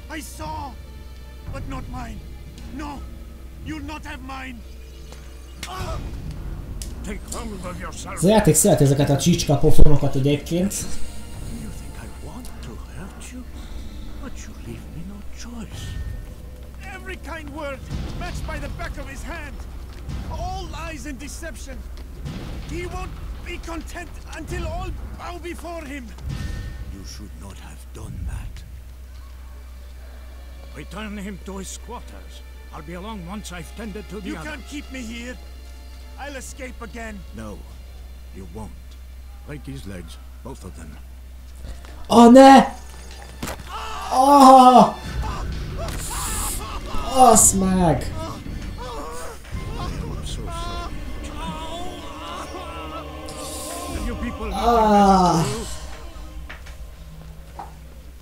S16: I saw! But not mine! No! You'll not have mine!
S23: Take hold of yourself.
S1: A játék szeret ezeket a csicska pofonokat egyébként.
S23: You think I want to hurt? But you leave me no choice.
S16: Every kind word matched by the back of his hand. All lies and deception. He won't be content until all bow before him.
S23: You should not have done that. Return him to his quarters. I'll be along once I've tended to the
S16: You
S23: other.
S16: can't keep me here. I'll escape again.
S23: No, you won't. Break his legs, both of them.
S1: Oh ne! Oh!
S23: Sorry. You people
S1: Ah!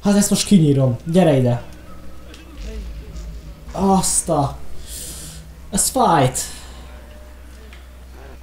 S1: Hát ezt most kinyírom. Gyere ide. Azt a... Ez fight. Uh. Szerencsétlen.
S33: Be gone, monk.
S1: Ne pofázzál.
S23: I trust today is better. You are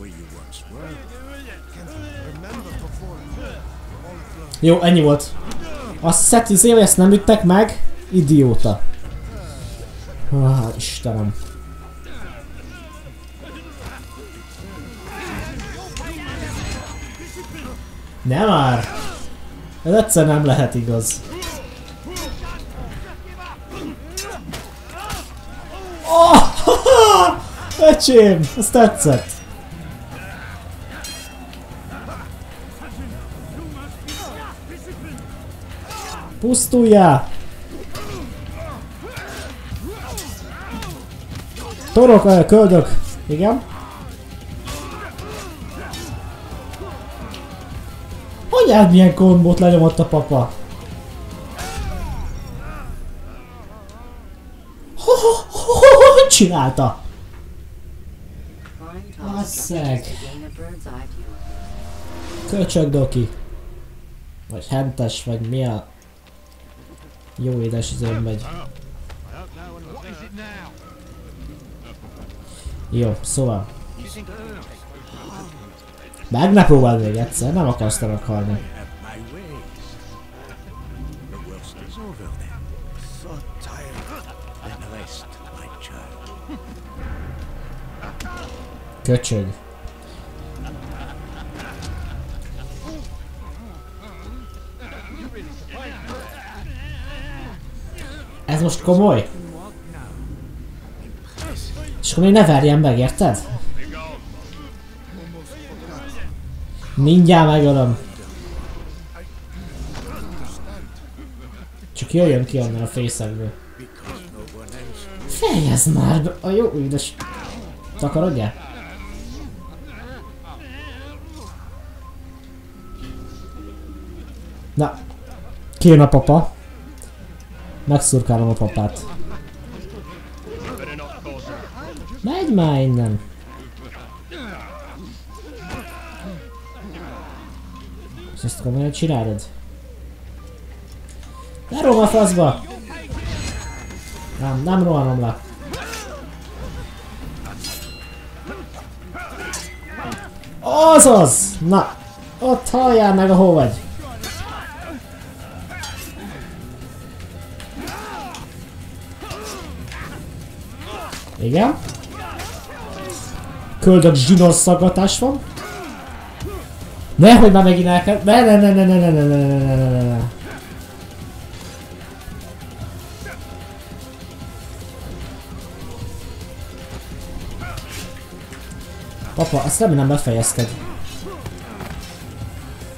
S23: way you once were?
S16: Remember before
S1: Jó, ennyi volt. Azt hiszed, izé, hogy ezt nem üttek meg? Idióta. Ah, Istenem. Nem már! Ez egyszer nem lehet igaz. Oh! (laughs) Öcsém, ez tetszett. Pusztuljál! Torok, eh, köldök. Igen. Hogy milyen kombót lenyomott a papa? Ho, Hogy csinálta? Basszeg.
S5: Gain a bird's eye view.
S1: Köcsög doki. Vagy hentes, vagy mi a... Jó édes zöld megy. Jó, szóval. Meg ne próbáld még egyszer, nem akarsz te meghalni. Köcsög. Ez most komoly? És akkor még ne verjen meg, érted? Mindjárt megölöm. Csak jöjjön ki onnan a fészekből. Fejezd már be! A jó üdes... Takarodjál? Na. Kijön a papa. Megszurkálom a papát. Megy már innen. És ezt komolyan csinálod? Ne roham a faszba! Nem, nem rohanom le. Azaz! Na! Ott halljál meg, ahol vagy. Igen. Köldök zsinos szaggatás van. Nehogy már megint elkezd... Ne, ne, ne, ne, ne, ne, ne, ne, ne, ne, ne, ne, ne. Papa, azt remélem befejezted.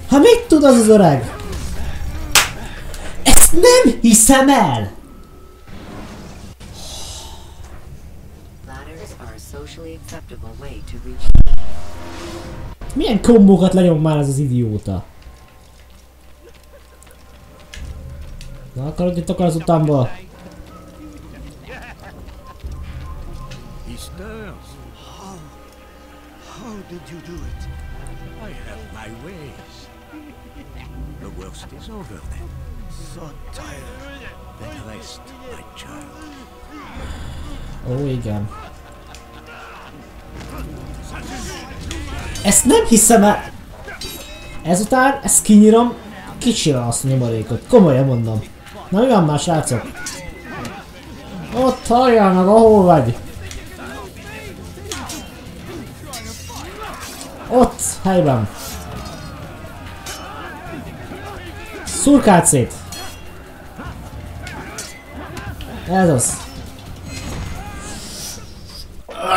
S1: Ha mit tud az az öreg? Ezt nem hiszem el!
S5: Ladders are a socially acceptable way to reach
S1: Milyen kombókat lenyom már ez az idióta? Na akarod itt akar az utámból?
S23: He stirs. How? How did you do it? I have my ways. The worst is over then. So tired. Then rest, my child.
S1: Ó, igen. Ezt nem hiszem el! Ezután ezt kinyírom, kicsira azt a nyomorékot. Komolyan mondom. Na mi van már srácok? Ott halljál meg, ahol vagy! Ott, helyben. Szurkált szét! Ez az.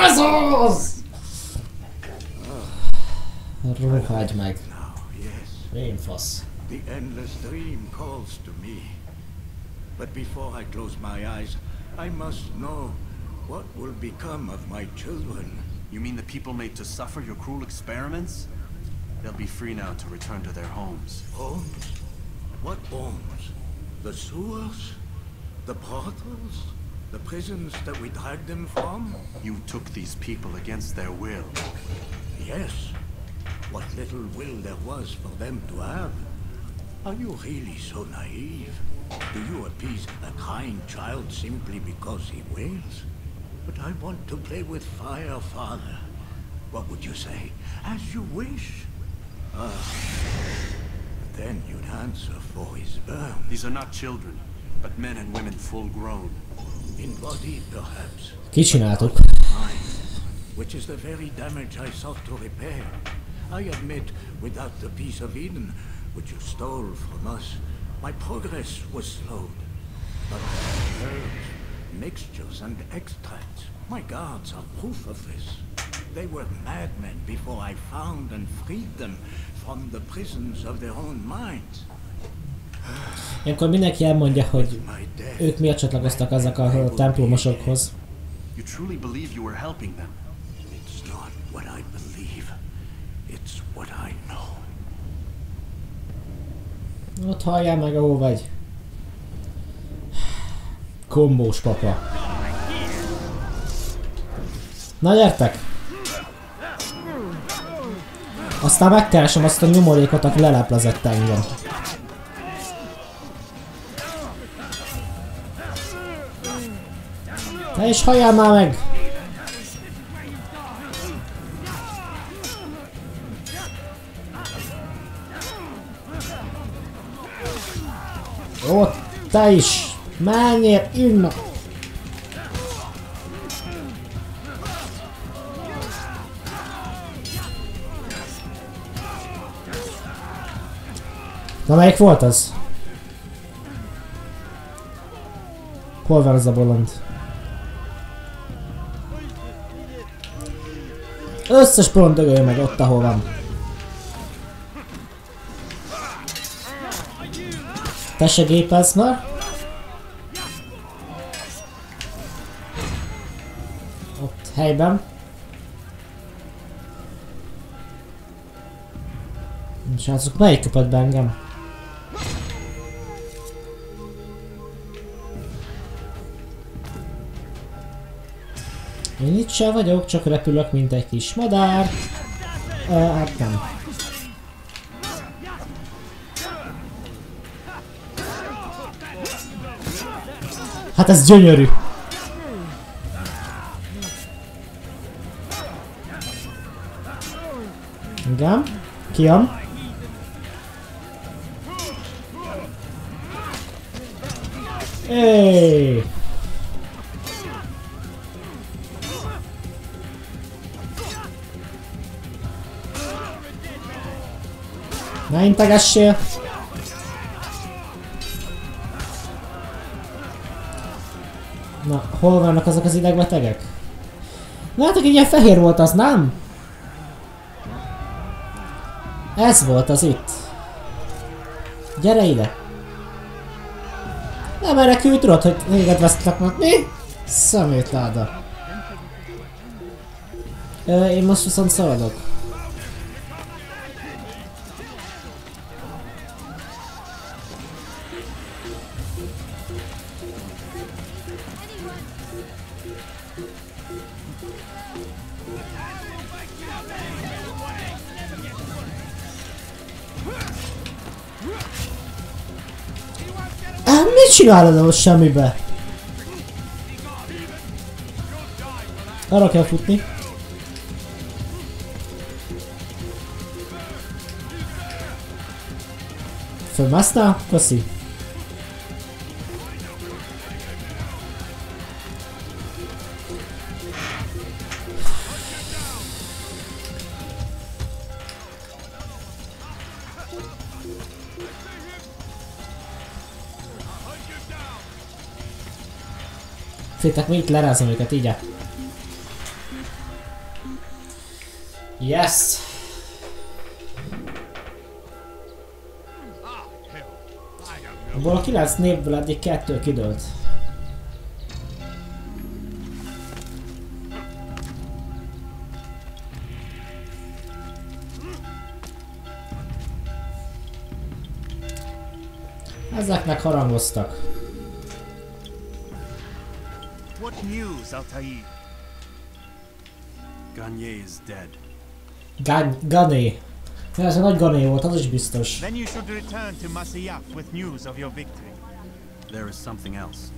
S1: Ez az! Rohagy meg. Én fasz.
S23: The endless dream calls to me. But before I close my eyes, I must know what will become of my children.
S9: You mean the people made to suffer your cruel experiments? They'll be free now to return to their homes.
S23: Homes? What homes? The sewers? The brothels? The prisons that we dragged them from?
S9: You took these people against their will.
S23: Yes. What little will there was for them to have. Are you really so naive? Do you appease a kind child simply because he wails? But I want to play with fire, father. What would you say? As you wish. Ah. Then you'd answer for his burn.
S9: These are not children, but men and women full grown.
S23: In body, perhaps.
S1: Kicsináltuk.
S23: Mind, which is the very damage I sought to repair. I admit, without the piece of Eden, which you stole from us, my progress was slowed. But the herbs, mixtures, and extracts, my guards are proof of this. They were madmen before I found and freed them from the prisons of their own minds.
S1: Ilyenkor mindenki elmondja, hogy ők miért csatlakoztak ezek a templomosokhoz.
S9: You truly believe you were helping them?
S1: Ott halljál meg, ahol vagy. Kombós papa. Na gyertek! Aztán megkeresem azt a nyomorékot, aki leleplezett engem. Te is halljál már meg! Ó, te is! Menjél innen! Na melyik volt az? Hol van az a bolond? Összes bolond dögölj meg ott, ahol van. Te se gépelsz már? Ott helyben. Srácok, melyik köpött be engem? Én itt sem vagyok, csak repülök, mint egy kis madár. Uh, hát nem. Hát ez gyönyörű. Igen. Ki jön? Hey! Ne integessél! Hol vannak azok az idegbetegek? Látok, ilyen fehér volt az, nem? Ez volt az itt. Gyere ide! Nem menekül, tudod, hogy téged vesztlek meg. Mi? Szemétláda. Ö, én most viszont szaladok. Ah, mit csinálod ott semmibe? Arra kell futni. Fölmásznál? Köszi. Féltek mi itt lerázom őket, így. Yes! Abból a 9 névből eddig kettő kidőlt. Ezeknek harangoztak.
S16: News, Altair?
S9: Gagne is dead.
S1: Gan Gané. Ez a nagy Gané volt, az is biztos.
S16: Then you should return to Masiyaf with news of your victory.
S9: There is something else.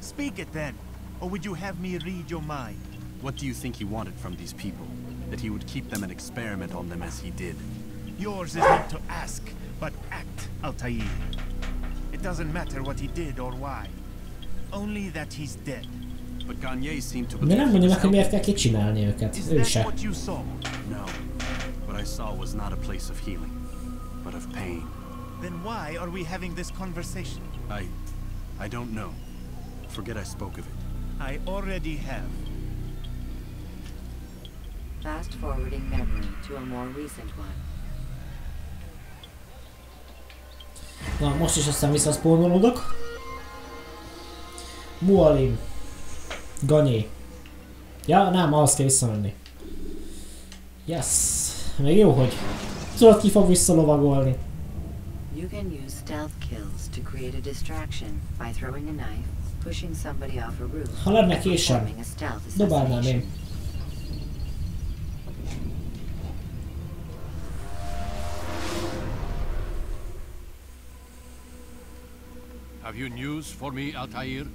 S16: Speak it then, or would you have me read your mind?
S9: What do you think he wanted from these people? That he would keep them and experiment on them as he did?
S16: Yours is not to ask, but act, Altair. It doesn't matter what he did or why. Only that he's dead.
S9: But Gagne seemed to
S1: De
S9: believe
S1: nem
S9: he
S1: mondja
S9: was
S1: meg, hogy miért kell
S9: helping.
S1: kicsinálni őket.
S16: Is
S1: Ő
S16: that
S1: se.
S16: what you saw?
S9: No. What I saw was not a place of healing, but of pain.
S16: Then why are we having this conversation?
S9: I... I don't know. Forget I spoke of it.
S16: I already have.
S5: Fast forwarding memory to a more recent one.
S1: Na, most is aztán visszaszpónolódok. Mualim. Ganyé. Ja, nem, ahhoz kell visszamenni. Yes. Még jó, hogy tudod ki fog visszalovagolni.
S5: You can use stealth kills to create a distraction by throwing a knife, pushing somebody off a roof,
S1: Ha lenne
S5: and
S1: késem,
S5: performing a stealth
S1: dobálnám
S5: assassination.
S1: én.
S15: Have you news for me, Altair?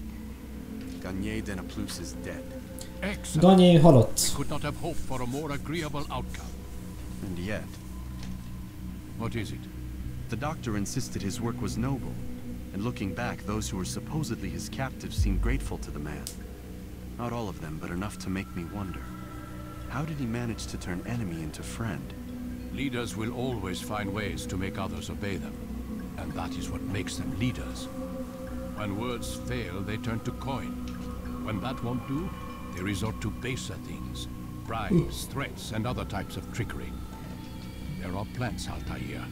S9: Garnier de Naplus is dead.
S15: Excellent.
S1: Ganyé halott.
S15: We could not have hoped for a more agreeable outcome.
S9: And yet...
S15: What is it?
S9: The doctor insisted his work was noble. And looking back, those who were supposedly his captives seemed grateful to the man. Not all of them, but enough to make me wonder. How did he manage to turn enemy into friend?
S15: Leaders will always find ways to make others obey them. And that is what makes them leaders. When words fail, they turn to coin. When that won't do, they resort to baser things. Bribes, threats, and other types of trickery. There are plants, Altair.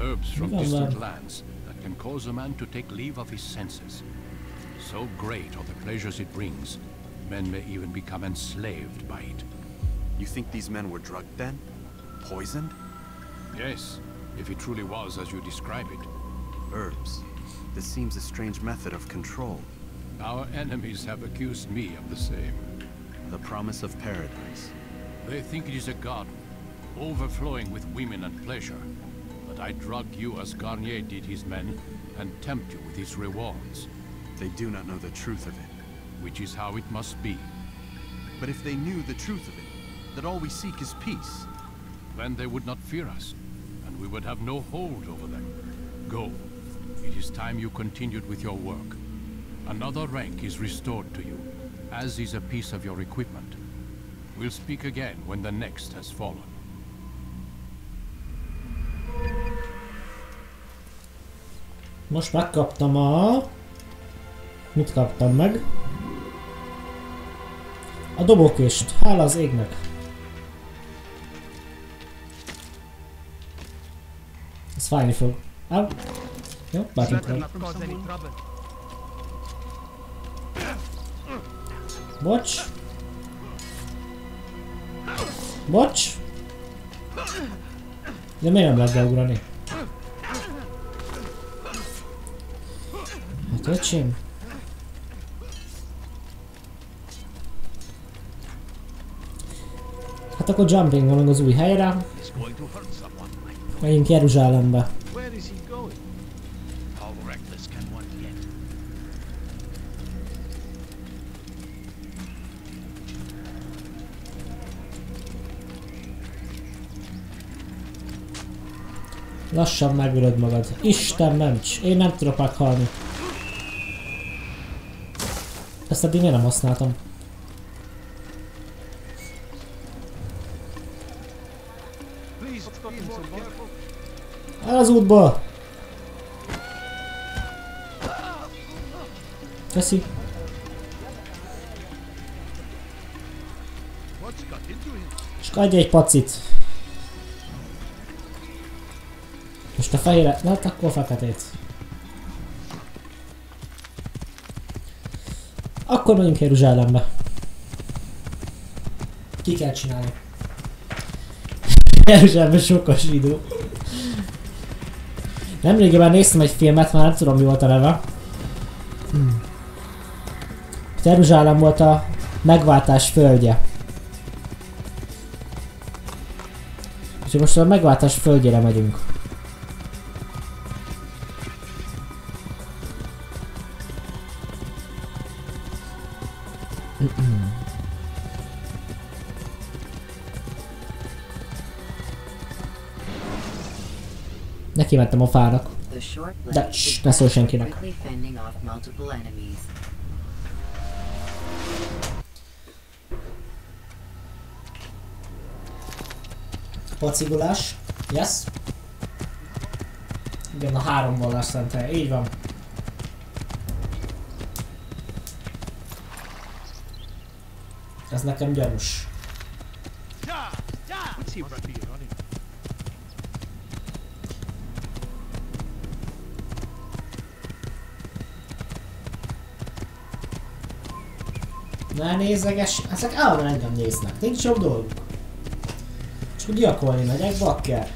S15: Herbs from distant
S1: uh,
S15: lands that can cause a man to take leave of his senses. So great are the pleasures it brings, men may even become enslaved by it.
S9: You think these men were drugged then? Poisoned?
S15: Yes, if it truly was as you describe it.
S9: Herbs. This seems a strange method of control.
S15: Our enemies have accused me of the same.
S9: The promise of paradise.
S15: They think it is a garden, overflowing with women and pleasure. But I drug you as Garnier did his men, and tempt you with his rewards.
S9: They do not know the truth of it.
S15: Which is how it must be.
S9: But if they knew the truth of it, that all we seek is peace,
S15: Then they would not fear us, and we would have no hold over them. Go. It is time you continued with your work. Another rank is restored to you, as is a piece of your equipment. We'll speak again when the next has fallen.
S1: Most megkaptam a... Mit kaptam meg? A dobókést. Hála az égnek. Ez fájni fog. Á, jó, bátink
S11: Better
S1: rá.
S11: not cause any trouble.
S1: Bocs. Bocs. De miért nem lehet beugrani? Hát öcsém. Hát akkor jumping van az új helyre.
S15: He's going to hurt someone.
S1: Megyünk Jeruzsálembe. Lassan megölöd magad. Isten ments, én nem tudok meghalni. Ezt eddig miért nem használtam? El az útból! Köszi. És adj egy pacit. Most a fehére, lehet akkor a feketét. Akkor megyünk Jeruzsálembe. Ki kell csinálni. (laughs) Jeruzsálembe sokkal zsidó. Nemrégiben néztem egy filmet, már nem tudom mi volt a neve. Hmm. Jeruzsálem volt a megváltás földje. És most a megváltás földjére megyünk. Neki mentem a fának. De ssss, ne
S5: at
S1: senkinek. Pacigolás. Yes. Igen, a három vallás szentelje. Így van. Ez nekem gyanús.
S31: What's he
S1: Ne nézeges, ezek állandóan engem néznek. Nincs jobb dolguk. Csak gyakolni megyek, bakker.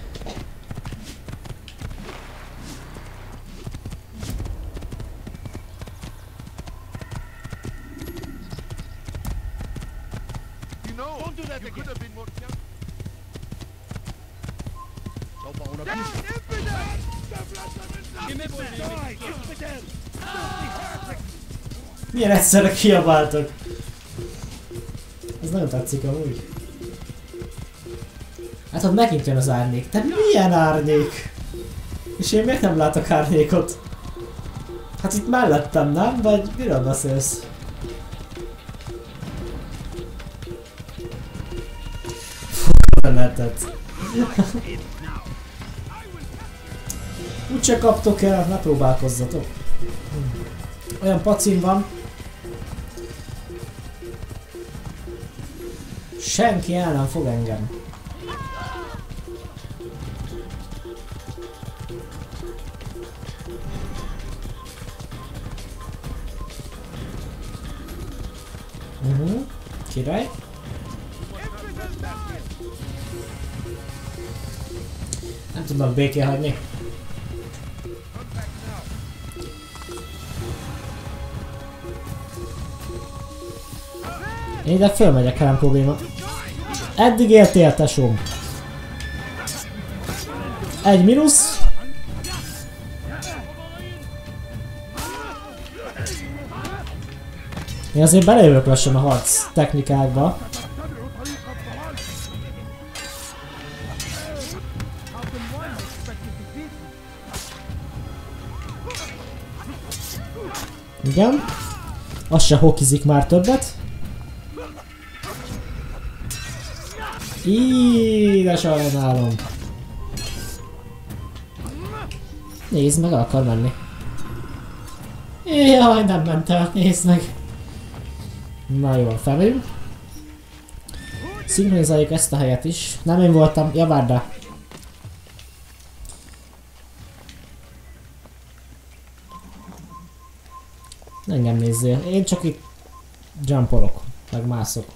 S1: Milyen egyszerre kiabáltak. Nagyon tetszik amúgy. Hát ott megint jön az árnyék. Te milyen árnyék? És én miért nem látok árnyékot? Hát itt mellettem, nem? Vagy miről beszélsz? Fú. Úgyse kaptok el, ne próbálkozzatok. Olyan pacim van. Senki el nem fog engem. Mhm. Király. Nem tudnak békén hagyni. Én ide fölmegyek, ha nem probléma. Eddig éltél, tesóm. Egy mínusz. Én azért belejövök lassan a harc technikákba. Igen. Az se hokizik már többet. Íííí, de sajnálom. Nézd meg, akar menni. Jaj, nem ment el, nézd meg. Na jó, felmegyünk. Szinkronizáljuk ezt a helyet is. Nem én voltam, javárda. Engem nézzél, én csak itt meg mászok.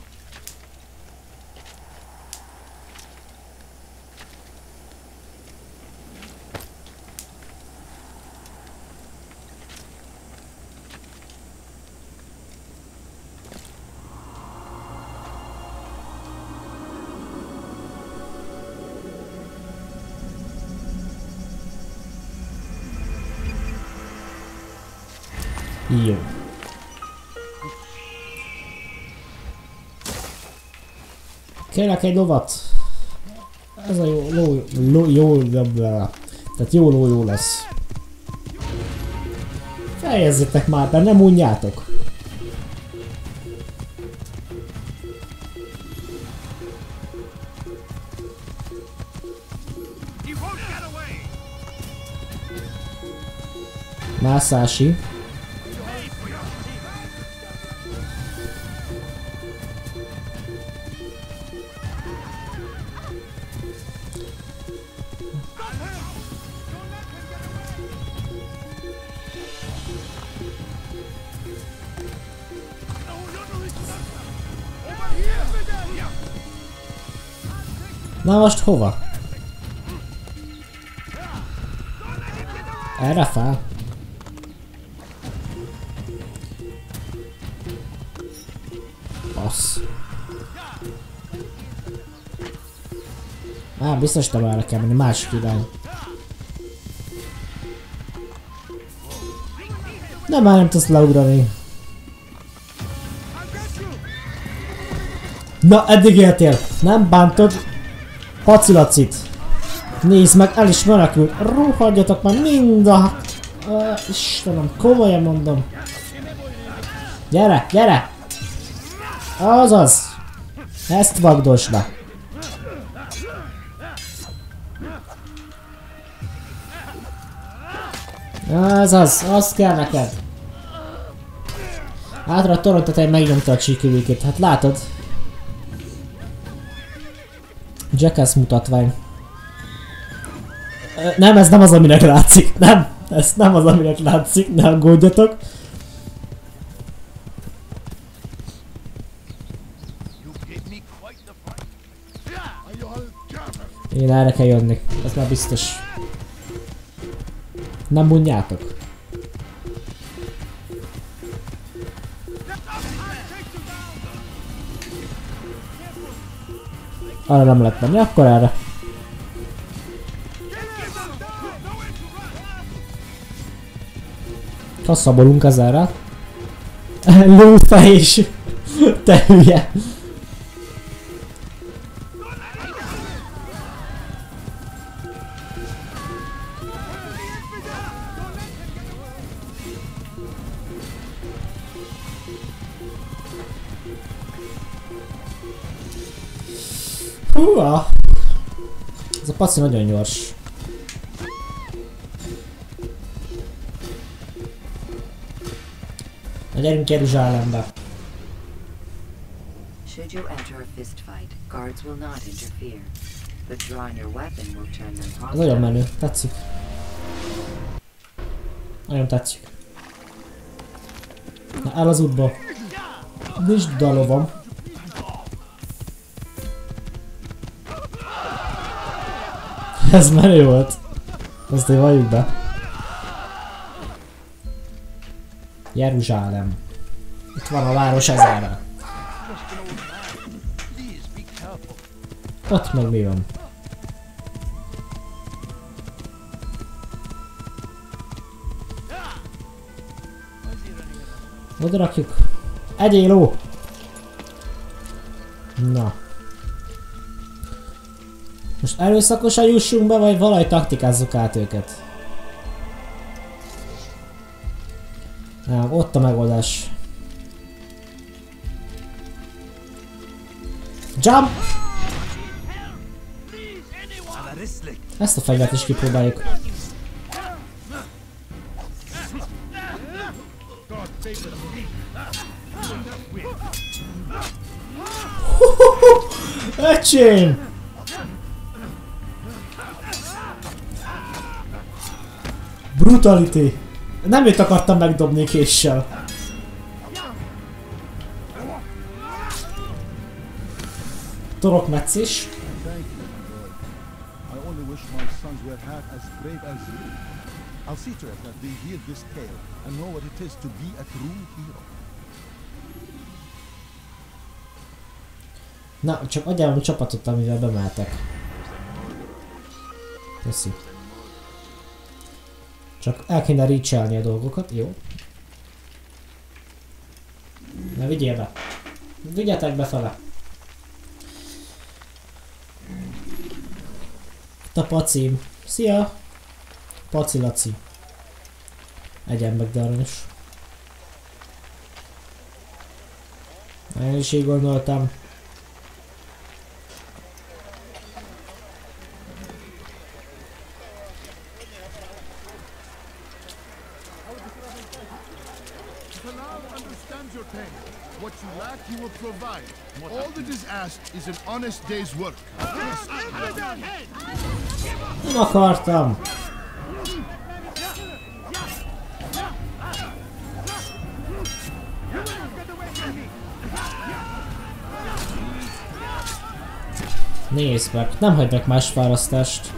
S1: Kérlek egy lovat. Ez a jó, ló, ló, jó, tehát jó ló jó lesz. Fejezzetek már be, nem unjátok. Mászási. Most hova? Erre fel? Passz. Á, biztos nem erre kell menni, másik irány. Nem, már nem tudsz leugrani. Na, eddig éltél. Nem bántod Pacilacit. Nézd meg, el is menekült. Rohadjatok már mind a... Uh, Istenem, komolyan mondom. Gyere, gyere! Azaz! Ezt vagdos be. Azaz, azt kell neked. Hátra a torony tetején megnyomta a csíkülékét, hát látod? Jackass mutatvány. Nem, ez nem az, aminek látszik. Nem, ez nem az, aminek látszik. Ne aggódjatok. Én erre kell jönni. Ez már biztos. Nem mondjátok. Arra nem lehet menni, akkor erre. Kaszabolunk az erre. (laughs) Lófej is. Te hülye. Paci nagyon gyors. Na gyerünk Jeruzsálembe.
S5: Should you enter a fist fight, guards will not interfere. But drawing your weapon will turn them
S1: Ez nagyon
S5: hostile.
S1: menő, tetszik. Nagyon tetszik. Na el az útba. Nincs dalovom. (laughs) Ez menő volt. Ezt én valljuk be. Jeruzsálem. Itt van a város ezerrel. Ott meg mi van? Oda rakjuk. Egyél ló! Erőszakosan jussunk be, vagy valahogy taktikázzuk át őket? Nem, ott a megoldás. Jump! Ezt a fegyvert is kipróbáljuk. Öcsém! Brutality! Nem őt akartam megdobni késsel.
S19: As you. I'll see to it that they hear this tale and know what it is to be a true hero.
S1: Na, csak adjál a csapatot, amivel bemeltek. Köszi. Csak el kéne reachelni a dolgokat, jó? Na vigyél be. Vigyetek befele. Itt a pacim. Szia! Paci Laci. Egyen meg. Én is így gondoltam.
S19: Talal understands your pain. What you lack, he will provide. All that is asked is an honest day's work.
S1: Nem akartam! Nézd meg, nem hagynak más választást.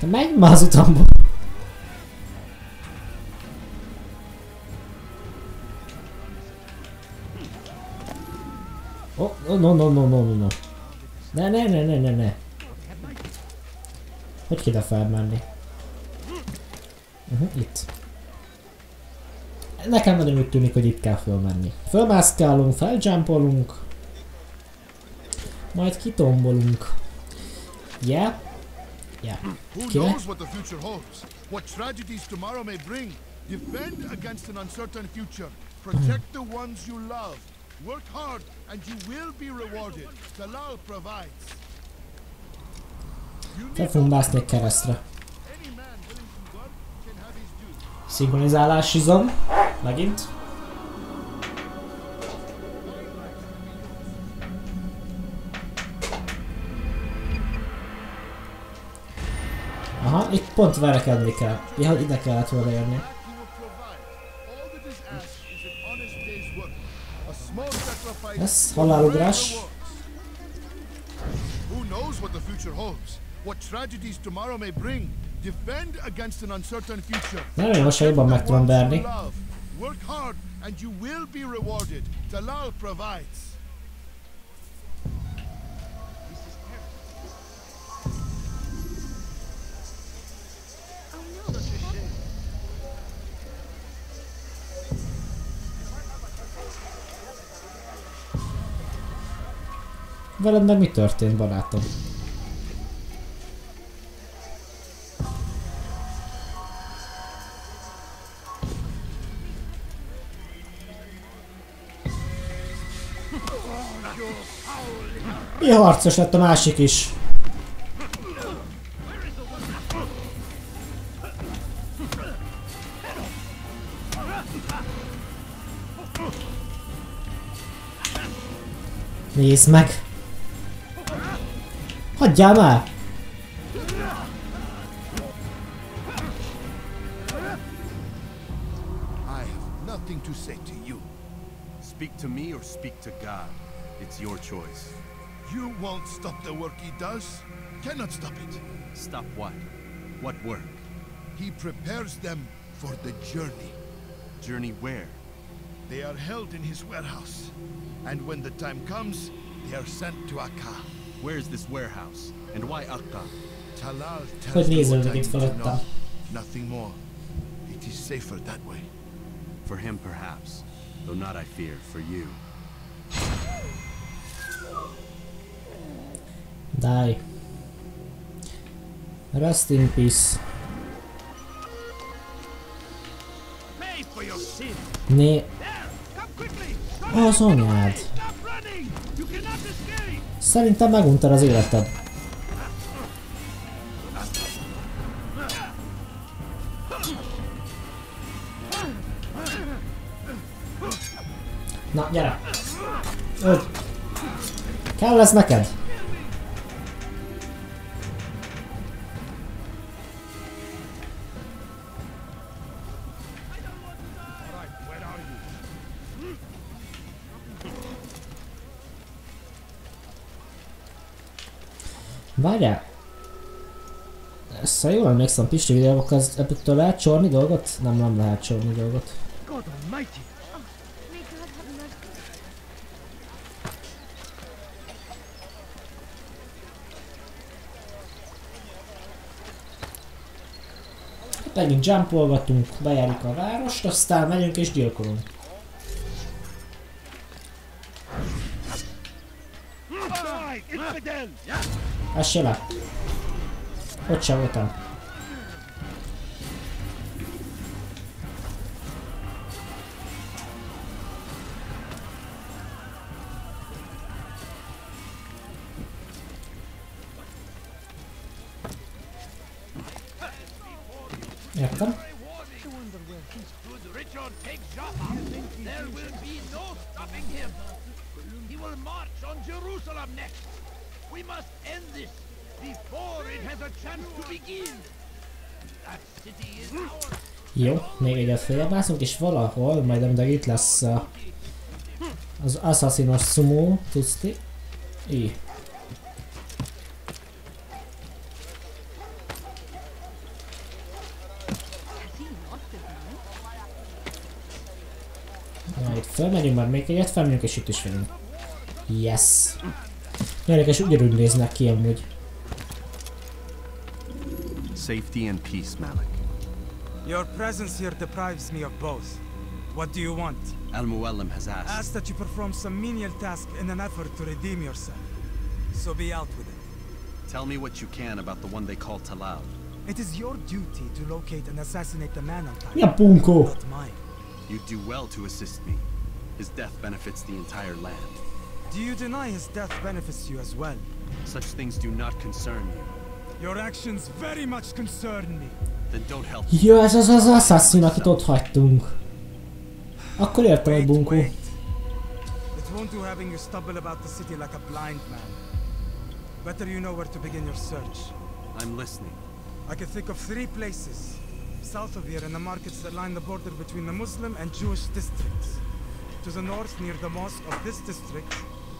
S1: Te menj már az utamba! Oh, no, no, no, no, no, no. Ne, ne, ne, ne, ne, ne. Hogy kéne felmenni? Uh-huh, itt. Nekem nagyon úgy tűnik, hogy itt kell fölmenni. Fölmászkálunk, feljumpolunk. Majd kitombolunk. Yeah? Yeah.
S19: Who knows what the future holds? What tragedies tomorrow may bring? Defend against an uncertain future. Protect the ones you love. Work hard and you will be rewarded. Talal provides.
S1: Fogunk mászni egy keresztre. Szinkronizálás izom. Megint. Aha, itt pont verekedni kell. Ja, ide kellett volna jönni. Ez halálugrás.
S19: Who knows what the future holds? what tragedies tomorrow may bring. Defend against an uncertain future.
S1: Én most jobban meg tudom verni.
S19: Work hard and you will be rewarded. Talal provides.
S1: Veled meg mi történt, barátom? Mi harcos lett a másik is? Nézd meg! Hagyjál ah? már!
S19: I have nothing to say to you.
S9: Speak to me or speak to God. It's your choice.
S19: You won't stop the work he does. Cannot stop it.
S9: Stop what? What work?
S19: He prepares them for the journey.
S9: Journey where?
S19: They are held in his warehouse. And when the time comes, they are sent to Akka.
S9: Where is this warehouse? And why Akka?
S19: Talal
S1: Hogy
S19: tells me what I need to know. Nothing more. It is safer that way.
S9: For him, perhaps. Though not, I fear, for you.
S1: Die. Rest in peace.
S34: Pay for your sin.
S1: Né...
S34: Come quickly.
S1: Oh, Az anyád.
S34: Stop running. You cannot escape.
S1: Szerintem meguntad az életed. Na, gyere! Öt. Kell ez neked? Várjál! Ezt ha jól emlékszem, Pisti videók, az ebből lehet csorni dolgot? Nem, nem lehet csorni dolgot. Megint jumpolgatunk, bejárjuk a várost, aztán megyünk és gyilkolunk.
S34: Die, infidel.
S1: Ez se le. Ott sem voltam. Értem.
S34: Will march on Jerusalem next. We must end this before it has a chance to begin. That city is ours.
S1: Jó, még egyet feljebb mászunk, és valahol, majd amikor itt lesz uh, az Assassinos Sumo, tuszti. Így. Na, itt felmegyünk már még egyet, felmegyünk és itt is vagyunk. Yes. Érdekes, ugyanúgy néznek ki amúgy.
S9: Safety and peace, Malik.
S7: Your presence here deprives me of both. What do you want?
S9: Al-Muallim has asked.
S7: Ask that you perform some menial task in an effort to redeem yourself. So be out with it.
S9: Tell me what you can about the one they call Talal.
S7: It is your duty to locate and assassinate the man on time.
S1: Mi a bunkó?
S7: Not mine.
S9: You do well to assist me. His death benefits the entire land.
S7: Do you deny his death benefits you as well?
S9: Such things do not concern you.
S7: Your actions very much concern me.
S9: Then don't help.
S1: Jó, ez az az assassin, akit ott hagytunk. Akkor értem, hogy bunkó.
S7: It won't do having you stumble about the city like a blind man. Better you know where to begin your search.
S9: I'm listening.
S7: I can think of three places. South of here in the markets that line the border between the Muslim and Jewish districts. To the north near the mosque of this district,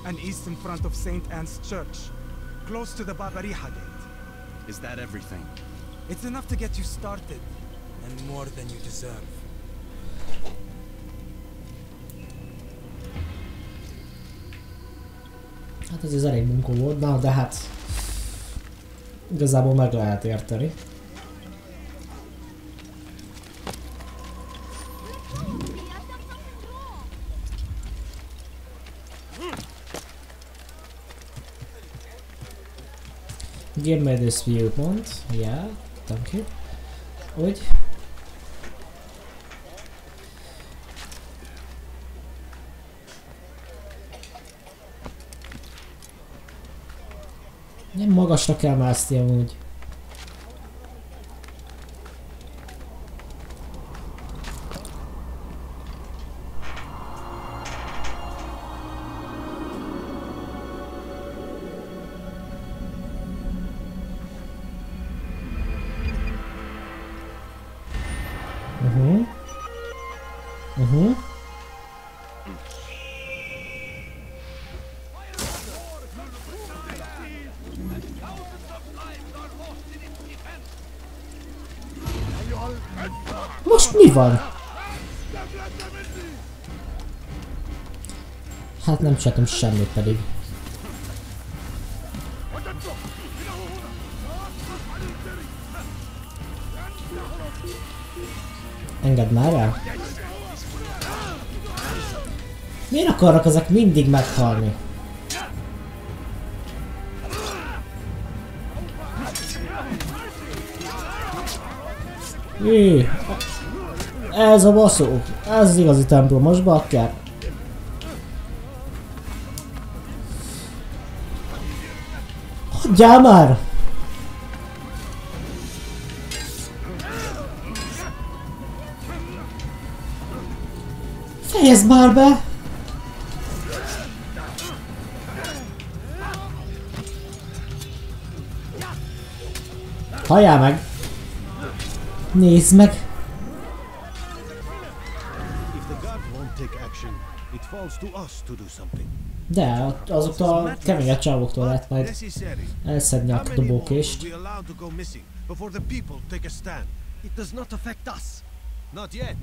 S7: and east in front of St. Anne's Church, close to the Babariha Gate.
S9: Is that everything?
S7: It's enough to get you started, and more than you deserve.
S1: Hát ez az elég munkó volt, na de hát igazából meg lehet érteni. Give me this viewpoint. Yeah, you. Úgy. Nem magasra kell mászni amúgy. Van? Hát nem csináltam semmit pedig. Engedd már el. Miért akarnak ezek mindig meghalni? Jé, ez a baszó. Ez az igazi templom, most bakker. Hagyjál már! Fejezd már be! Halljál meg! Nézd meg! De, azoktól a keményebb csávoktól lehet majd elszedni a
S8: How many more will
S1: dobókést.
S8: to go missing before the people take a stand? It does not affect us. Not yet.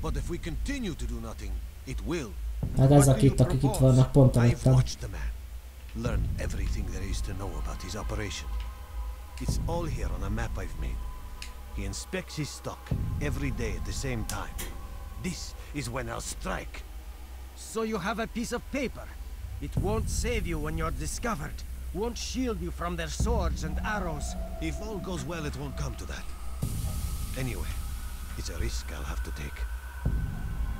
S8: But if we continue to do nothing, it will.
S1: Hát ezek itt, akik itt vannak pont
S8: I've
S1: előttem.
S8: watched the man. Learn everything there is to know about his operation. It's all here on a map I've made. He inspects his stock every day at the same time. This is when I'll strike.
S11: So you have a piece of paper. It won't save you when you're discovered. Won't shield you from their swords and arrows.
S8: If all goes well, it won't come to that. Anyway, it's a risk I'll have to take.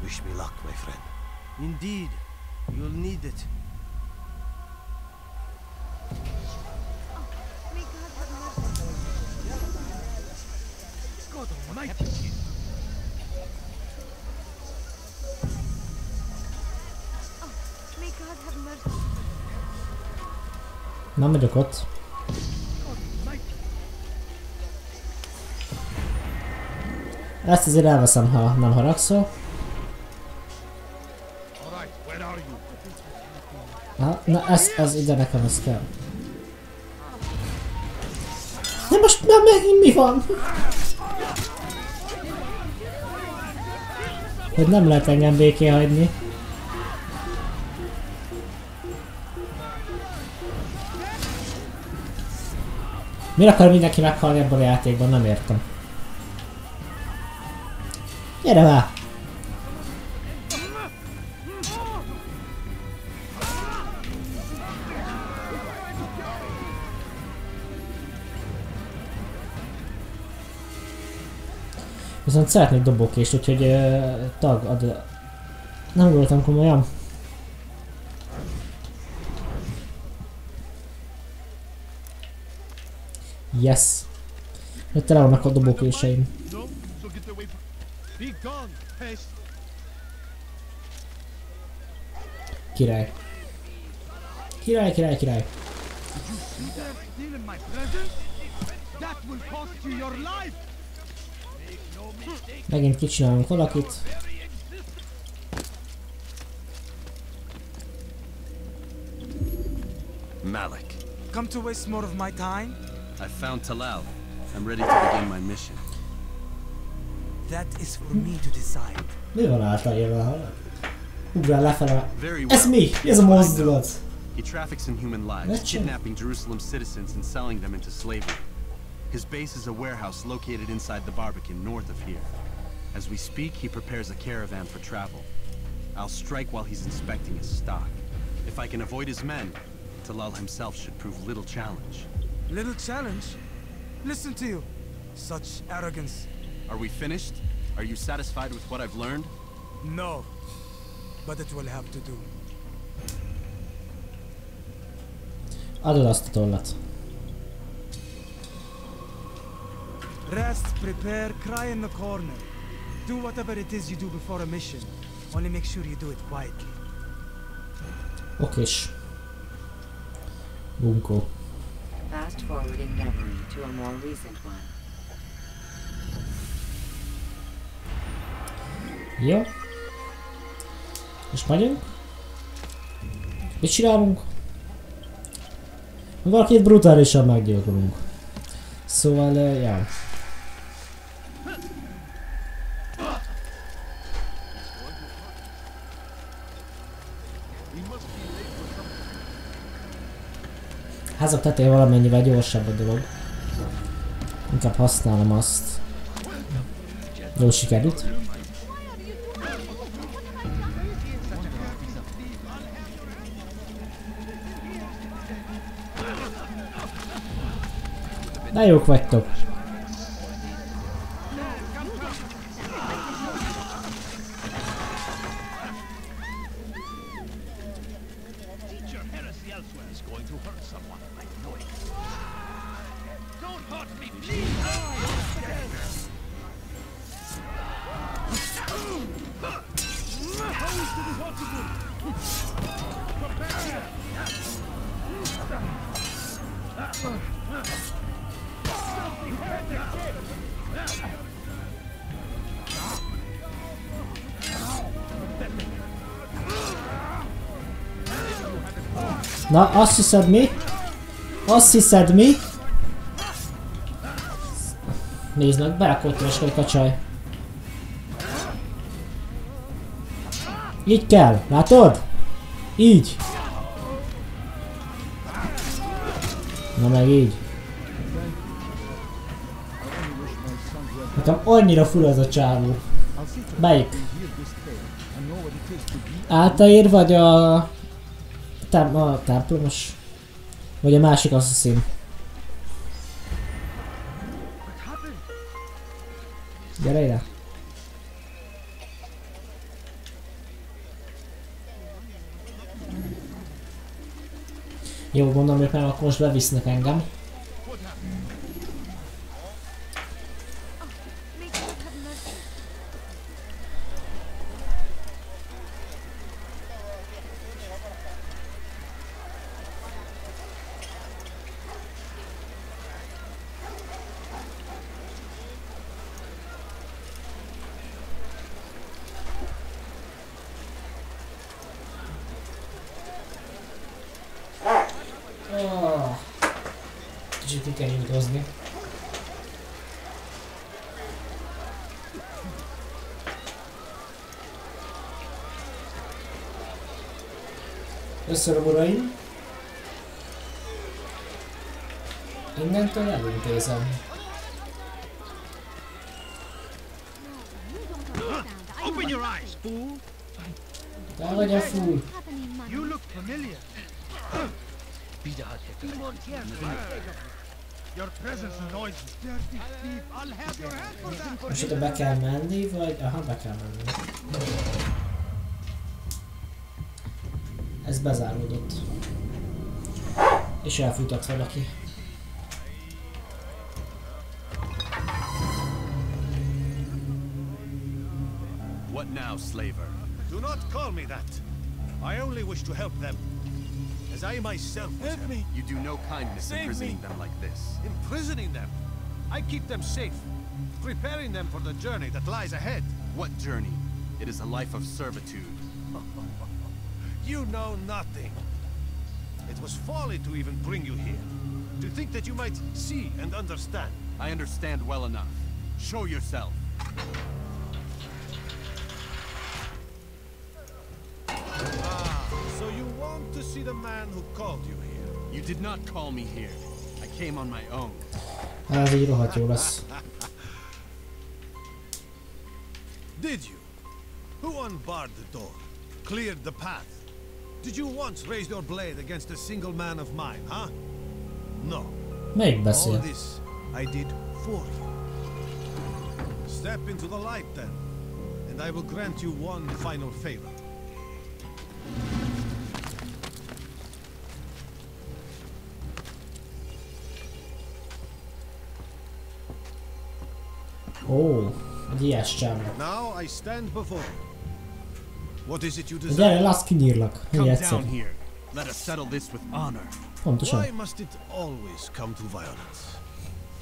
S8: Wish me luck, my friend.
S11: Indeed, you'll need it.
S31: God almighty.
S1: Nem megyek ott. Ezt azért elveszem, ha nem haragszol. Na, na ez, ez ide nekem ez kell. De most már megint mi van? Hogy nem lehet engem béké hagyni. Miért akar mindenki meghalni ebben a játékban? Nem értem. Gyere már! Viszont szeretnék dobókést, úgyhogy uh, tag ad... Nem voltam komolyan. Yes. Hogy tele vannak a dobókéseim. Király. Király, király, király. Megint kicsinálunk valakit.
S8: Malik.
S7: Come to waste more of my time?
S9: I found Talal. I'm ready to begin my mission.
S7: That is for me to decide.
S1: Mi van általában hallod? Ugrál lefele.
S9: Very
S1: Ez
S9: well.
S1: mi? Mi ez a mozdulat?
S9: He traffics in human lives,
S1: That's
S9: kidnapping Jerusalem citizens and selling them into slavery. His base is a warehouse located inside the Barbican, north of here. As we speak, he prepares a caravan for travel. I'll strike while he's inspecting his stock. If I can avoid his men, Talal himself should prove little challenge.
S7: Little challenge? Listen to you. Such arrogance.
S9: Are we finished? Are you satisfied with what I've learned?
S7: No. But it will have to do.
S1: Adod azt a tollat.
S7: Rest, prepare, cry in the corner. Do whatever it is you do before a mission. Only make sure you do it quietly.
S1: Okés. Bunkó.
S5: Fast forwarding memory to a more recent one.
S1: Jó. Most megyünk. Mit csinálunk? Valakit brutálisan meggyilkolunk. Szóval, uh, ja. Házak tetején valamennyivel gyorsabb a dolog. Inkább használom azt. Jó sikerült. De jók vagytok. Na, azt hiszed mi? Azt hiszed mi? Nézd meg, berakott egy a csaj. Így kell, látod? Így. Na meg így. Nekem annyira fura ez a csávó. Melyik? Áltaír vagy a... Tem a templomos? Vagy a másik assassin? Gyere ide! Jó, gondolom, hogy nem, akkor most bevisznek engem. Köszönöm uraim! Innentől elintézem.
S8: Open your eyes, fool!
S1: Te vagy a fool.
S8: You look familiar. Your presence annoys me. Dirty thief, I'll have your head for that.
S1: Most ide be kell menni, vagy... Aha, be kell menni. Ez bezáródott. És elfújtat valaki.
S9: What now, slaver?
S8: Do not call me that. I only wish to help them. As I myself was help me.
S9: You do no kindness
S8: Save
S9: imprisoning
S8: me.
S9: them like this.
S8: Imprisoning them. I keep them safe, preparing them for the journey that lies ahead.
S9: What journey? It is a life of servitude. (laughs)
S8: You know nothing. It was folly to even bring you here. To think that you might see and understand.
S9: I understand well enough. Show yourself.
S8: Ah, so you want to see the man who called you here?
S9: You did not call me here. I came on my own.
S1: Ez így rohadt jó lesz.
S8: Did you? Who unbarred the door? Cleared the path? Did you once raise your blade against a single man of mine, huh? No. All this I did for you. Step into the light then, and I will grant you one final favor.
S1: Oh, ilyes csávó.
S8: Now I stand before you. What is it you desire?
S1: lass kinyírlak. Hogy
S9: Come
S1: egyszer.
S9: down here. Let us settle this with honor.
S1: Pontosan.
S8: Why must it always come to violence?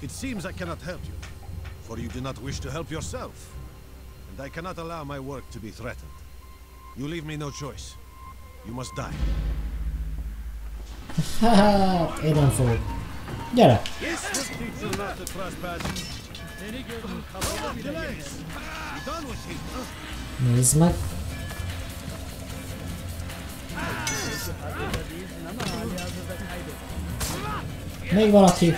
S8: It seems I cannot help you, for you do not wish to help yourself. And I cannot allow my work to be threatened. You leave me no choice. You must die.
S1: Hát, én nem fogok. Gyere!
S8: This will
S1: Még valaki?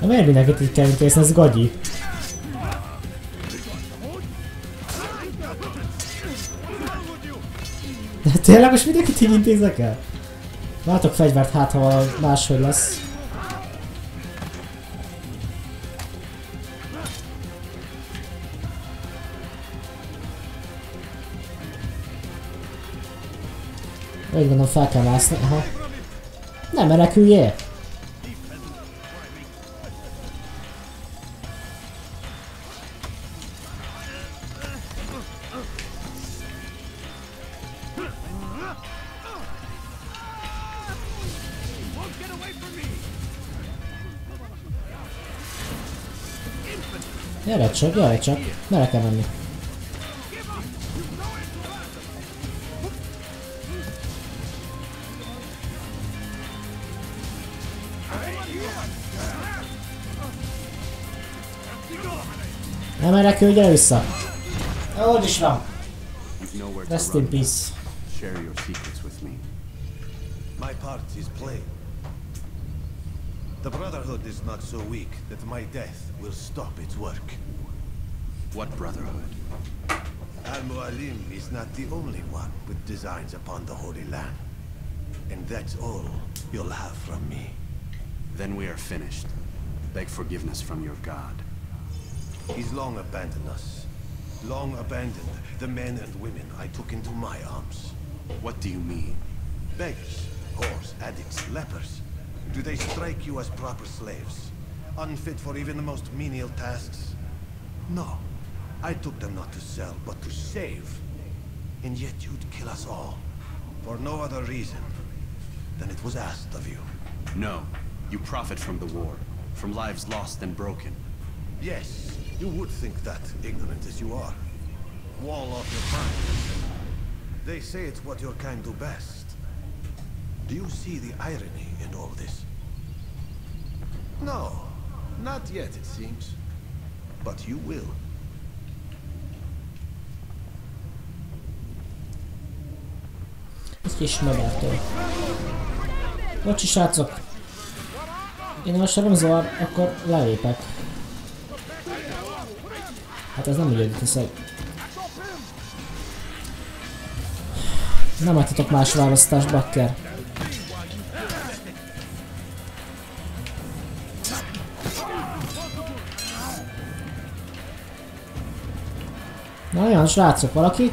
S1: De miért mindenkit így kell intézni, ez gagyi? De tényleg most mindenkit így intézek el? Látok fegyvert, hát ha máshogy lesz. Úgy gondolom fel kell mászni, aha. Nem meneküljél! Gyere csak, gyere csak, merre kell menni? Nem menekülj, gyere vissza! Ott is van!
S9: You've nowhere
S1: Rest in peace.
S9: Share your secrets with me.
S8: My part is plain. The Brotherhood is not so weak that my death will stop its work.
S9: What brotherhood?
S8: Al-Mualim is not the only one with designs upon the Holy Land. And that's all you'll have from me.
S9: Then we are finished. Beg forgiveness from your god.
S8: He's long abandoned us. Long abandoned the men and women I took into my arms.
S9: What do you mean?
S8: Beggars, whores, addicts, lepers. Do they strike you as proper slaves? Unfit for even the most menial tasks? No. I took them not to sell, but to save. And yet you'd kill us all. For no other reason than it was asked of you.
S9: No. You profit from the war. From lives lost and broken.
S8: Yes, you would think that, ignorant as you are. Wall off your mind. They say it's what your kind do best. Do you see the irony in all this? No, not yet, it seems. But you will.
S1: Egy kis medártól. Bocsi srácok! Én most nem zavar, akkor lelépek. Hát ez nem úgy jött össze. Nem adhatok más választást, bakker. Na olyan srácok, valaki?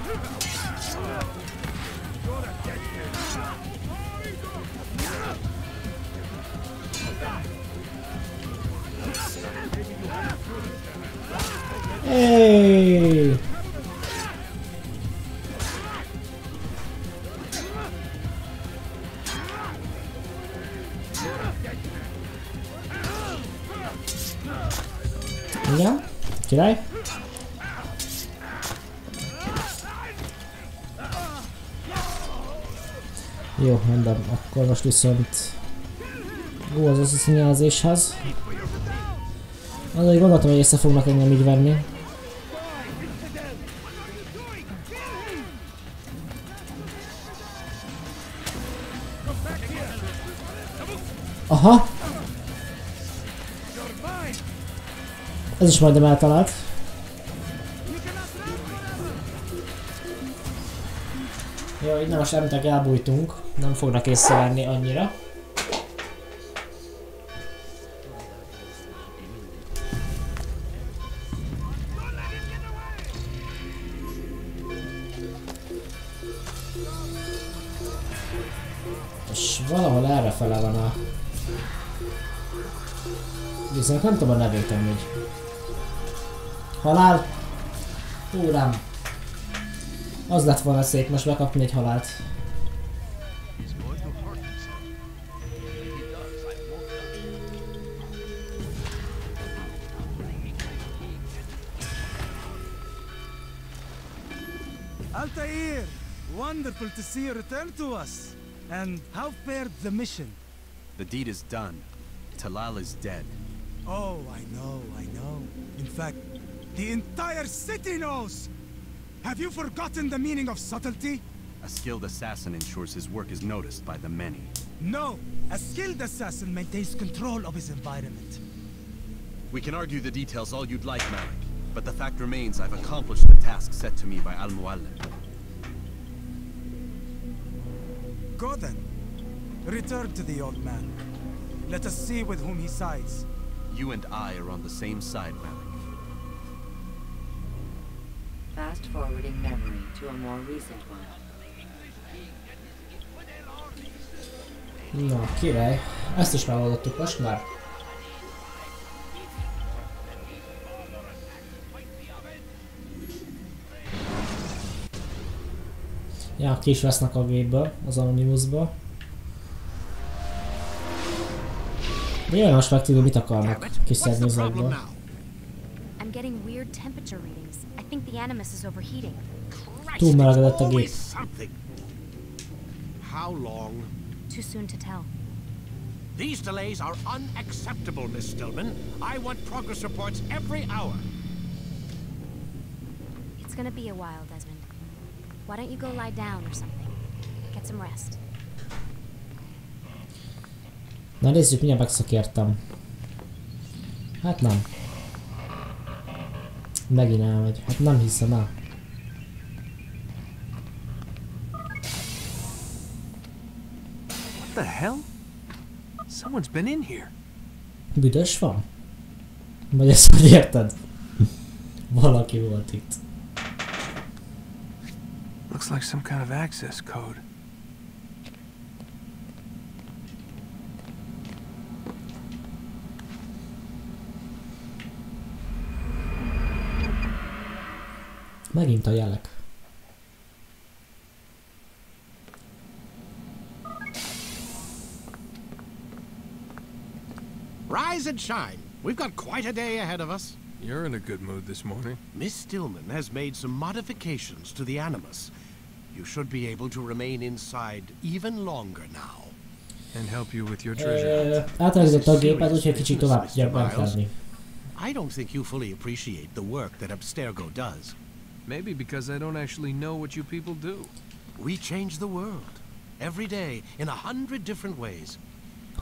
S1: Hey! Igen, király. Jó, mondom, akkor most viszont jó az összeszínjelzéshez. Az, hogy gondoltam, hogy észre fognak engem így venni. Aha! Ez is majdnem eltalált. Jó, így most emtek elbújtunk. Nem fognak észrevenni annyira. És valahol errefele van a... Viszont nem tudom a nevét amúgy. Halál? Úrám. Az lett volna szép most bekapni egy halált.
S7: Altair! Wonderful to see you return to us. And how fared the mission?
S9: The deed is done. Talal is dead.
S7: Oh, I know, I know. In fact, the entire city knows! Have you forgotten the meaning of subtlety?
S9: A skilled assassin ensures his work is noticed by the many.
S7: No! A skilled assassin maintains control of his environment.
S9: We can argue the details all you'd like, Malik. But the fact remains I've accomplished the task set to me by Al-Muallim.
S7: Go then. Return to the old man. Let us see with whom he sides.
S9: You and I are on the same side, Malik.
S5: Fast forwarding memory to a more recent one.
S1: Na, király. Ezt is megoldottuk most már. Ja, ki is vesznek a gépből, az Anonymousból. De jaj, most megtudom, mit akarnak kis szegnézekből.
S4: I'm getting weird temperature readings. I think the Animus is overheating.
S1: Túl melegedett a gép.
S2: How long?
S4: Too soon to tell.
S2: These delays are unacceptable, Miss Stillman. I want progress reports every hour.
S4: It's gonna be a while, Desmond. Why don't you go lie down or something? Get some rest.
S1: Na nézzük, mindjárt megszakértem. Hát nem. Megint elmegy. Hát nem hiszem el.
S3: What the hell? Someone's been in here.
S1: Büdös van? Vagy ezt hogy érted? (laughs) Valaki volt itt.
S3: Looks like some kind of access code.
S1: Megint a jelek.
S2: Rise and shine. We've got quite a day ahead of us.
S3: You're in a good mood this morning.
S2: Miss Stillman has made some modifications to the Animus. You should be able to remain inside even longer now.
S3: And help you with your treasure.
S1: Ö, a gépet, úgyhogy kicsit tovább tudják.
S2: I don't think you fully appreciate the work that Abstergo does.
S3: Maybe because I don't actually know what you people do.
S2: We change the world. Every day, in a hundred different ways.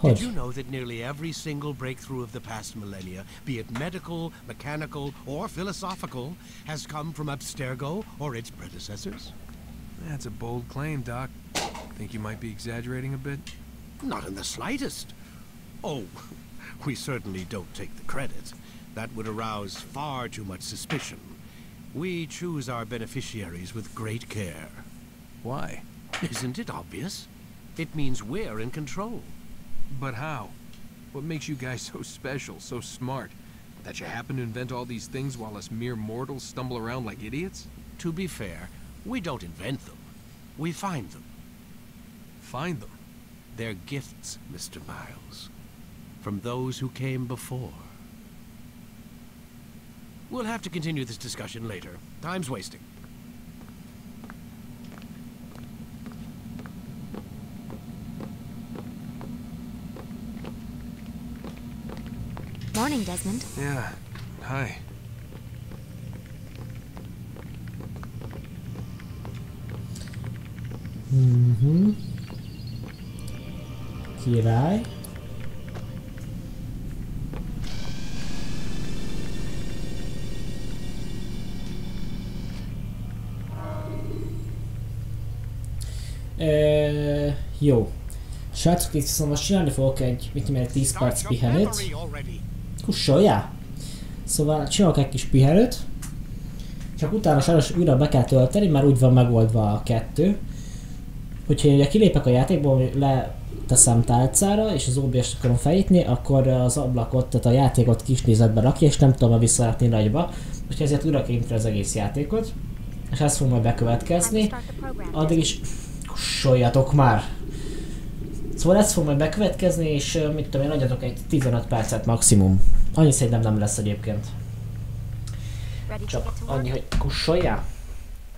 S2: Did you know that nearly every single breakthrough of the past millennia, be it medical, mechanical, or philosophical, has come from Abstergo or its predecessors?
S3: That's a bold claim, Doc. Think you might be exaggerating a bit?
S2: Not in the slightest. Oh, (laughs) we certainly don't take the credit. That would arouse far too much suspicion. We choose our beneficiaries with great care.
S3: Why?
S2: Isn't it obvious? It means we're in control.
S3: But how? What makes you guys so special, so smart? That you happen to invent all these things while us mere mortals stumble around like idiots?
S2: To be fair, we don't invent them. We find them.
S3: Find them?
S2: They're gifts, Mr. Miles. From those who came before. We'll have to continue this discussion later. Time's wasting.
S4: Morning, Desmond.
S3: Yeah. Hi.
S1: Mm-hmm. Did I? Ö, jó. Srácok, itt viszont most csinálni fogok egy, mit tudom, egy 10 perc pihenőt. Kussoljál! Szóval csinálok egy kis pihenőt. Csak utána sajnos újra be kell tölteni, mert úgy van megoldva a kettő. Hogyha ugye kilépek a játékból, leteszem tálcára, és az OBS-t akarom felnyitni, akkor az ablakot, tehát a játékot kis nézetbe rakja, és nem tudom visszarakni nagyba. Úgyhogy ezért újra az egész játékot. És ez fog majd bekövetkezni. Addig is kussoljatok már! Szóval ez fog majd bekövetkezni, és mit tudom én, adjatok egy 15 percet maximum. Annyi szerintem nem lesz egyébként. Csak annyi, hogy kussoljál?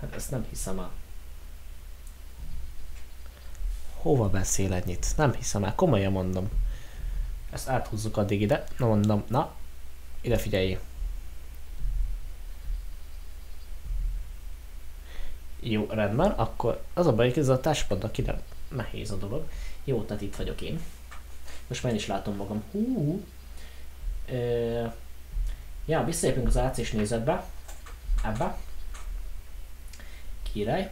S1: Hát ezt nem hiszem el. Hova beszél ennyit? Nem hiszem el, komolyan mondom. Ezt áthúzzuk addig ide. Na mondom, na, ide figyelj. Jó, rendben, akkor az a baj, hogy ez a társpadnak ide nehéz a dolog. Jó, tehát itt vagyok én. Most már is látom magam. Hú. Ö, ja, visszalépünk az AC-s nézetbe. Ebbe. Király.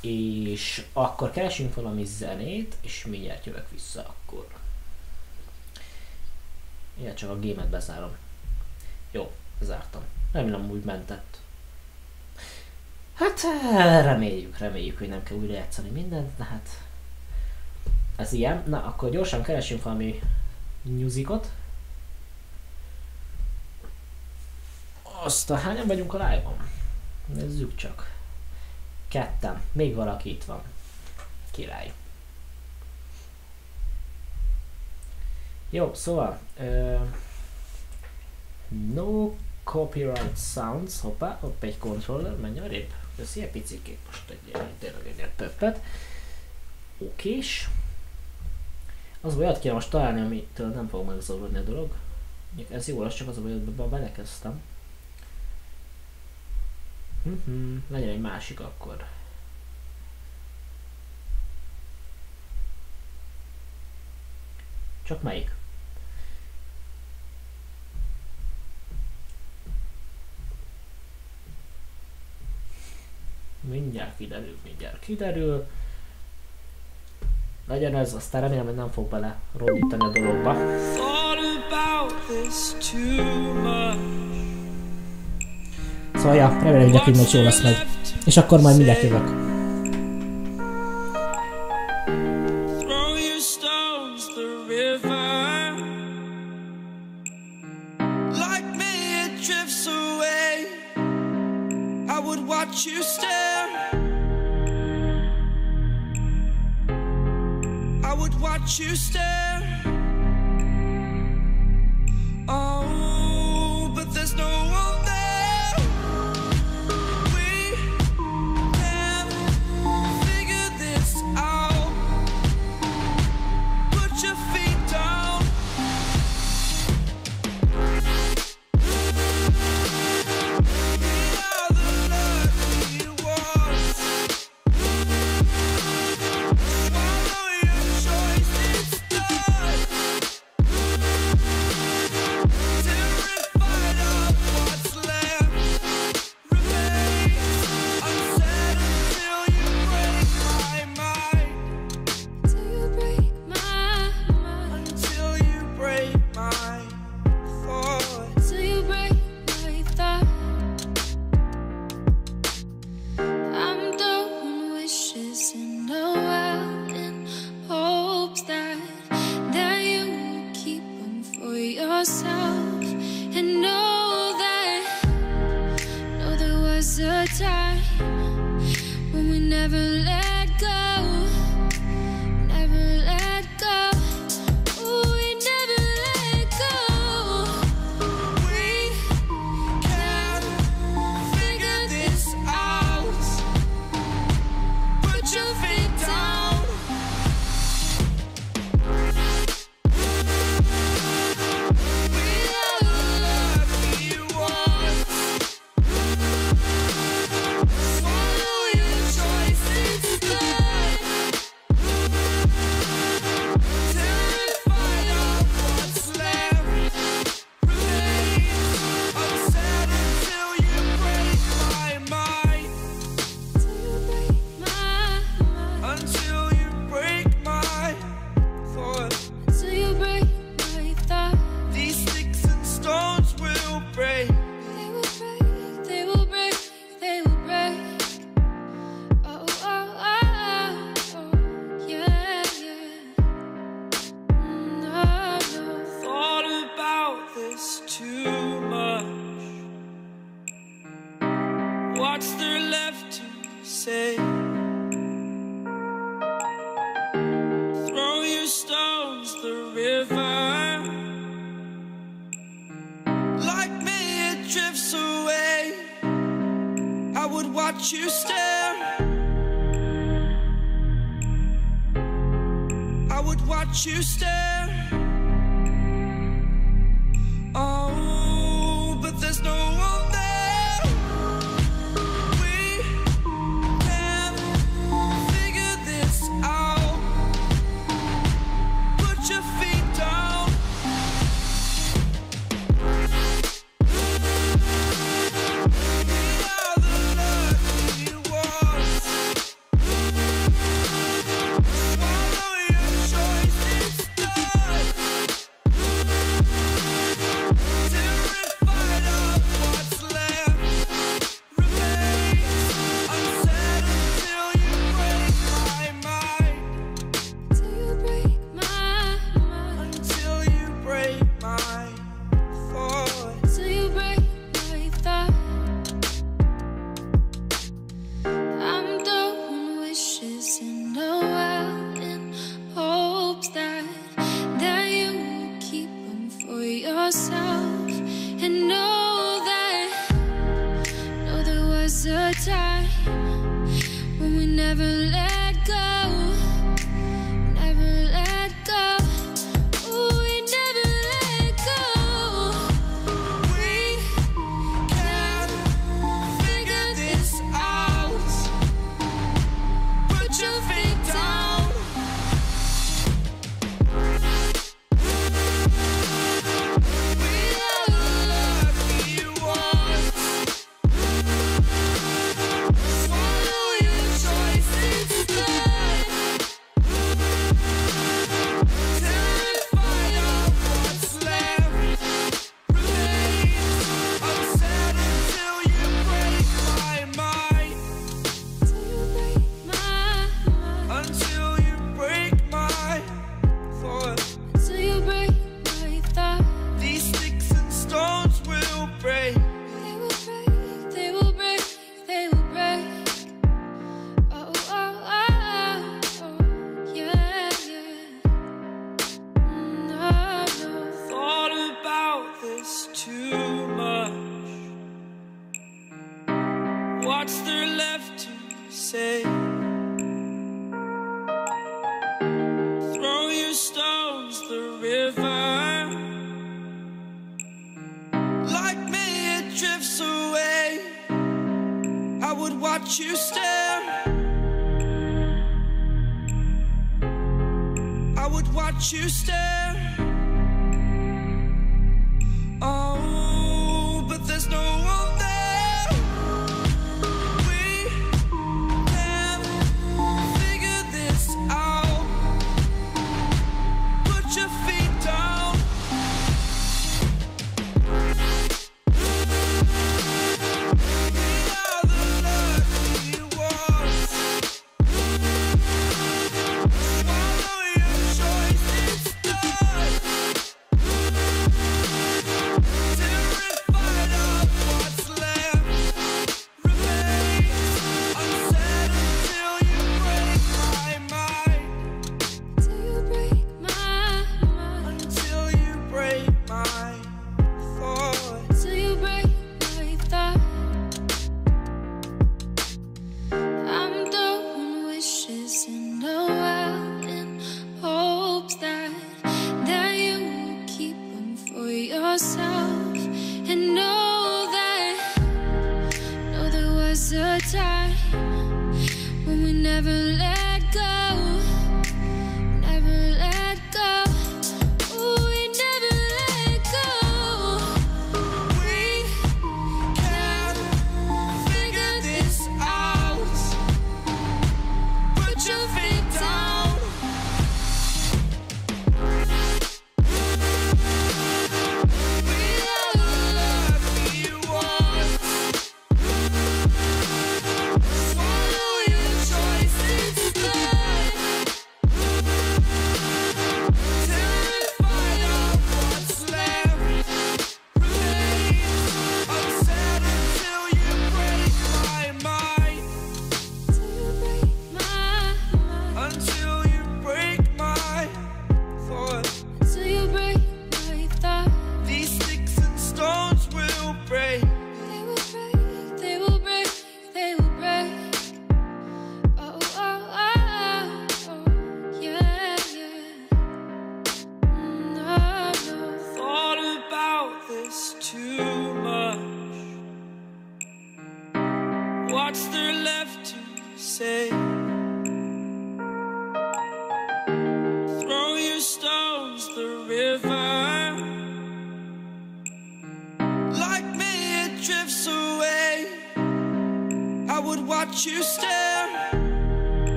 S1: És akkor keresünk valami zenét, és mindjárt jövök vissza akkor. Igen, csak a gémet bezárom. Jó, zártam. Remélem úgy mentett. Hát eh, reméljük, reméljük, hogy nem kell újra játszani mindent, de hát ez ilyen. Na, akkor gyorsan keresünk valami musicot. Aztán hányan vagyunk a live-on? Nézzük csak. Ketten. Még valaki itt van. Király. Jó, szóval... Uh, no copyright sounds. Hoppá, hopp egy controller, menj arrébb. Köszi, egy picikét most egy tényleg egy többet. Okés. Az olyat kéne most találni, amitől nem fog megzavarodni a dolog. Ez jó, az csak az a baj, hogy belekezdtem. Mhm, legyen egy másik akkor. Csak melyik? Mindjárt kiderül, mindjárt kiderül. Legyen ez, aztán remélem, hogy nem fog bele rondítani a dologba. Szóval, ja, remélem, hogy nekünk most jó lesz meg. És akkor majd mindjárt jövök.
S35: Throw your would watch you stare.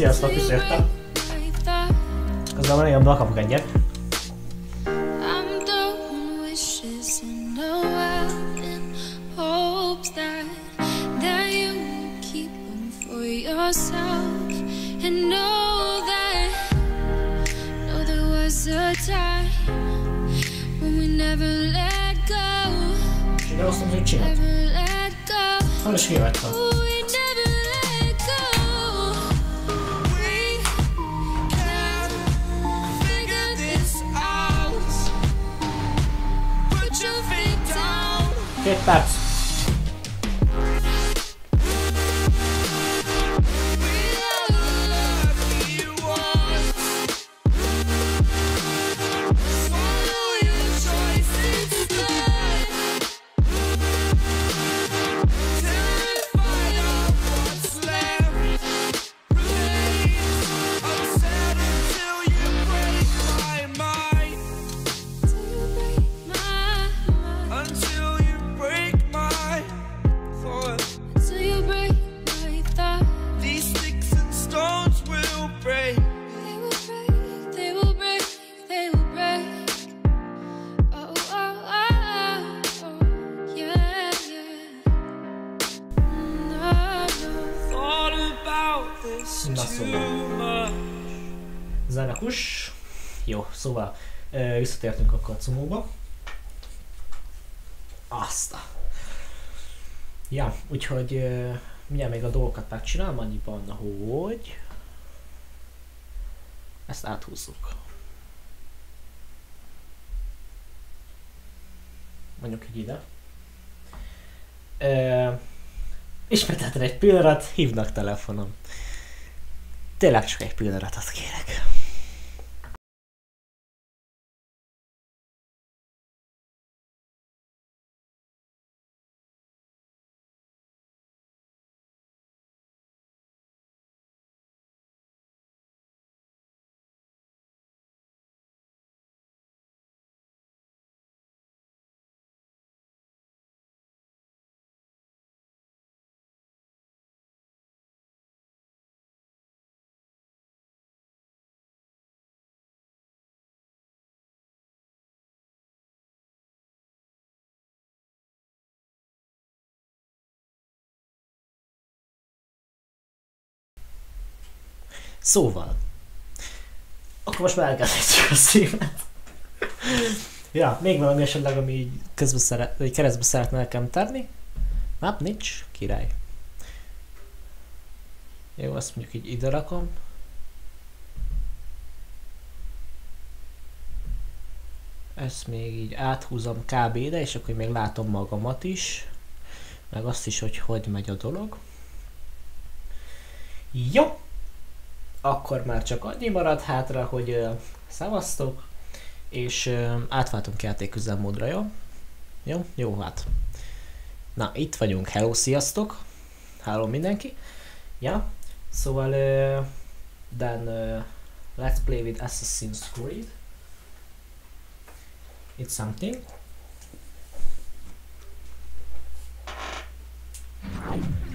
S1: Na sziasztok, visszajöttem. Közben Úgyhogy ö, mindjárt még a dolgokat megcsinálom annyiban, hogy ezt áthúzzuk. Mondjuk így ide. Ö, ismételten egy pillanat, hívnak telefonom. Tényleg csak egy pillanatot kérek. Szóval, akkor most már elkezdhetjük a szívet. ja, még valami esetleg, ami közbe szeret, keresztbe szeretne nekem tenni? Map nincs, király. Jó, azt mondjuk így ide rakom. Ezt még így áthúzom kb. ide, és akkor még látom magamat is. Meg azt is, hogy hogy megy a dolog. Jó! Akkor már csak annyi marad hátra, hogy uh, szavaztok, és uh, átváltunk játéküzemmódra, jó? Jó? Jó, hát. Na, itt vagyunk. Hello, sziasztok! Hello mindenki! Ja, szóval uh, then uh, let's play with Assassin's Creed. It's something. Ezt nem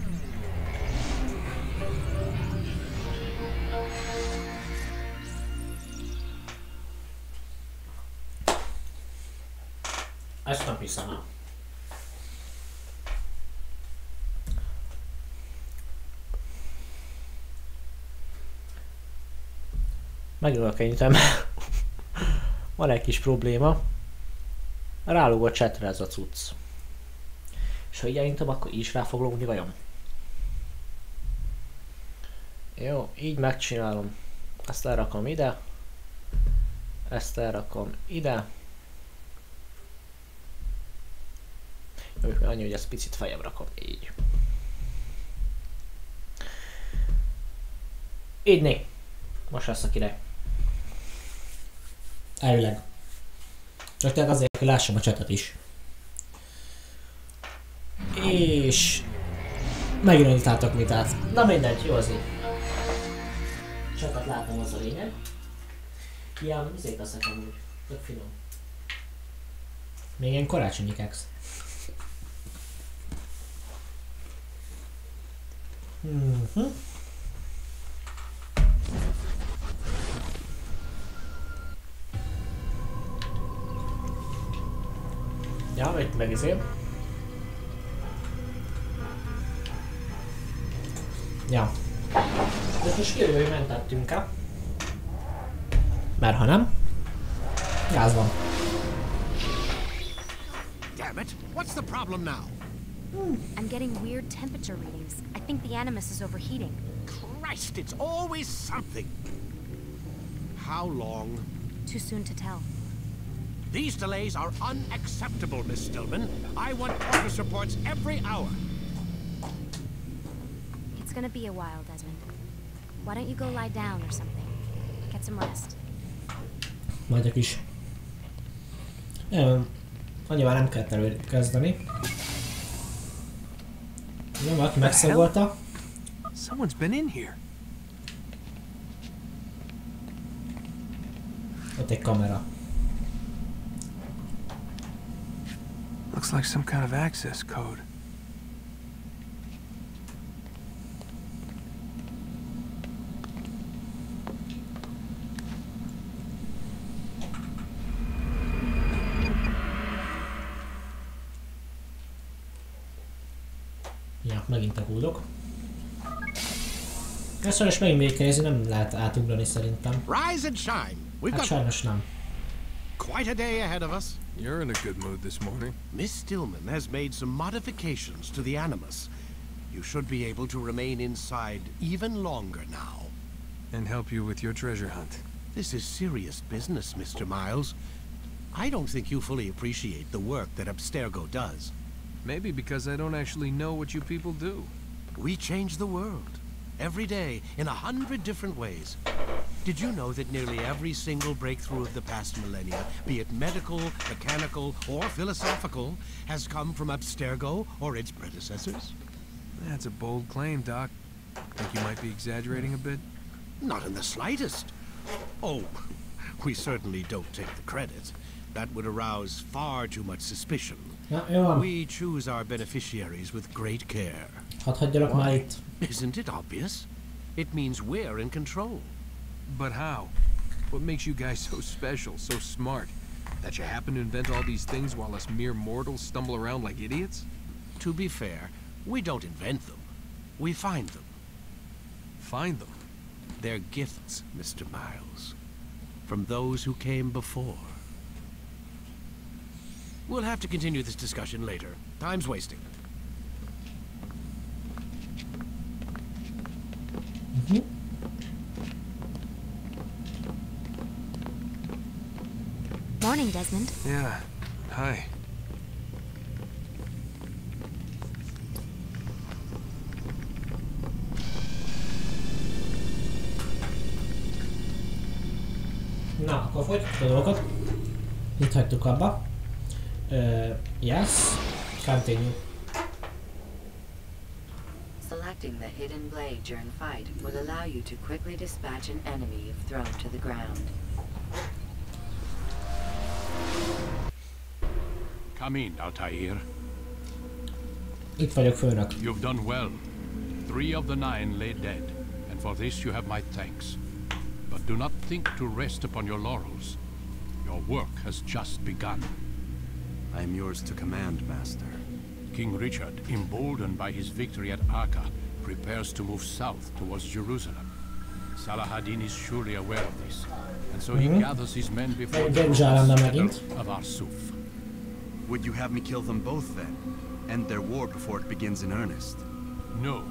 S1: hiszem el. Megölök ennyit, van egy kis probléma. Rálóg a chatre ez a cucc. És ha elindítom, akkor is rá fog lógni vajon? Jó, így megcsinálom. Ezt elrakom ide. Ezt elrakom ide. Annyi, hogy ezt picit feljebb rakom. Így. Így né. Most lesz a király. Elvileg. Csak tehát azért, hogy lássam a csatot is. És... Megjelenítáltak mit át. Na mindegy, jó az így. Csatot látom az a lényeg. Ilyen izét teszek amúgy. Tök finom. Még ilyen karácsonyi keksz. Mhm. Ja, mit megizé. Ja. De most kiderül, hogy mentettünk el. Mert ha nem, gáz van.
S2: Damn it! What's the problem now?
S4: I'm getting weird temperature readings. I think the Animus is overheating.
S2: Christ, it's always something. How long?
S4: Too soon to tell.
S2: These delays are unacceptable, Miss Stillman. I want progress reports every hour.
S4: It's gonna be a while, Desmond. Why don't you go lie down or something? Get some rest.
S1: Majd egy kis... Nem, annyival nem kellett előkezdeni. Jó, megszagolta.
S3: Someone's been in here.
S1: Ott egy kamera.
S3: Looks like some kind of access code.
S1: Megint a kódok. Ezt sajnos megint még kell nem lehet átugrani szerintem.
S2: Rise and shine. We've
S1: Hát
S2: got
S1: sajnos nem.
S2: quite a day ahead of us.
S3: You're in a good mood this morning.
S2: Miss Stillman has made some modifications to the Animus. You should be able to remain inside even longer now.
S3: And help you with your treasure hunt.
S2: This is serious business, Mr. Miles. I don't think you fully appreciate the work that Abstergo does.
S3: Maybe because I don't actually know what you people do.
S2: We change the world. Every day, in a hundred different ways. Did you know that nearly every single breakthrough of the past millennia, be it medical, mechanical, or philosophical, has come from Abstergo or its predecessors?
S3: That's a bold claim, Doc. Think you might be exaggerating a bit?
S2: Not in the slightest. Oh, (laughs) we certainly don't take the credit. That would arouse far too much suspicion.
S1: Ja, jó van.
S2: We choose our beneficiaries with great care.
S1: Hadd hagyjalak már itt.
S2: Isn't it obvious? It means we're in control.
S3: But how? What makes you guys so special, so smart? That you happen to invent all these things while us mere mortals stumble around like idiots?
S2: To be fair, we don't invent them. We find them.
S3: Find them?
S2: They're gifts, Mr. Miles. From those who came before. We'll have to continue this discussion later. Time's wasting. Mm-hmm.
S4: Morning, Desmond.
S3: Yeah. Hi.
S1: Na, akkor folytatjuk a dolgokat. Itt hagytuk abba. Uh, yes. Continue.
S5: Selecting the hidden blade during fight will allow you to quickly dispatch an enemy if thrown to the ground.
S15: Come in, Altair.
S1: Itt vagyok főnök.
S15: You've done well. Three of the nine lay dead, and for this you have my thanks. But do not think to rest upon your laurels. Your work has just begun.
S9: I am yours to command, Master.
S15: King Richard, emboldened by his victory at Acre, prepares to move south towards Jerusalem. Salah is surely aware of this, and so he
S1: Mhm.
S15: gathers his men before
S1: Meg
S15: the battle of Arsuf.
S9: Would you have me kill them both then? End their war before it begins in earnest?
S15: No.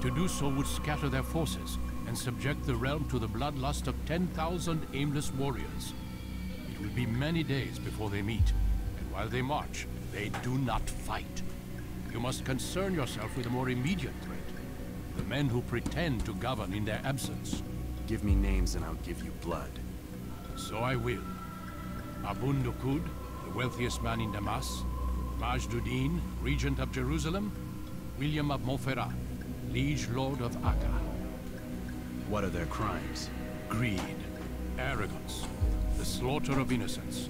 S15: To do so would scatter their forces and subject the realm to the bloodlust of 10,000 aimless warriors. It will be many days before they meet, and while they march, they do not fight. You must concern yourself with a more immediate threat. The men who pretend to govern in their absence.
S9: Give me names and I'll give you blood.
S15: So I will. Abun Dukud, the wealthiest man in Damas, Majduddin, regent of Jerusalem, William of Montferrat, liege lord of Acre.
S9: What are their crimes?
S15: Greed, arrogance, the slaughter of innocents.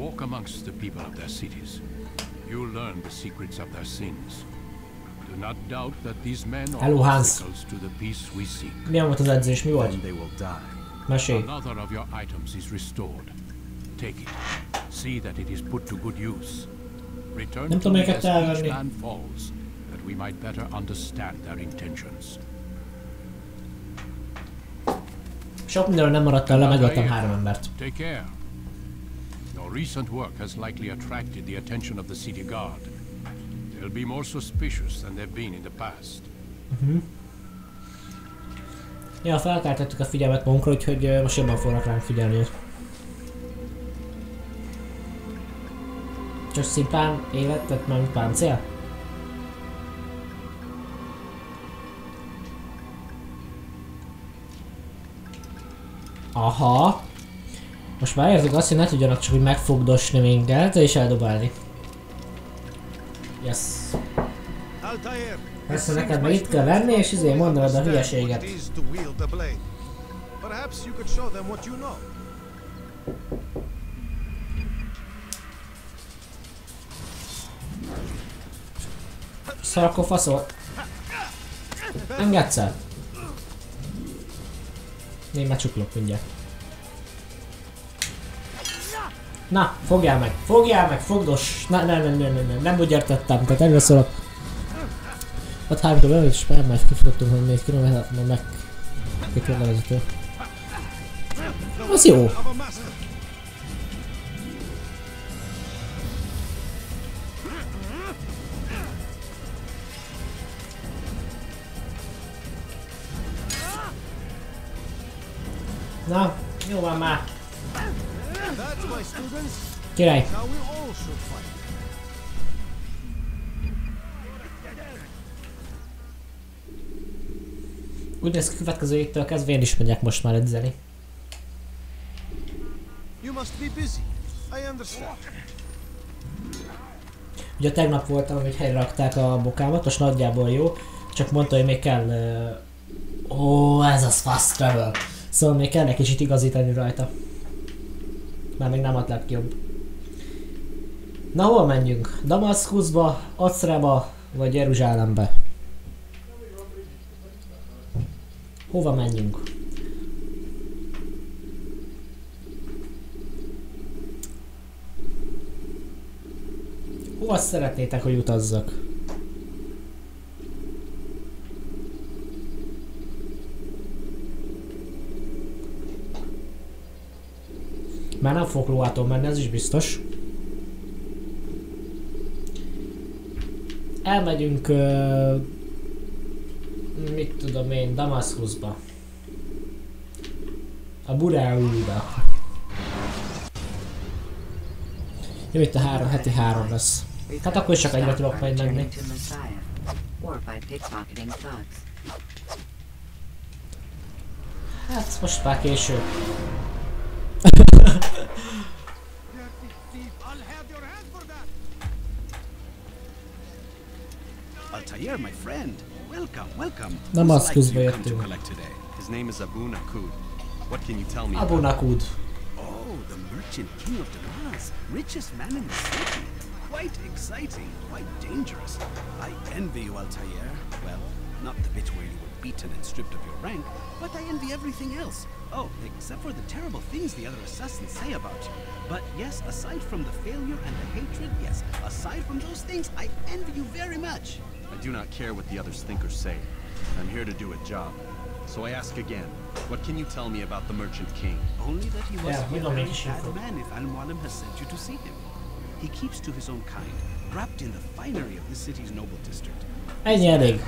S15: Walk amongst the people of their cities. You'll learn the secrets of their sins. Do not doubt that these men are
S1: Hello, Hans.
S15: obstacles to the peace we seek.
S1: Milyen volt az edzés, mi vagy?
S9: They will die.
S1: Mesélj.
S15: Another of your items is restored. Take it. See that it is put to good use. Return
S1: Nem
S15: to
S1: tudom
S15: me
S1: őket elvenni.
S15: man falls, that we might better understand their intentions.
S1: Sok mindenről nem maradtál le, megöltem
S15: Altair,
S1: három embert.
S15: Take care. Recent work has likely attracted the attention of the city guard. They'll be more suspicious than they've been in the past.
S1: Mhm. Ja, felkeltettük a figyelmet magunkra, úgyhogy ö, most jobban fognak ránk figyelni. Csak szimplán életet, nem páncél? Aha. Most már érzik azt, hogy ne tudjanak csak úgy megfogdosni minket és eldobálni. Yes. Persze neked meg itt kell venni, és izé mondanod a hülyeséget. Szar, akkor faszol. Engedsz el? Én már csuklok mindjárt. Na, fogjál meg, fogjál meg, fogdos! Na, nem, nem, nem, nem, nem, nem úgy értettem, tehát erről szólok. Ott bemegy, és már már kifutottunk, hogy 4 km, meg... Két levezető. Az jó. Király. Úgy néz ki következő héttől kezdve én is megyek most már edzeni. Ugye tegnap voltam, hogy helyre rakták a bokámat, most nagyjából jó, csak mondta, hogy még kell... Uh... Ó, ez az fast travel. Szóval még kell egy kicsit igazítani rajta. Már még nem ad legjobb. Na hol menjünk? Damaszkuszba, Acreba vagy Jeruzsálembe? Hova menjünk? Hova szeretnétek, hogy utazzak? Már nem fogok lóától menni, ez is biztos. Elmegyünk... Uh, mit tudom én, Damaszkuszba. A Bureauba. Jó, itt a három, heti három lesz. Hát akkor csak egyre tudok majd menni. Hát most már késő.
S9: Altair, my friend. Welcome, welcome.
S1: Damascus
S9: Whose light you come to collect today? His name is Abu Nakud. What can you tell me?
S1: Abu Nakud.
S9: Oh, the merchant king of Damas, richest man in the city. Quite exciting, quite dangerous. I envy you, Altair. Well, not the bit where you were
S14: beaten and stripped of your rank, but I envy everything else. Oh, except for the terrible things the other assassins say about you. But yes, aside from the failure and the hatred, yes, aside from those things, I envy you very much.
S9: I do not care what the others think or say. I'm here to do a job. So I ask again, what can you tell me about the Merchant King?
S14: Only that he was
S1: Yeah,
S14: a
S1: don't
S14: very bad man if Al-Mualim has sent you to see him. He keeps to his own kind, wrapped in the finery of the city's noble district.
S1: Ennyi elég.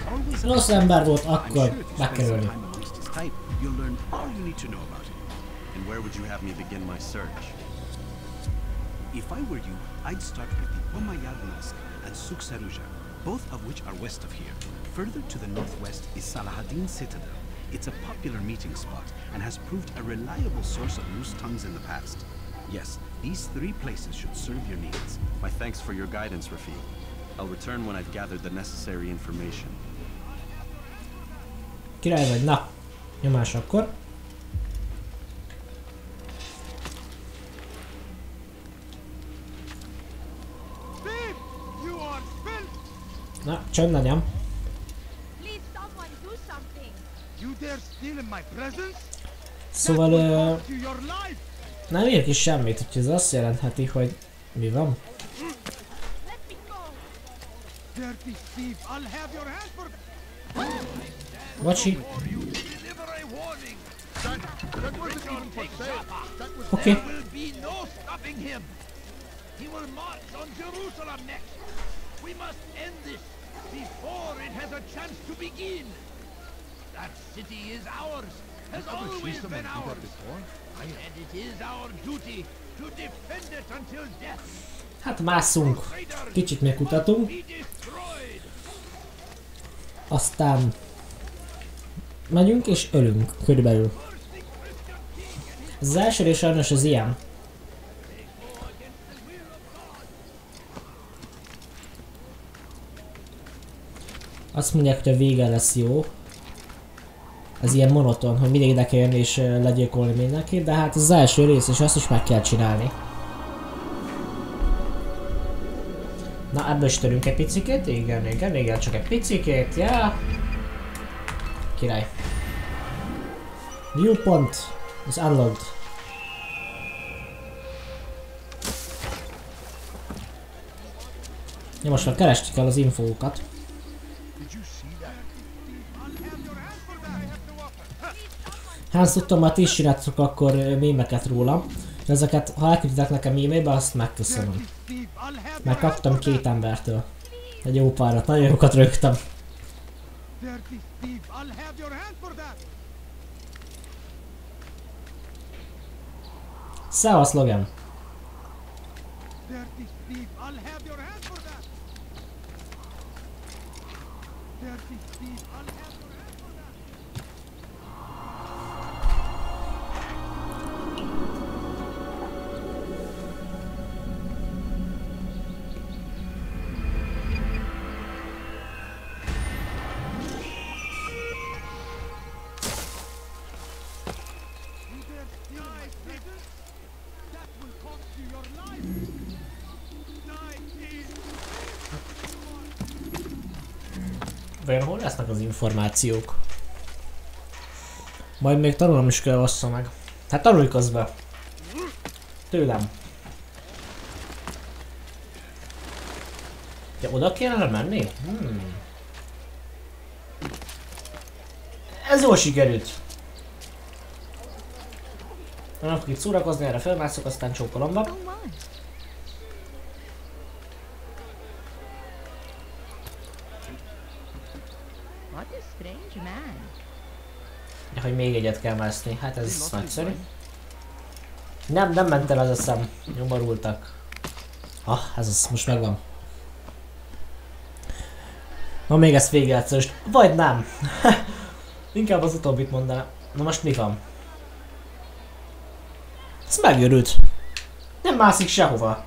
S1: Rossz ember volt,
S14: I'm
S1: akkor
S14: sure you spend some
S1: megkerülni.
S14: time amongst his type, you'll learn all you need to know about him.
S9: And where would you have me begin my search?
S14: If I were you, I'd start with the Umayyad Mosque and Suk Saruja, both of which are west of here. Further to the northwest is Salahaddin Citadel. It's a popular meeting spot and has proved a reliable source of loose tongues in the past. Yes, these three places should serve your needs.
S9: My thanks for your guidance, Rafiq. I'll return when I've gathered the necessary information.
S1: Király vagy, na. Nyomás akkor.
S31: In my presence?
S1: Szóval ö, nem ír ki semmit, úgyhogy ez azt jelentheti, hogy mi van.
S31: Dirty thief, I'll a chance to begin! That city is ours! Has always been ours! And it is our duty to defend it until death!
S1: Hát másszunk. Kicsit még kutatunk. Aztán megyünk és ölünk körülbelül. Az első rész sajnos az ilyen. Azt mondják, hogy a vége lesz jó. Ez ilyen monoton, hogy mindig ide kell jönni és legyilkolni mindenkit, de hát az első rész, és azt is meg kell csinálni. Na, ebből is törünk egy picikét, igen, igen, igen, csak egy picikét, ja. Király. New pont is unlocked. Ja, most már keresni kell az infókat. Hát tudtam, már ti is csináltok akkor mémeket róla. És ezeket, ha elkülditek nekem e-mailbe, azt megköszönöm. Megkaptam két embertől. Egy jó párat, nagyon jókat rögtem.
S31: Dirty thief,
S1: lesznek az információk? Majd még tanulnom is kell bassza meg. Hát tanulj közben. Tőlem. Ja, oda kellene menni? Hmm. Ez jól sikerült. Nem akkor itt szórakozni, erre felmászok, aztán csókolom be.
S13: What a strange man.
S1: Ja, hogy még egyet kell mászni. Hát ez nagyszerű. Nem, nem ment el az a szem. Nyomorultak. Ah, ez az, most megvan. Na még ezt végigjátszol, és vagy nem. (laughs) Inkább az utóbbit mondanám. Na most mi van? Ez megőrült. Nem mászik sehova.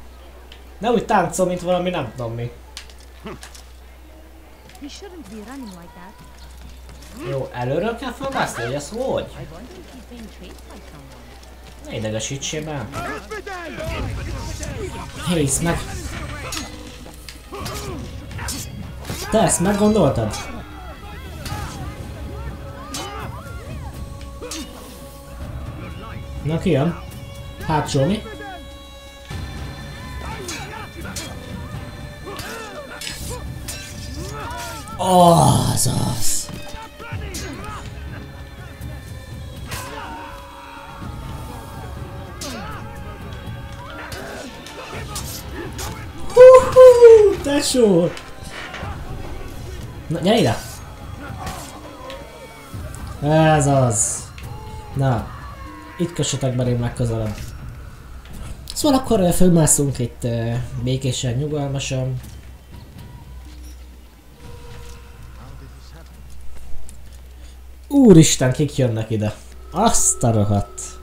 S1: Ne úgy táncol, mint valami nem tudom mi.
S4: He shouldn't be running like that.
S1: Jó, előről kell fölmászni, hogy ez hogy? Ne idegesítsél be. Hisz meg. Te ezt meggondoltad? Na ki jön? Hátsó mi? Oh, azaz. Hú, tesó! Na, gyere ide! Ez az. Na, itt kössetek belém legközelebb. Szóval akkor fölmászunk itt uh, békésen, nyugalmasan. Úristen, kik jönnek ide? Azt a rohadt.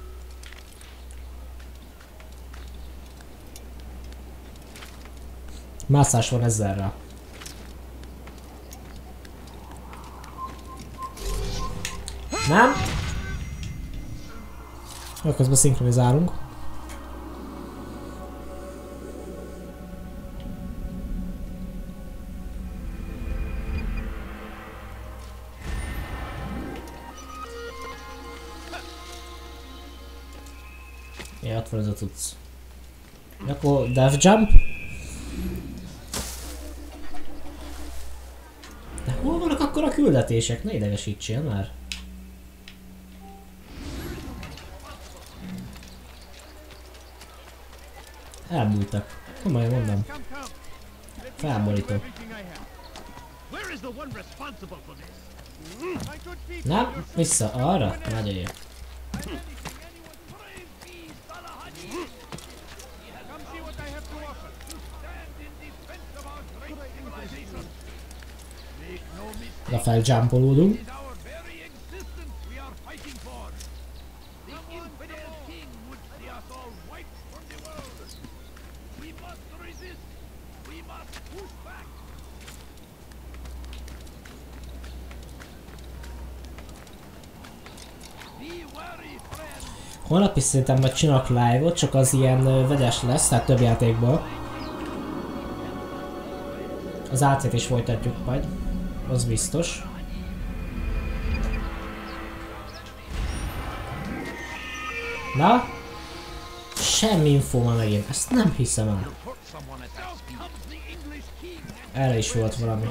S1: Mászás van ezzelre. Nem? Jó, közben szinkronizálunk. Ja, ott van ez a cucc. Akkor Death Jump. Küldetések? Ne idegesítsél már. Elbújtak. Komolyan mondom. Felborító. Nem, vissza, arra. Nagyon jó.
S31: Come see what I have to offer. To stand in defense of our great civilization. Make no mistake.
S1: De feljumpolódunk.
S31: It is our very existence we are fighting for. The infidel king would see us all wiped from the world. We must resist. We must push back. Be wary, friend.
S1: Holnap is szerintem majd csinálok live-ot, csak az ilyen vegyes lesz, tehát több játékból. Az AC-t is folytatjuk majd. Az biztos. Na? Semmi info ma megint. Ezt nem hiszem el. Erre is volt valami.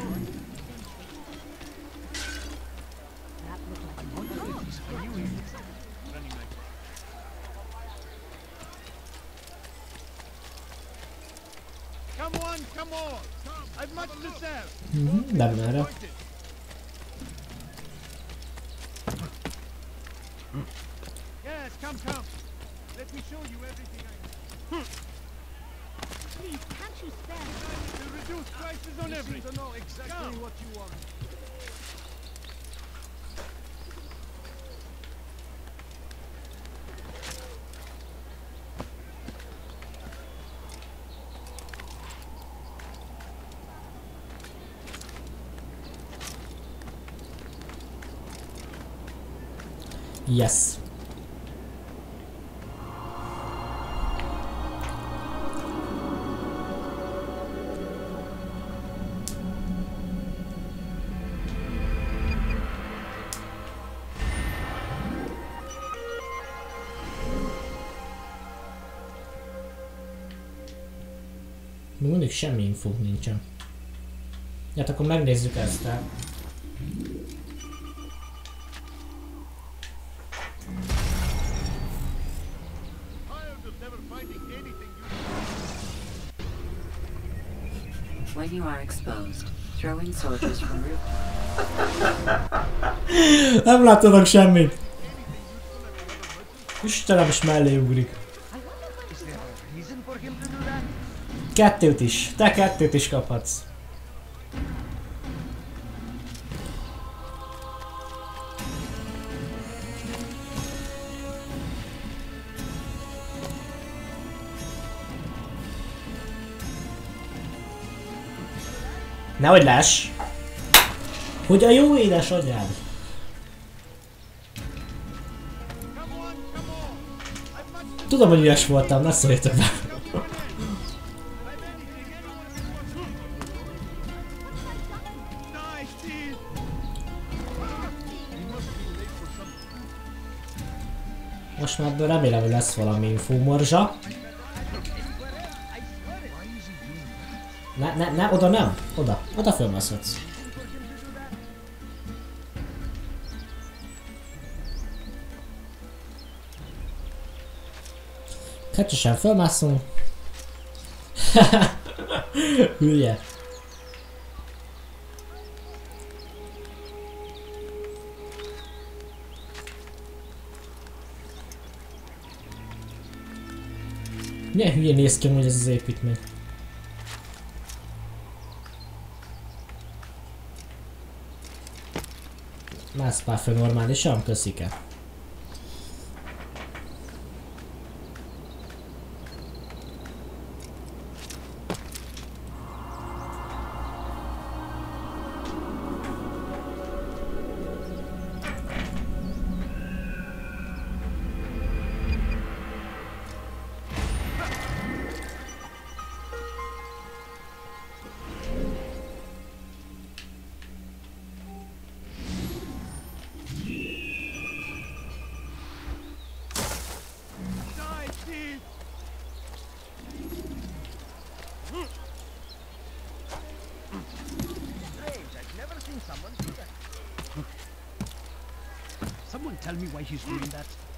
S1: Mindig semmi infónk nincsen. Hát akkor megnézzük ezt el.
S5: When you are exposed, throwing soldiers from roof (laughs)
S1: Nem láttanak semmit. Istenem, is mellé ugrik. Kettőt is. Te kettőt is kaphatsz. Nehogy láss! Hogy a jó édes anyád! Tudom, hogy ügyes voltam, ne szóljatok be. Most már ebből remélem, hogy lesz valami info morzsa. Ne, ne, ne, oda nem. Oda. Oda fölmászhatsz. Kettősen fölmászunk. (laughs) Hülye. Milyen hülye néz ki hogy ez az építmény? Mász pár föl normálisan, köszike.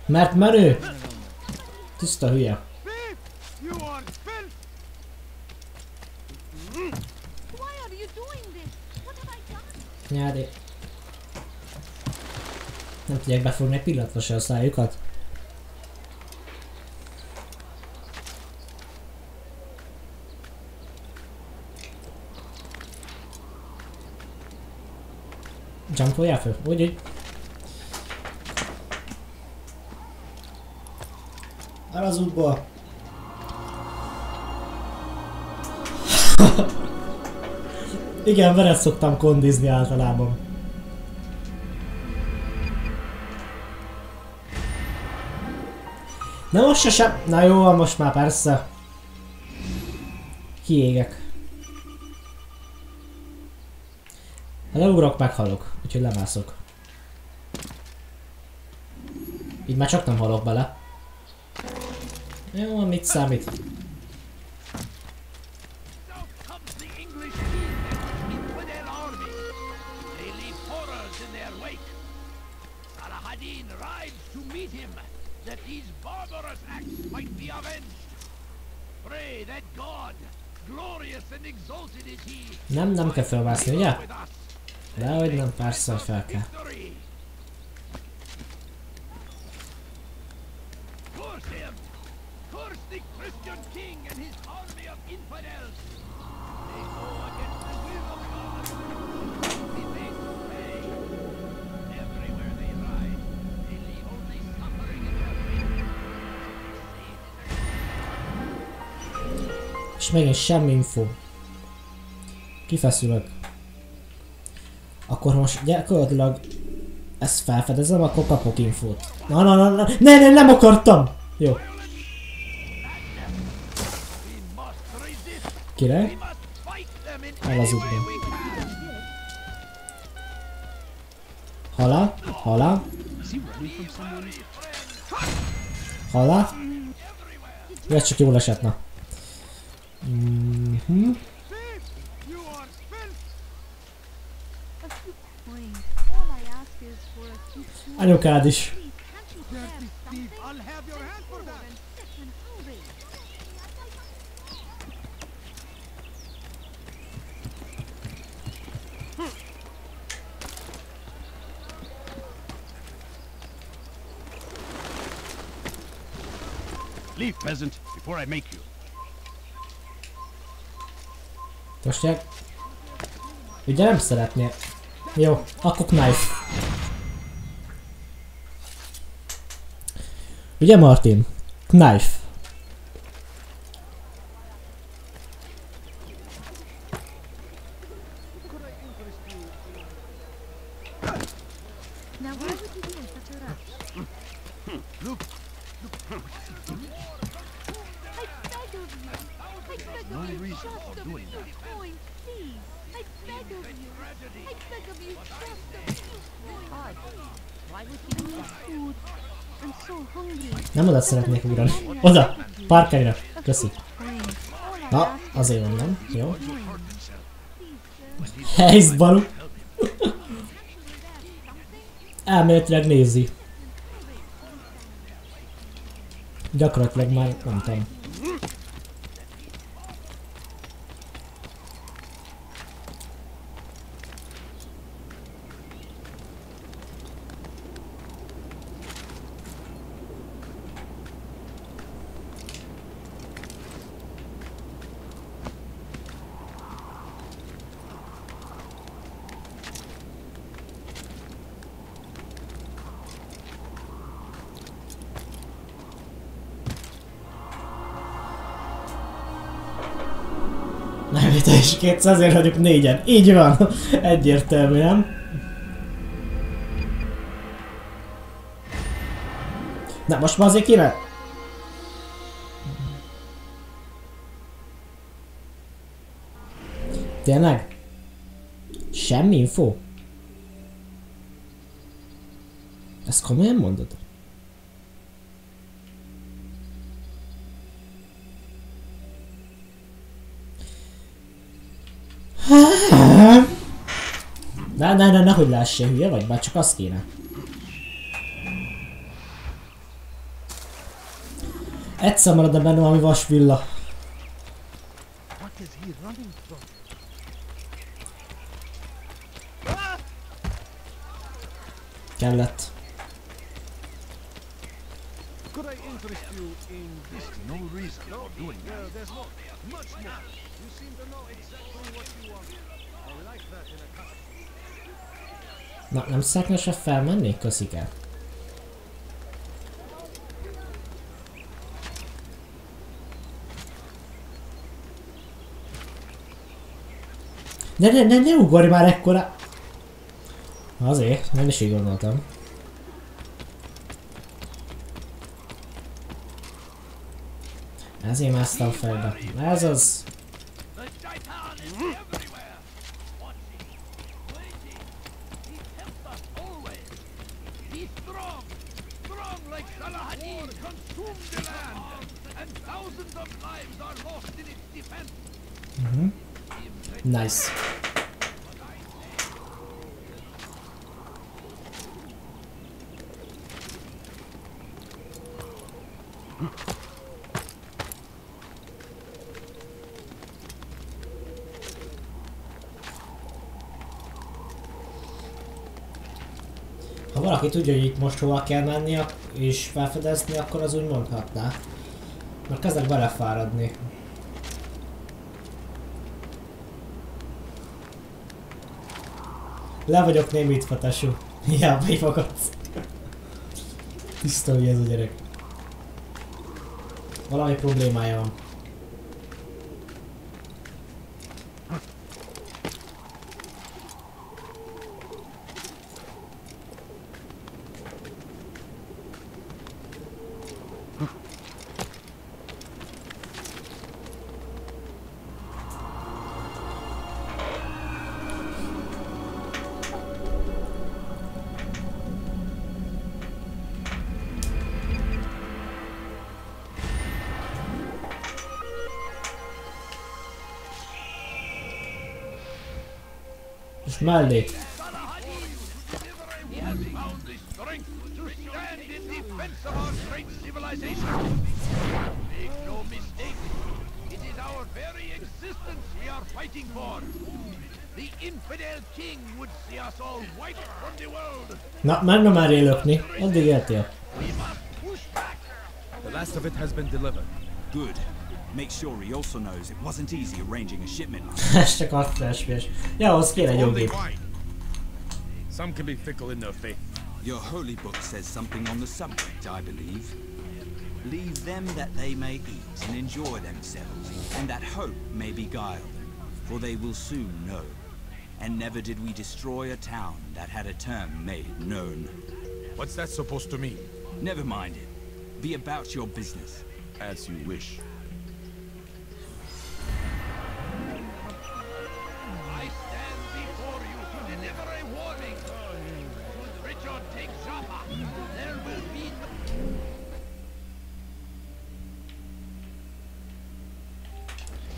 S1: Mert menő! Tiszta hülye. Nyári. Nem tudják befogni egy pillanatra se a szájukat. Jumpoljál föl, úgy, úgy. Az útból. (laughs) Igen, veled szoktam kondizni általában. Na most se sem. Na jó, most már persze. Kiégek. Ha leugrok, meghalok. Úgyhogy lemászok. Így már csak nem halok bele. Jó, mit számít? Nem, nem kell felmászni, ugye? Dehogy nem, persze, hogy fel kell. Megint semmi info. Kifeszülök. Akkor most gyakorlatilag ezt felfedezem, akkor kapok infót. Na, na, na, na, ne, ne, nem akartam! Jó. Király? El az útban.
S14: Someone?
S1: halál. Jó, ez csak jól esett, na. Mhm.
S21: All I ask is for a few small
S1: Anyukád is.
S36: Dirty Steve, I'll have your hand for that!
S14: Leave, peasant, before I make you.
S1: Most jak... Ugye nem szeretnél. Jó, akkor knife. Ugye Martin? Knife.
S21: Now why would you be in such a rush?
S14: Look,
S21: I beg of you. I beg
S14: No
S21: of you
S14: reason
S21: just
S14: for
S21: a
S14: doing
S21: few
S14: that.
S21: coins, please. I beg of you. I beg of you just a few coins.
S13: Why would he do that?
S21: Food.
S1: Nem oda szeretnék ugrani. Oda! Parkányra! Köszi. Na, azért mondom. Jó. Helysz balu. Elméletileg nézi. Gyakorlatilag már nem tudom. Nem, te is 200 azért vagyok négyen. Így van. Egyértelmű, nem? Na, most már azért kéne... Tényleg? Semmi info? Ezt komolyan mondod? Ne, ne, ne, nehogy lássél, hülye vagy, bár csak az kéne. Egyszer marad a benne valami vasvilla. Kellett.
S8: Could I interest you in this? No reason for doing. There's more. Much more. You seem to know exactly what you want. I like that in a customer.
S1: Na, nem szeretne se felmenni? Köszike. Ne, ne, ne, ne ugorj már ekkora! Azért, nem is így gondoltam. Ezért másztam fejbe. Ez az.
S31: Be strong! Strong like Salahadin! Consume the land! And thousands of lives are lost in its defense!
S1: Mhm. Nice. Ha valaki tudja, hogy itt most hova kell menni és felfedezni, akkor az úgy mondhatná. Mert kezdek belefáradni. Le vagyok némítva, tesó. (laughs) Hiába hívogatsz. Tiszta, hogy ez a gyerek. Valami problémája van.
S31: World.
S1: Na, menj már élökni. Éltél.
S25: The last of it has been delivered. Good. Make sure he also knows it wasn't easy arranging a shipment like
S1: Ez csak azt felsvés. Ja, ahhoz kéne egy jó gép.
S25: Some can be fickle in their faith. Your holy book says something on the subject, I believe. Leave them that they may eat and enjoy themselves, and that hope may beguile them, for they will soon know. And never did we destroy a town that had a term made known.
S15: What's that supposed to mean?
S25: Never mind it. Be about your business.
S15: As you wish.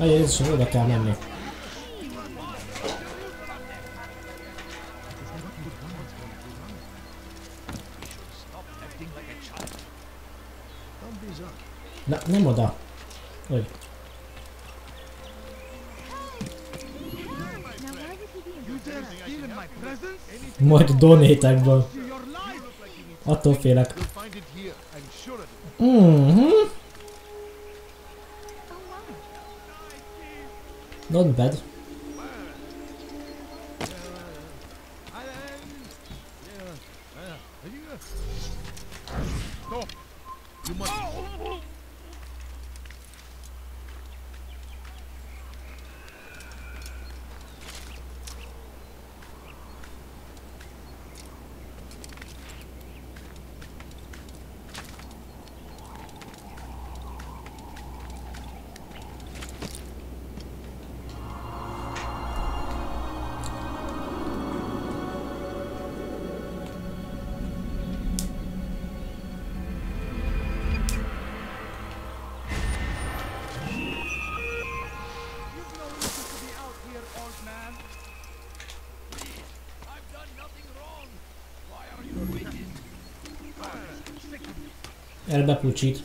S1: Nagy Jézusom, oda kell menni. Na, nem oda. Hogy? Majd donétekből. Attól félek. Mhm. Not Elbepucsít.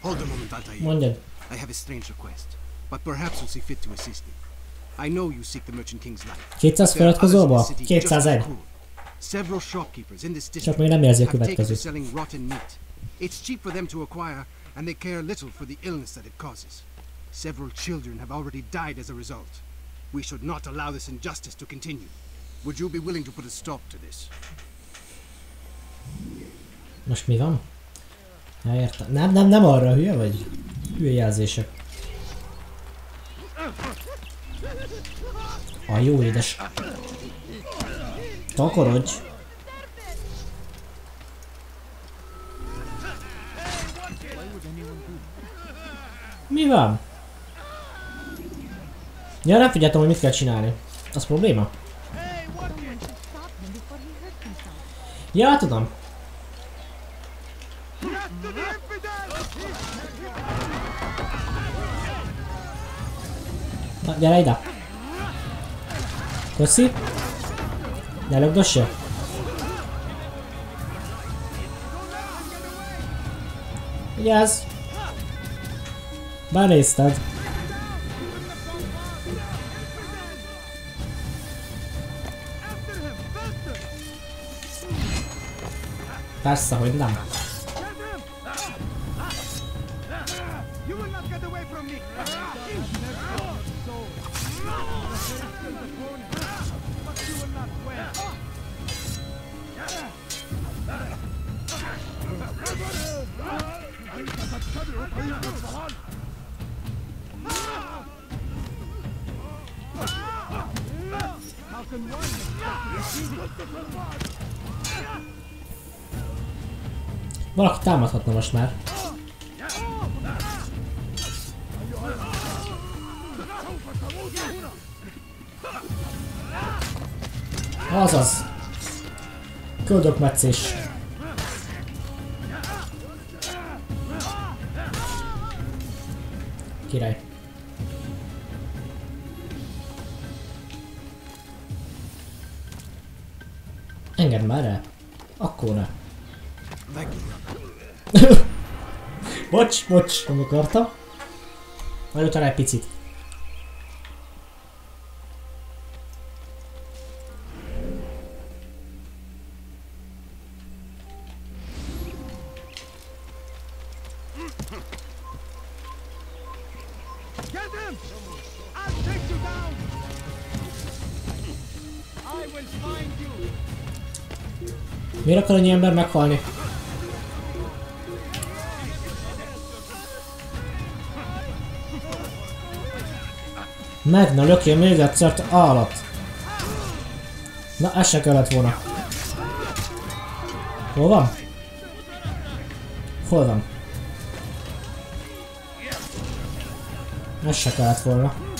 S37: Hold a moment, Altair. I have a strange request, but perhaps you'll see fit to assist me. I know you seek the Merchant King's life.
S1: 200
S37: There are others in the
S1: feliratkozóba?
S37: city
S1: 200 egy.
S37: Several shopkeepers in this
S1: Csak
S37: district
S1: még nem érzi a
S37: have taken to
S1: következőt.
S37: selling rotten meat. It's cheap for them to acquire, and they care little for the illness that it causes. Several children have already died as a result. We should not allow this injustice to continue. Would you be willing to put a stop to this?
S1: Most mi van? Ja, értem. Nem, nem, nem arra hülye vagy? Hülye jelzések. A jó édes. Takarodj! Mi van? Ja, nem figyeltem, hogy mit kell csinálni. Az probléma? Ja, tudom. Na, gyere ide! Köszi! Ne lögdösse! Vigyázz! Benézted! Persze, hogy nem.
S38: You
S1: Meccés. Király. Engedd már el. Akkor ne. (laughs) Bocs, bocs, nem akartam. Majd utána egy picit. Akar annyi ember meghalni? Meg, na lökjél még egyszer, állat! Na, ez se kellett volna. Hol van? Hol van? Ez se kellett volna.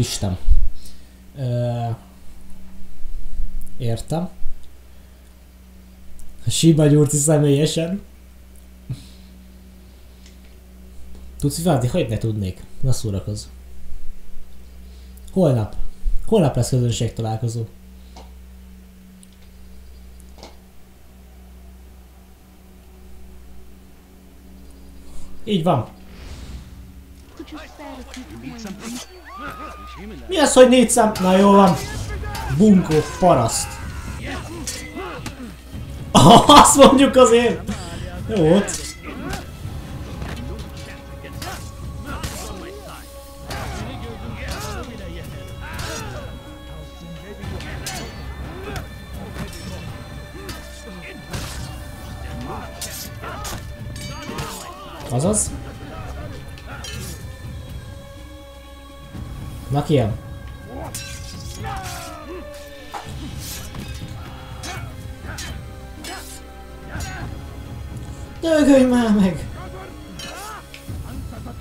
S1: Úristen. Értem. Siba Gyurci személyesen. Tudsz vívni? Hogy ne tudnék? Na szórakozz. Holnap. Holnap lesz közönség találkozó. Így van. Mi az, hogy négy szem? Na jó van. Bunkó paraszt. (laughs) Azt mondjuk azért. Jó volt. Na ki jön? Dögölj már meg!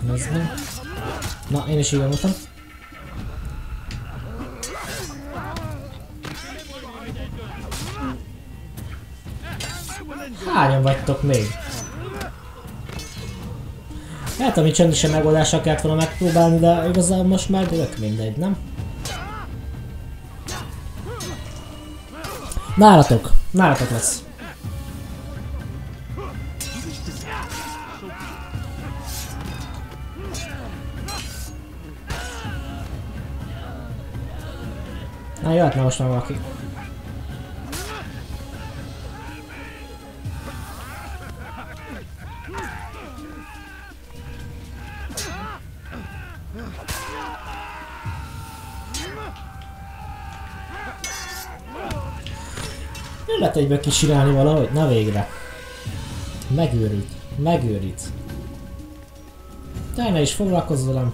S1: Nézd meg. Na, én is így voltam. Hányan vagytok még? Hát, ami csendesen megoldásra kellett volna megpróbálni, de igazából most már tök mindegy, nem? Nálatok! Nálatok lesz! Na jöhetne most már valaki. Egyből kisirálni valahogy? Na végre. Megőrít. Megőrít. Te ne is foglalkozz velem.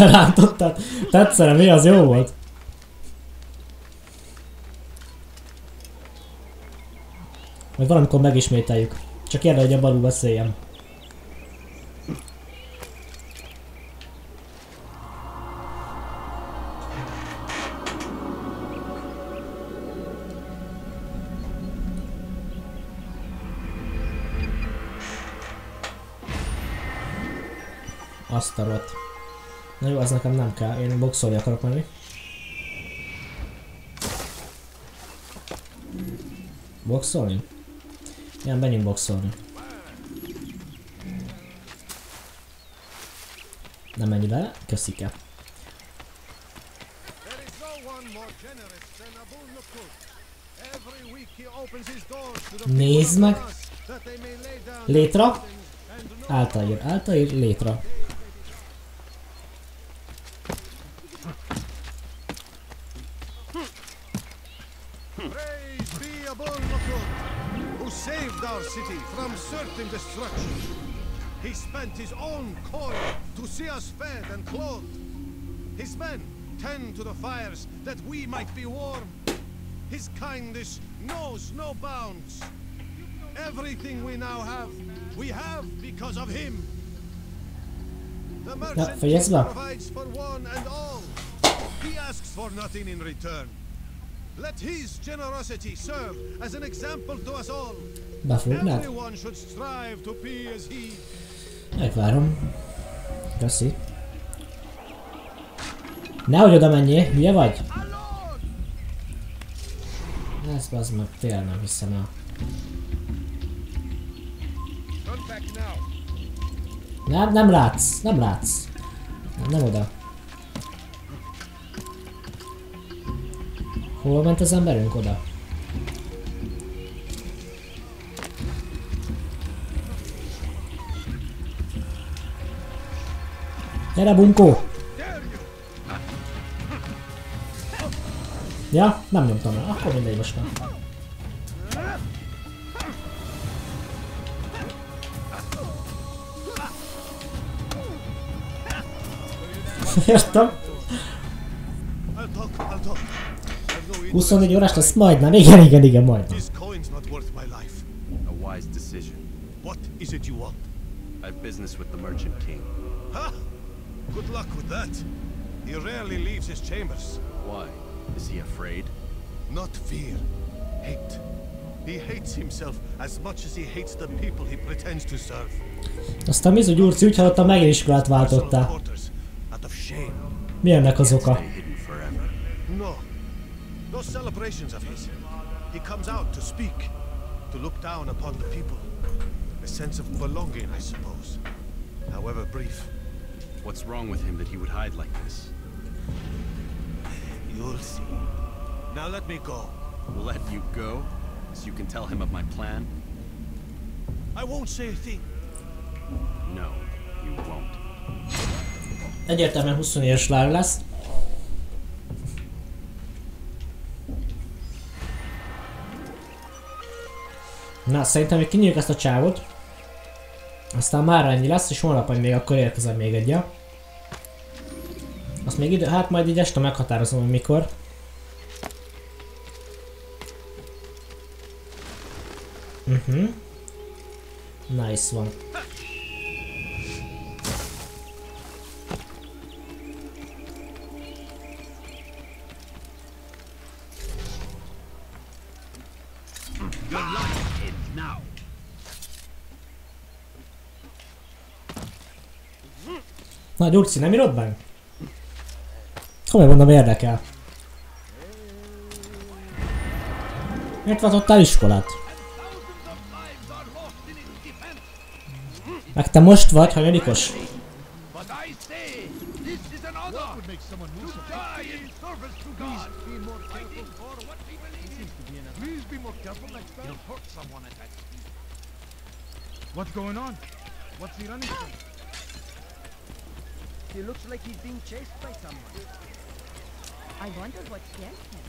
S1: (laughs) Rántottad? Tetszene, mi az jó volt? Majd valamikor megismételjük. Csak érde, hogy a balú beszéljem. Az nekem nem kell, én boxolni akarok menni. Boxolni? Igen, menjünk boxolni. Nem menj bele, köszike.
S8: There is no one more generous spent his own coin to see us fed and clothed. His men tend to the fires that we might be warm. His kindness knows no bounds. Everything we now have, we have because of him. The merchant
S1: be.
S8: provides for one and all. He asks for nothing in return. Let his generosity serve as an example to us all. Everyone should strive to be as he.
S1: Megvárom. Köszi. Nehogy oda menjél, hülye vagy? Ez az meg tényleg nem hiszem el. Nem, nem látsz, nem látsz. Nem, nem oda. Hol ment az emberünk oda? Gyere, bunkó! Ja, nem nyomtam el. Akkor mindegy most már. (laughs) Értem.
S8: I'll talk, I'll talk. I've no
S1: 24 órás lesz majdnem. Igen, igen, igen, majdnem.
S8: This coin's not worth my life.
S9: A wise decision.
S8: What is it you want?
S9: I've business with the Merchant King.
S8: Ha! Good luck with that. He rarely leaves his chambers.
S9: Why? Is he afraid?
S8: Not fear, hate. He hates himself as much as he hates the people he pretends to serve.
S1: Aztán Mizu Gyurci úgy hallottam, megint iskolát váltottál.
S8: Out of shame.
S1: Mi ennek az oka?
S8: No. Those celebrations of his. He comes out to speak, to look down upon the people. A sense of belonging, I suppose. However brief.
S9: What's wrong with him that he would hide like this?
S8: You'll see. Now let me go.
S9: Let you go? So you can tell him of my plan?
S8: I won't say a thing.
S9: No, you won't.
S1: Egyértelműen 20 éves lány lesz. Na, szerintem még kinyírjuk ezt a csávot. Aztán már ennyi lesz, és holnap még akkor érkezem még egyel. Azt még idő, hát majd így este meghatározom, hogy mikor. Mhm. Uh nice van. Na, Gyurci, nem írod meg? Komolyan mondom, érdekel. Miért váltottál iskolát? Meg te most vagy hanyadikos?
S7: What's going on? What's he running from?
S11: He looks like he's being chased by someone.
S13: I wonder what scared him.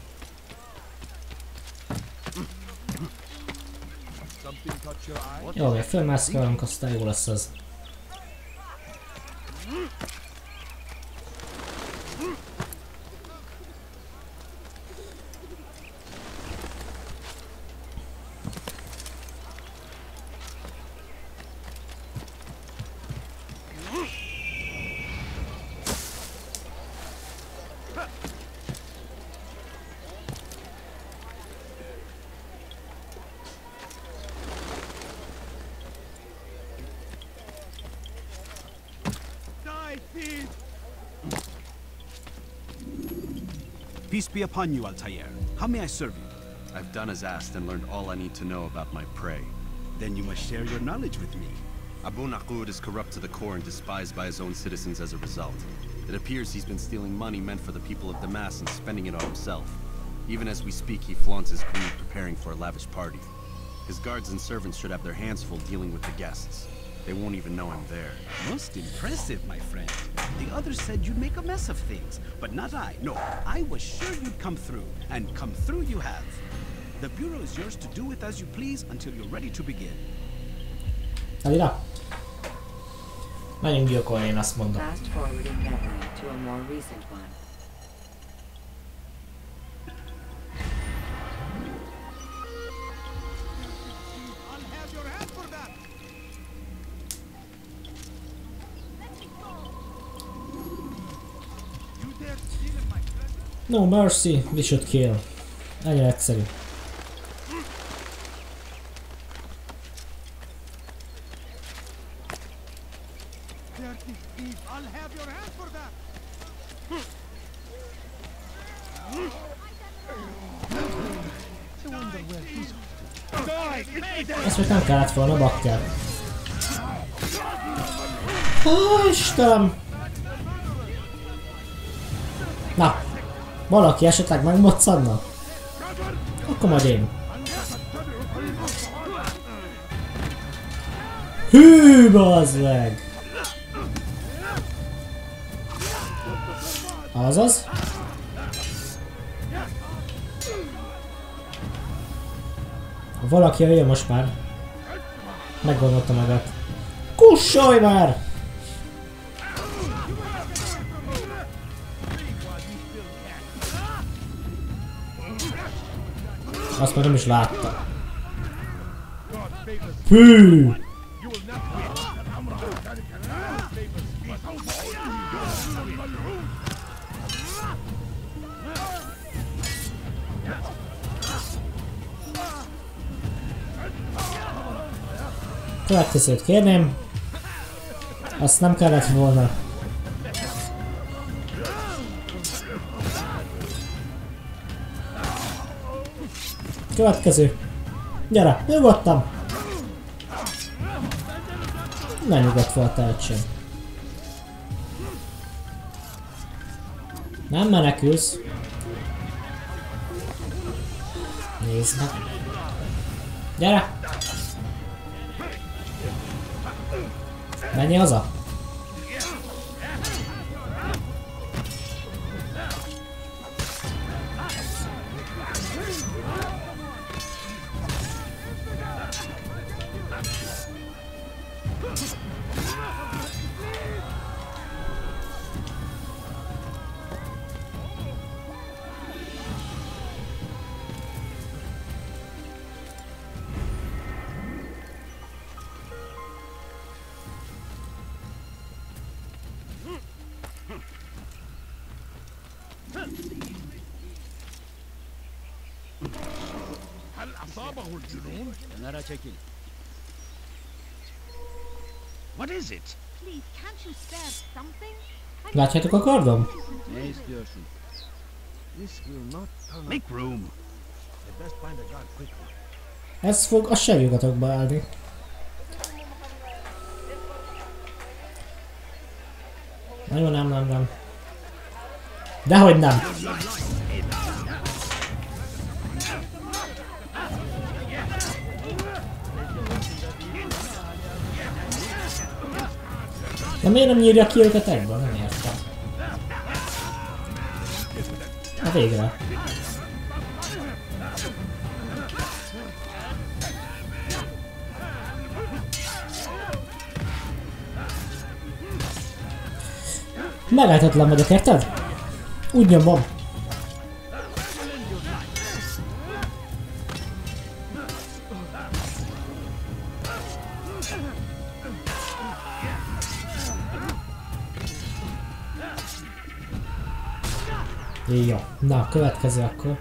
S31: Something caught your eye?
S1: Jó, fölmászkálunk, aztán jó lesz az.
S14: Peace be upon you, Altair. How may I serve you?
S9: I've done as asked and learned all I need to know about my prey.
S14: Then you must share your knowledge with me.
S9: Abu Naqud is corrupt to the core and despised by his own citizens as a result. It appears he's been stealing money meant for the people of Damas and spending it on himself. Even as we speak, he flaunts his greed preparing for a lavish party. His guards and servants should have their hands full dealing with the guests. They won't even know I'm there.
S14: Most impressive, my friend. The others said you'd make a mess of things, but not I. No, I was sure you'd come through, and come through you have. The Bureau is yours to do with as you please until you're ready to begin.
S1: Elira? Menjünk gyilkolni, én azt mondom.
S5: Fast forwarding memory to a more recent one.
S1: No mercy, we should kill. Nagyon egyszerű. Ezt most nem kellett volna, bakker. Ó, Istenem! Valaki esetleg megmoccanna? Akkor majd én. Hű, bazd meg! Azaz. Valaki jöjjön most már. Meggondolta magát. Kussolj már! Azt már nem is látta. Hű! Következőt kérném. Azt nem kellett volna. Következő. Gyere, nyugodtam. Ne nyugodt fel a tehetsen. Nem menekülsz. Nézd meg. Gyere! Menj haza! A
S8: guard quickly.
S1: Ez fog a segjugatokba állni. Jó, nem, nem, nem. Dehogy nem. De miért nem nyírja ki őket egyből? Nem végre. Megállhatatlan vagyok, érted? Úgy nyomom. Jó, na, következő akkor.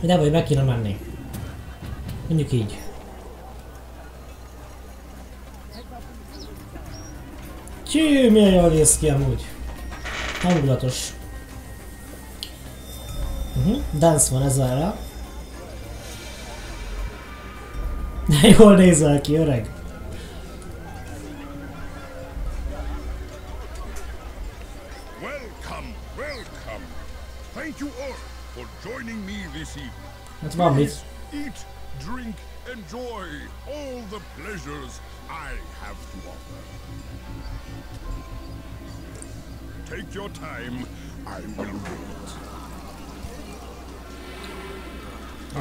S1: De vagy meg kéne menni. Mondjuk így. Csű, milyen jól néz ki amúgy. Hangulatos. Uh-huh. Dance van ezzel De (laughs) jól nézel ki, öreg.
S19: Welcome, welcome. Thank you all for joining me this evening.
S1: Hát van mit.
S19: Please eat, drink, enjoy all the pleasures I have to offer. Take your time, I will wait.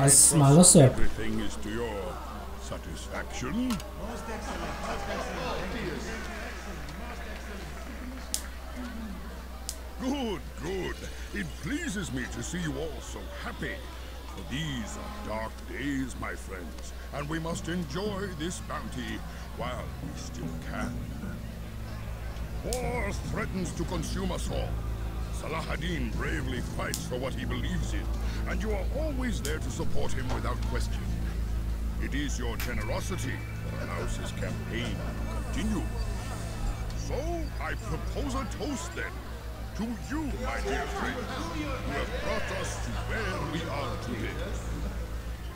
S1: Ez már a szép.
S19: Everything is to your satisfaction. Good, good. It pleases me to see you all so happy. For these are dark days, my friends, and we must enjoy this bounty while we still can. War threatens to consume us all, Salahadin bravely fights for what he believes in, and you are always there to support him without question. It is your generosity that allows his campaign to continue. So, I propose a toast then, to you, my dear friends, who have brought us to where we are today.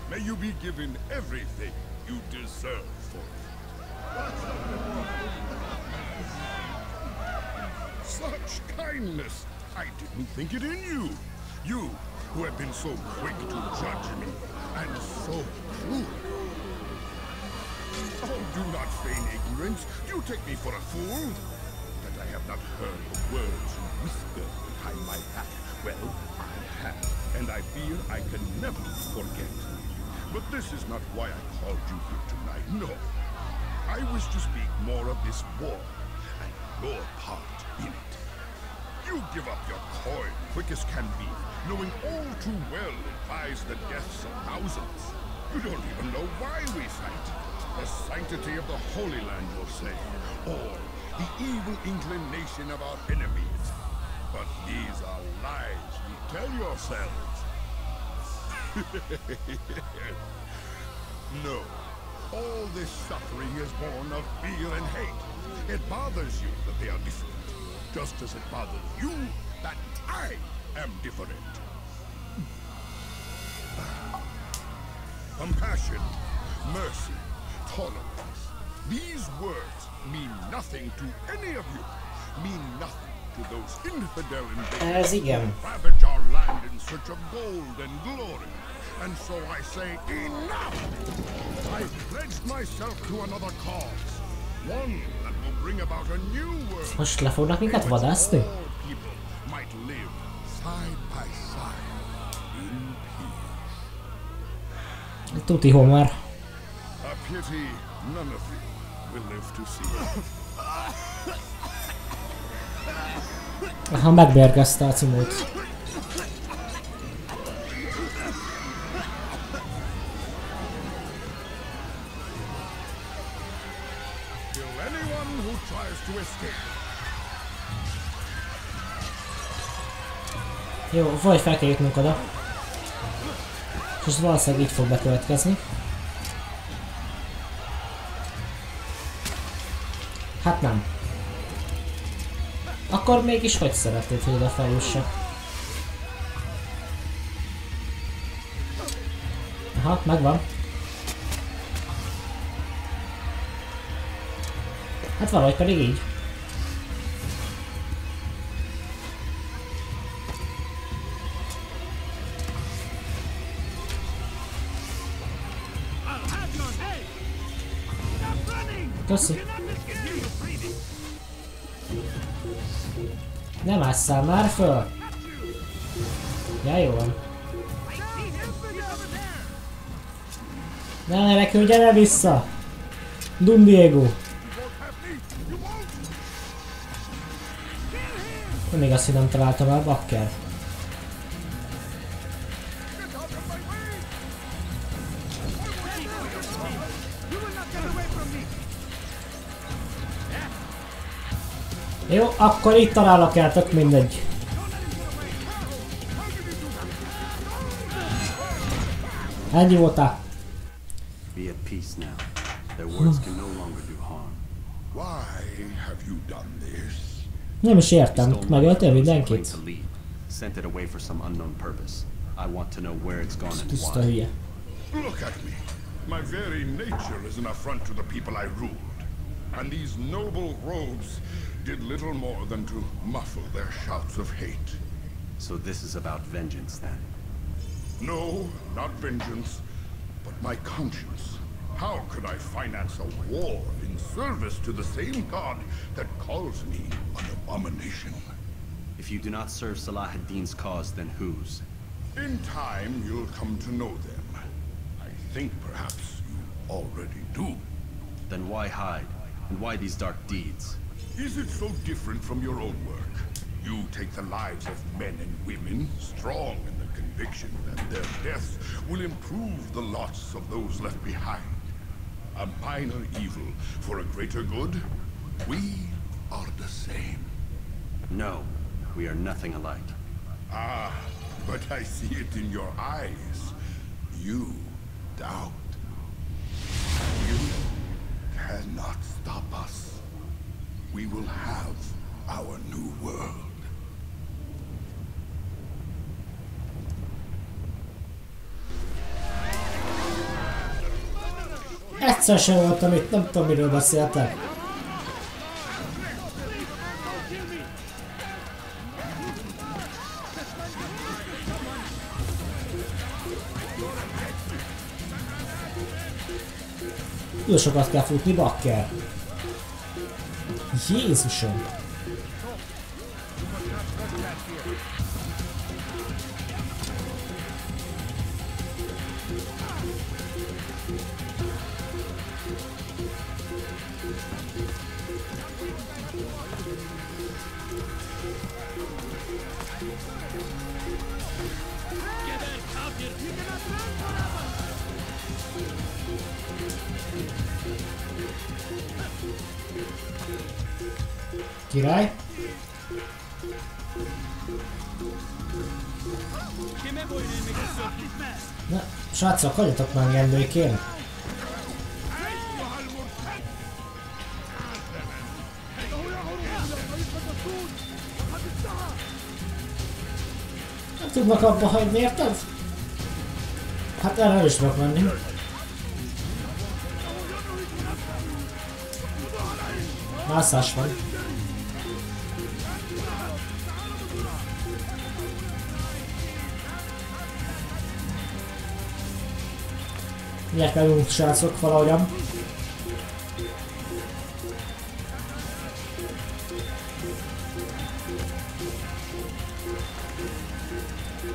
S19: May you be given everything you deserve for it. Such kindness! I didn't think it in you. You, who have been so quick to judge me, and so cruel. Oh, do not feign ignorance. You take me for a fool. That I have not heard the words whisper behind my back. Well, I have, and I fear I can never forget. But this is not why I called you here tonight. No. I wish to speak more of this war and your part in it. You give up your coin quick as can be, knowing all too well it buys the deaths of thousands. You don't even know why we fight. The sanctity of the Holy Land, you'll say, or the evil inclination of our enemies. But these are lies you tell yourselves. (laughs) no. All this suffering is born of fear and hate. It bothers you that they are different, just as it bothers you that I am different. Compassion, mercy, tolerance. These words mean nothing to any of you. Mean nothing
S1: Ez igen.
S19: and so I say enough! I've pledged myself to another cause. One that will bring about a new world.
S1: Most le fognak minket vadászni?
S19: Might live side by side in peace.
S1: Tuti Homer.
S19: A pity none of you will live to see. (laughs)
S1: Aha, megbérgezte a cimót. Jó, vagy fel kell jutnunk oda. És ez valószínűleg így fog bekövetkezni. Hát nem. Akkor mégis hogy szeretnéd, hogy oda feljussak? Aha, megvan. Hát valahogy pedig így. Köszi. Nem ásszál már föl! Ja, jó van. Ne, ne, nekünk gyere vissza! Dun Diego! Nem igaz, hogy nem találtam el bakker. Jó, akkor itt találok el, tök mindegy. Ennyi voltál.
S9: Be at peace now. Their words can no longer do harm.
S19: Why have you done this?
S1: Nem is értem, megöltél mindenkit?
S9: Sent it away for some unknown purpose. I want to know where it's gone and why.
S19: Look at me. My very nature is an affront to the people I ruled. And these noble robes did little more than to muffle their shouts of hate.
S9: So this is about vengeance then.
S19: No, not vengeance, but my conscience. How could I finance a war in service to the same god that calls me an abomination?
S9: If you do not serve Salah ad-Din's cause, then whose?
S19: In time, you'll come to know them. I think perhaps you already do.
S9: Then why hide? And why these dark deeds?
S19: Is it so different from your own work? You take the lives of men and women, strong in the conviction that their deaths will improve the lots of those left behind. A minor evil for a greater good? We are the same.
S9: No. We are nothing alike.
S19: Ah, but I see it in your eyes. You doubt. You cannot stop us. We will have our new world.
S1: Egyszer sem voltam itt, nem tudom miről beszéltek. Túl sokat kell futni, bakker. Jézusom. Király. Na, srácok, hagyjatok már engem, kérem. Nem tudnak abba hagyni, érted? Hát erre is tudok menni. Mászás van. Megunk srácok valahogyan.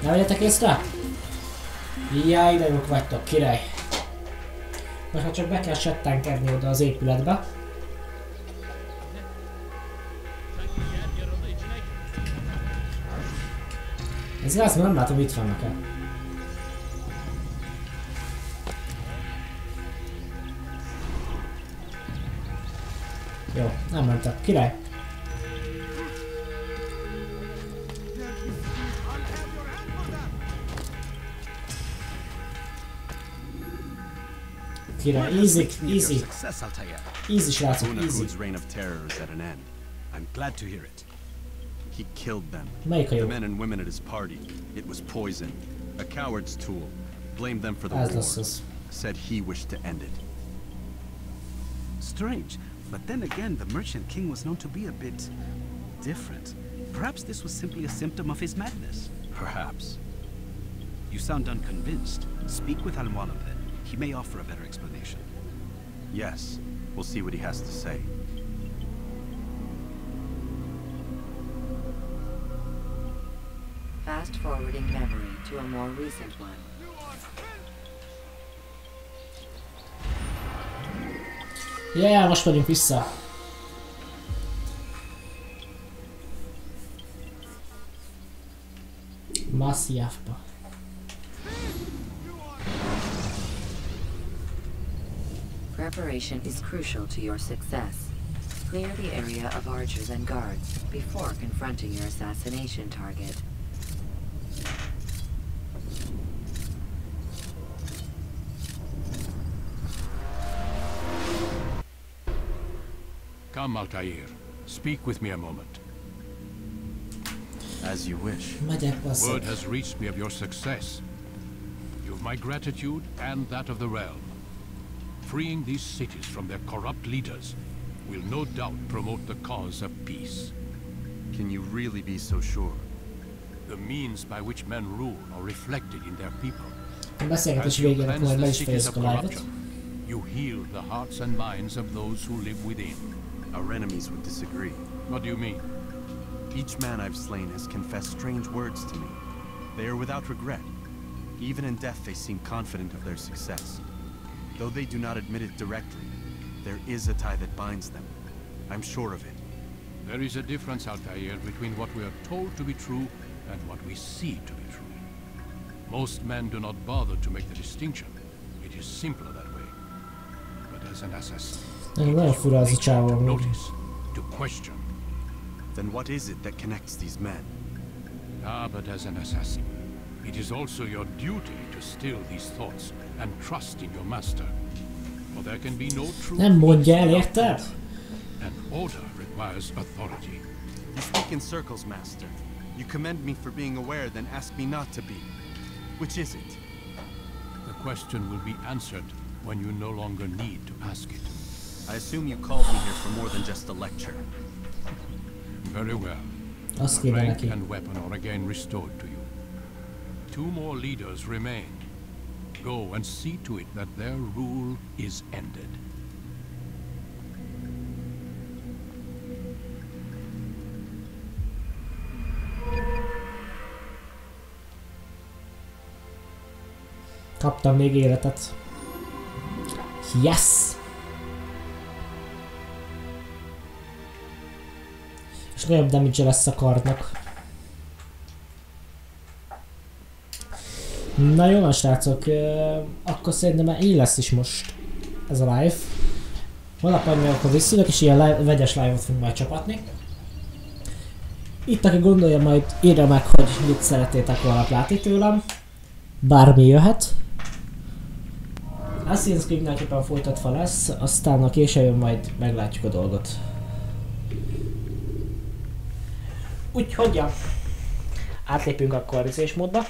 S1: Ne vegyetek észre? Jaj, de jók vagytok, király. Most már csak be kell settenkedni oda az épületbe. Ez mert nem látom, itt vannak-e. Jó, nem mentek. Király. Király, easy, easy. Easy, srácok, easy.
S9: Reign of terror is at an end. I'm glad to hear it. He killed them.
S1: Melyik a jó?
S9: The men and women at his party. It was poison. A coward's tool. Blamed them for the war. Said he wished to end it.
S14: Strange, but then again, the Merchant King was known to be a bit different. Perhaps this was simply a symptom of his madness.
S9: Perhaps.
S14: You sound unconvinced. Speak with Al-Mualim then. He may offer a better explanation.
S9: Yes. We'll see what he has to say.
S5: Fast forwarding memory to a more recent one.
S1: Yeah, most megyünk vissza. Massiafba.
S5: Preparation is crucial to your success. Clear the area of archers and guards before confronting your assassination target.
S15: Come, Altair. Speak with me a moment.
S9: As you wish.
S15: Word has reached me of your success. You've my gratitude and that of the realm. Freeing these cities from their corrupt leaders will no doubt promote the cause of peace.
S9: Can you really be so sure?
S15: The means by which men rule are reflected in their people. As you
S1: végén
S15: cleanse the cities of corruption, you heal the hearts and minds of those who live within.
S9: Our enemies would disagree.
S15: What do you mean?
S9: Each man I've slain has confessed strange words to me. They are without regret. Even in death they seem confident of their success. Though they do not admit it directly, there is a tie that binds them. I'm sure of it.
S15: There is a difference, Altair, between what we are told to be true and what we see to be true. Most men do not bother to make the distinction. It is simpler that way. But as an assassin,
S1: Nagyon, nagyon fura az a csávó.
S15: notice, to question.
S9: Then what is it that connects these men?
S15: Ah, but as an assassin, it is also your duty to still these thoughts and trust in your master. For there can be no true
S1: Nem mondja el, érted?
S15: and order requires authority.
S9: You speak in circles, Master. You commend me for being aware, then ask me not to be. Which is it?
S15: The question will be answered when you no longer need to ask it.
S9: I assume you called me here for more than just a lecture.
S15: Very well. Your rank and weapon are again restored to you. Two more leaders remain. Go and see to it that their rule is ended.
S1: Kaptam még életet. Yes! És nagyobb damage lesz a kardnak. Na jó van srácok, akkor szerintem már így lesz is most ez a live. Holnap akkor visszülök, és ilyen live, vegyes live-ot fogunk majd csapatni. Itt aki gondolja, majd írja meg, hogy mit szeretnétek volna látni tőlem. Bármi jöhet. Assassin's Creed mindenképpen folytatva lesz, aztán a később majd meglátjuk a dolgot. Úgyhogy ja. Átlépünk akkor a módba.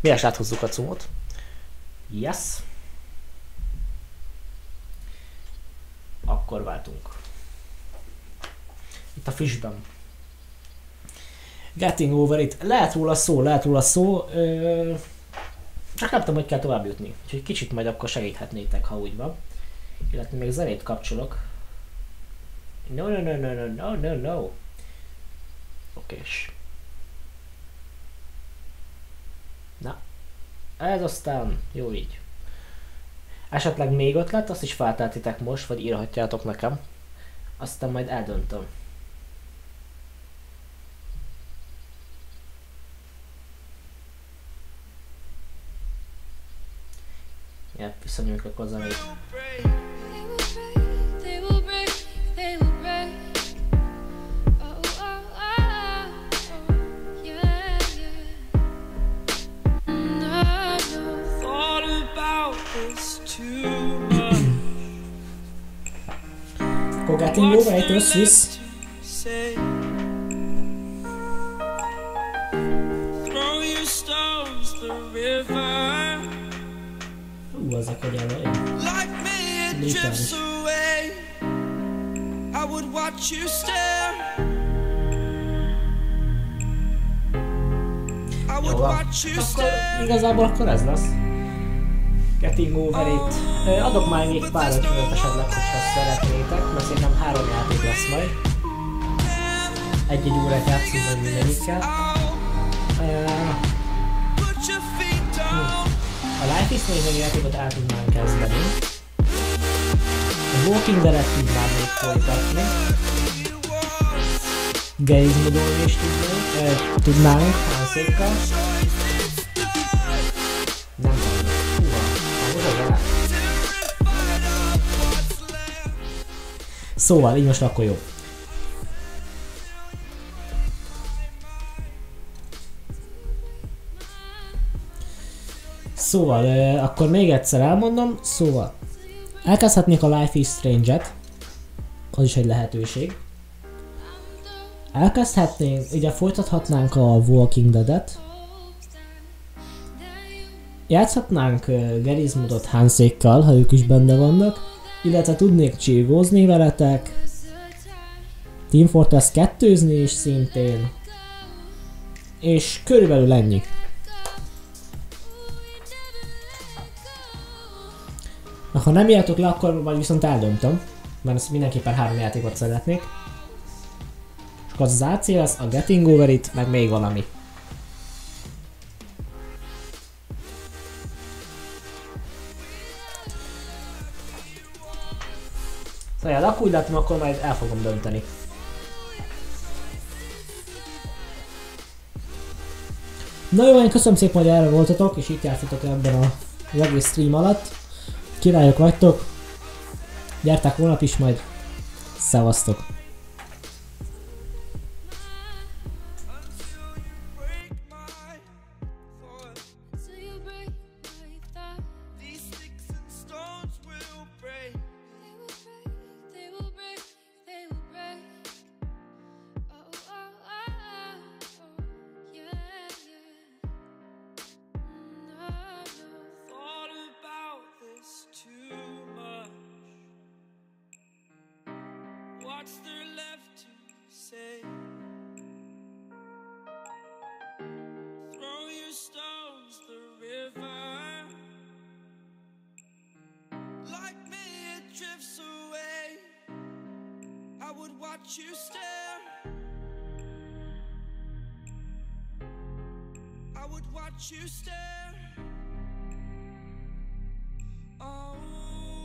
S1: Mi is áthozzuk a cumot. Yes. Akkor váltunk. Itt a frissben. Getting over it. Lehet róla szó, lehet róla szó. Csak nem tudom, hogy kell tovább jutni. Úgyhogy kicsit majd akkor segíthetnétek, ha úgy van. Illetve még zenét kapcsolok. No, no, no, no, no, no, no, no. Okés. Na. Ez aztán jó így. Esetleg még ötlet, azt is felteltitek most, vagy írhatjátok nekem. Aztán majd eldöntöm. Ja, visszanyújjuk akkor a zenét.
S39: They will break, they will break. Oh, the river.
S1: Hú, ezek hogy elmegy.
S39: Like me, it drifts away. I would watch you stare. I would
S1: Jó van.
S39: watch you
S1: Akkor
S39: stare.
S1: igazából akkor ez lesz. Getting over it. Adok már még pár ötletet esetleg, hogyha szeretnétek, mert szerintem három játék lesz majd. Egy-egy órát játszunk majd mindegyikkel. Hm. A Life is Strange játékot el tudnánk kezdeni. A Walking Dead-et tudnám még folytatni. Geizmodolni is tudnánk, tudnánk hányszékkal. Szóval, így most akkor jó. Szóval, akkor még egyszer elmondom, szóval elkezdhetnék a Life is Strange-et, az is egy lehetőség. Elkezdhetnénk, ugye folytathatnánk a Walking Dead-et, Játszhatnánk uh, Gerizmodot Hanszékkal, ha ők is benne vannak, illetve tudnék csillgózni veletek, Team Fortress 2 is szintén, és körülbelül ennyi. Na, ha nem írjátok le, akkor majd viszont eldöntöm, mert ezt mindenképpen három játékot szeretnék. És akkor az AC lesz, a Getting Over It, meg még valami. Szóval, ha úgy látom, akkor majd el fogom dönteni. Na jó, én köszönöm szépen, hogy erre voltatok, és itt jártatok ebben a, az egész stream alatt. Királyok vagytok. Gyertek holnap is majd. Szevasztok!
S35: would watch you stare. I would watch you stare. Oh.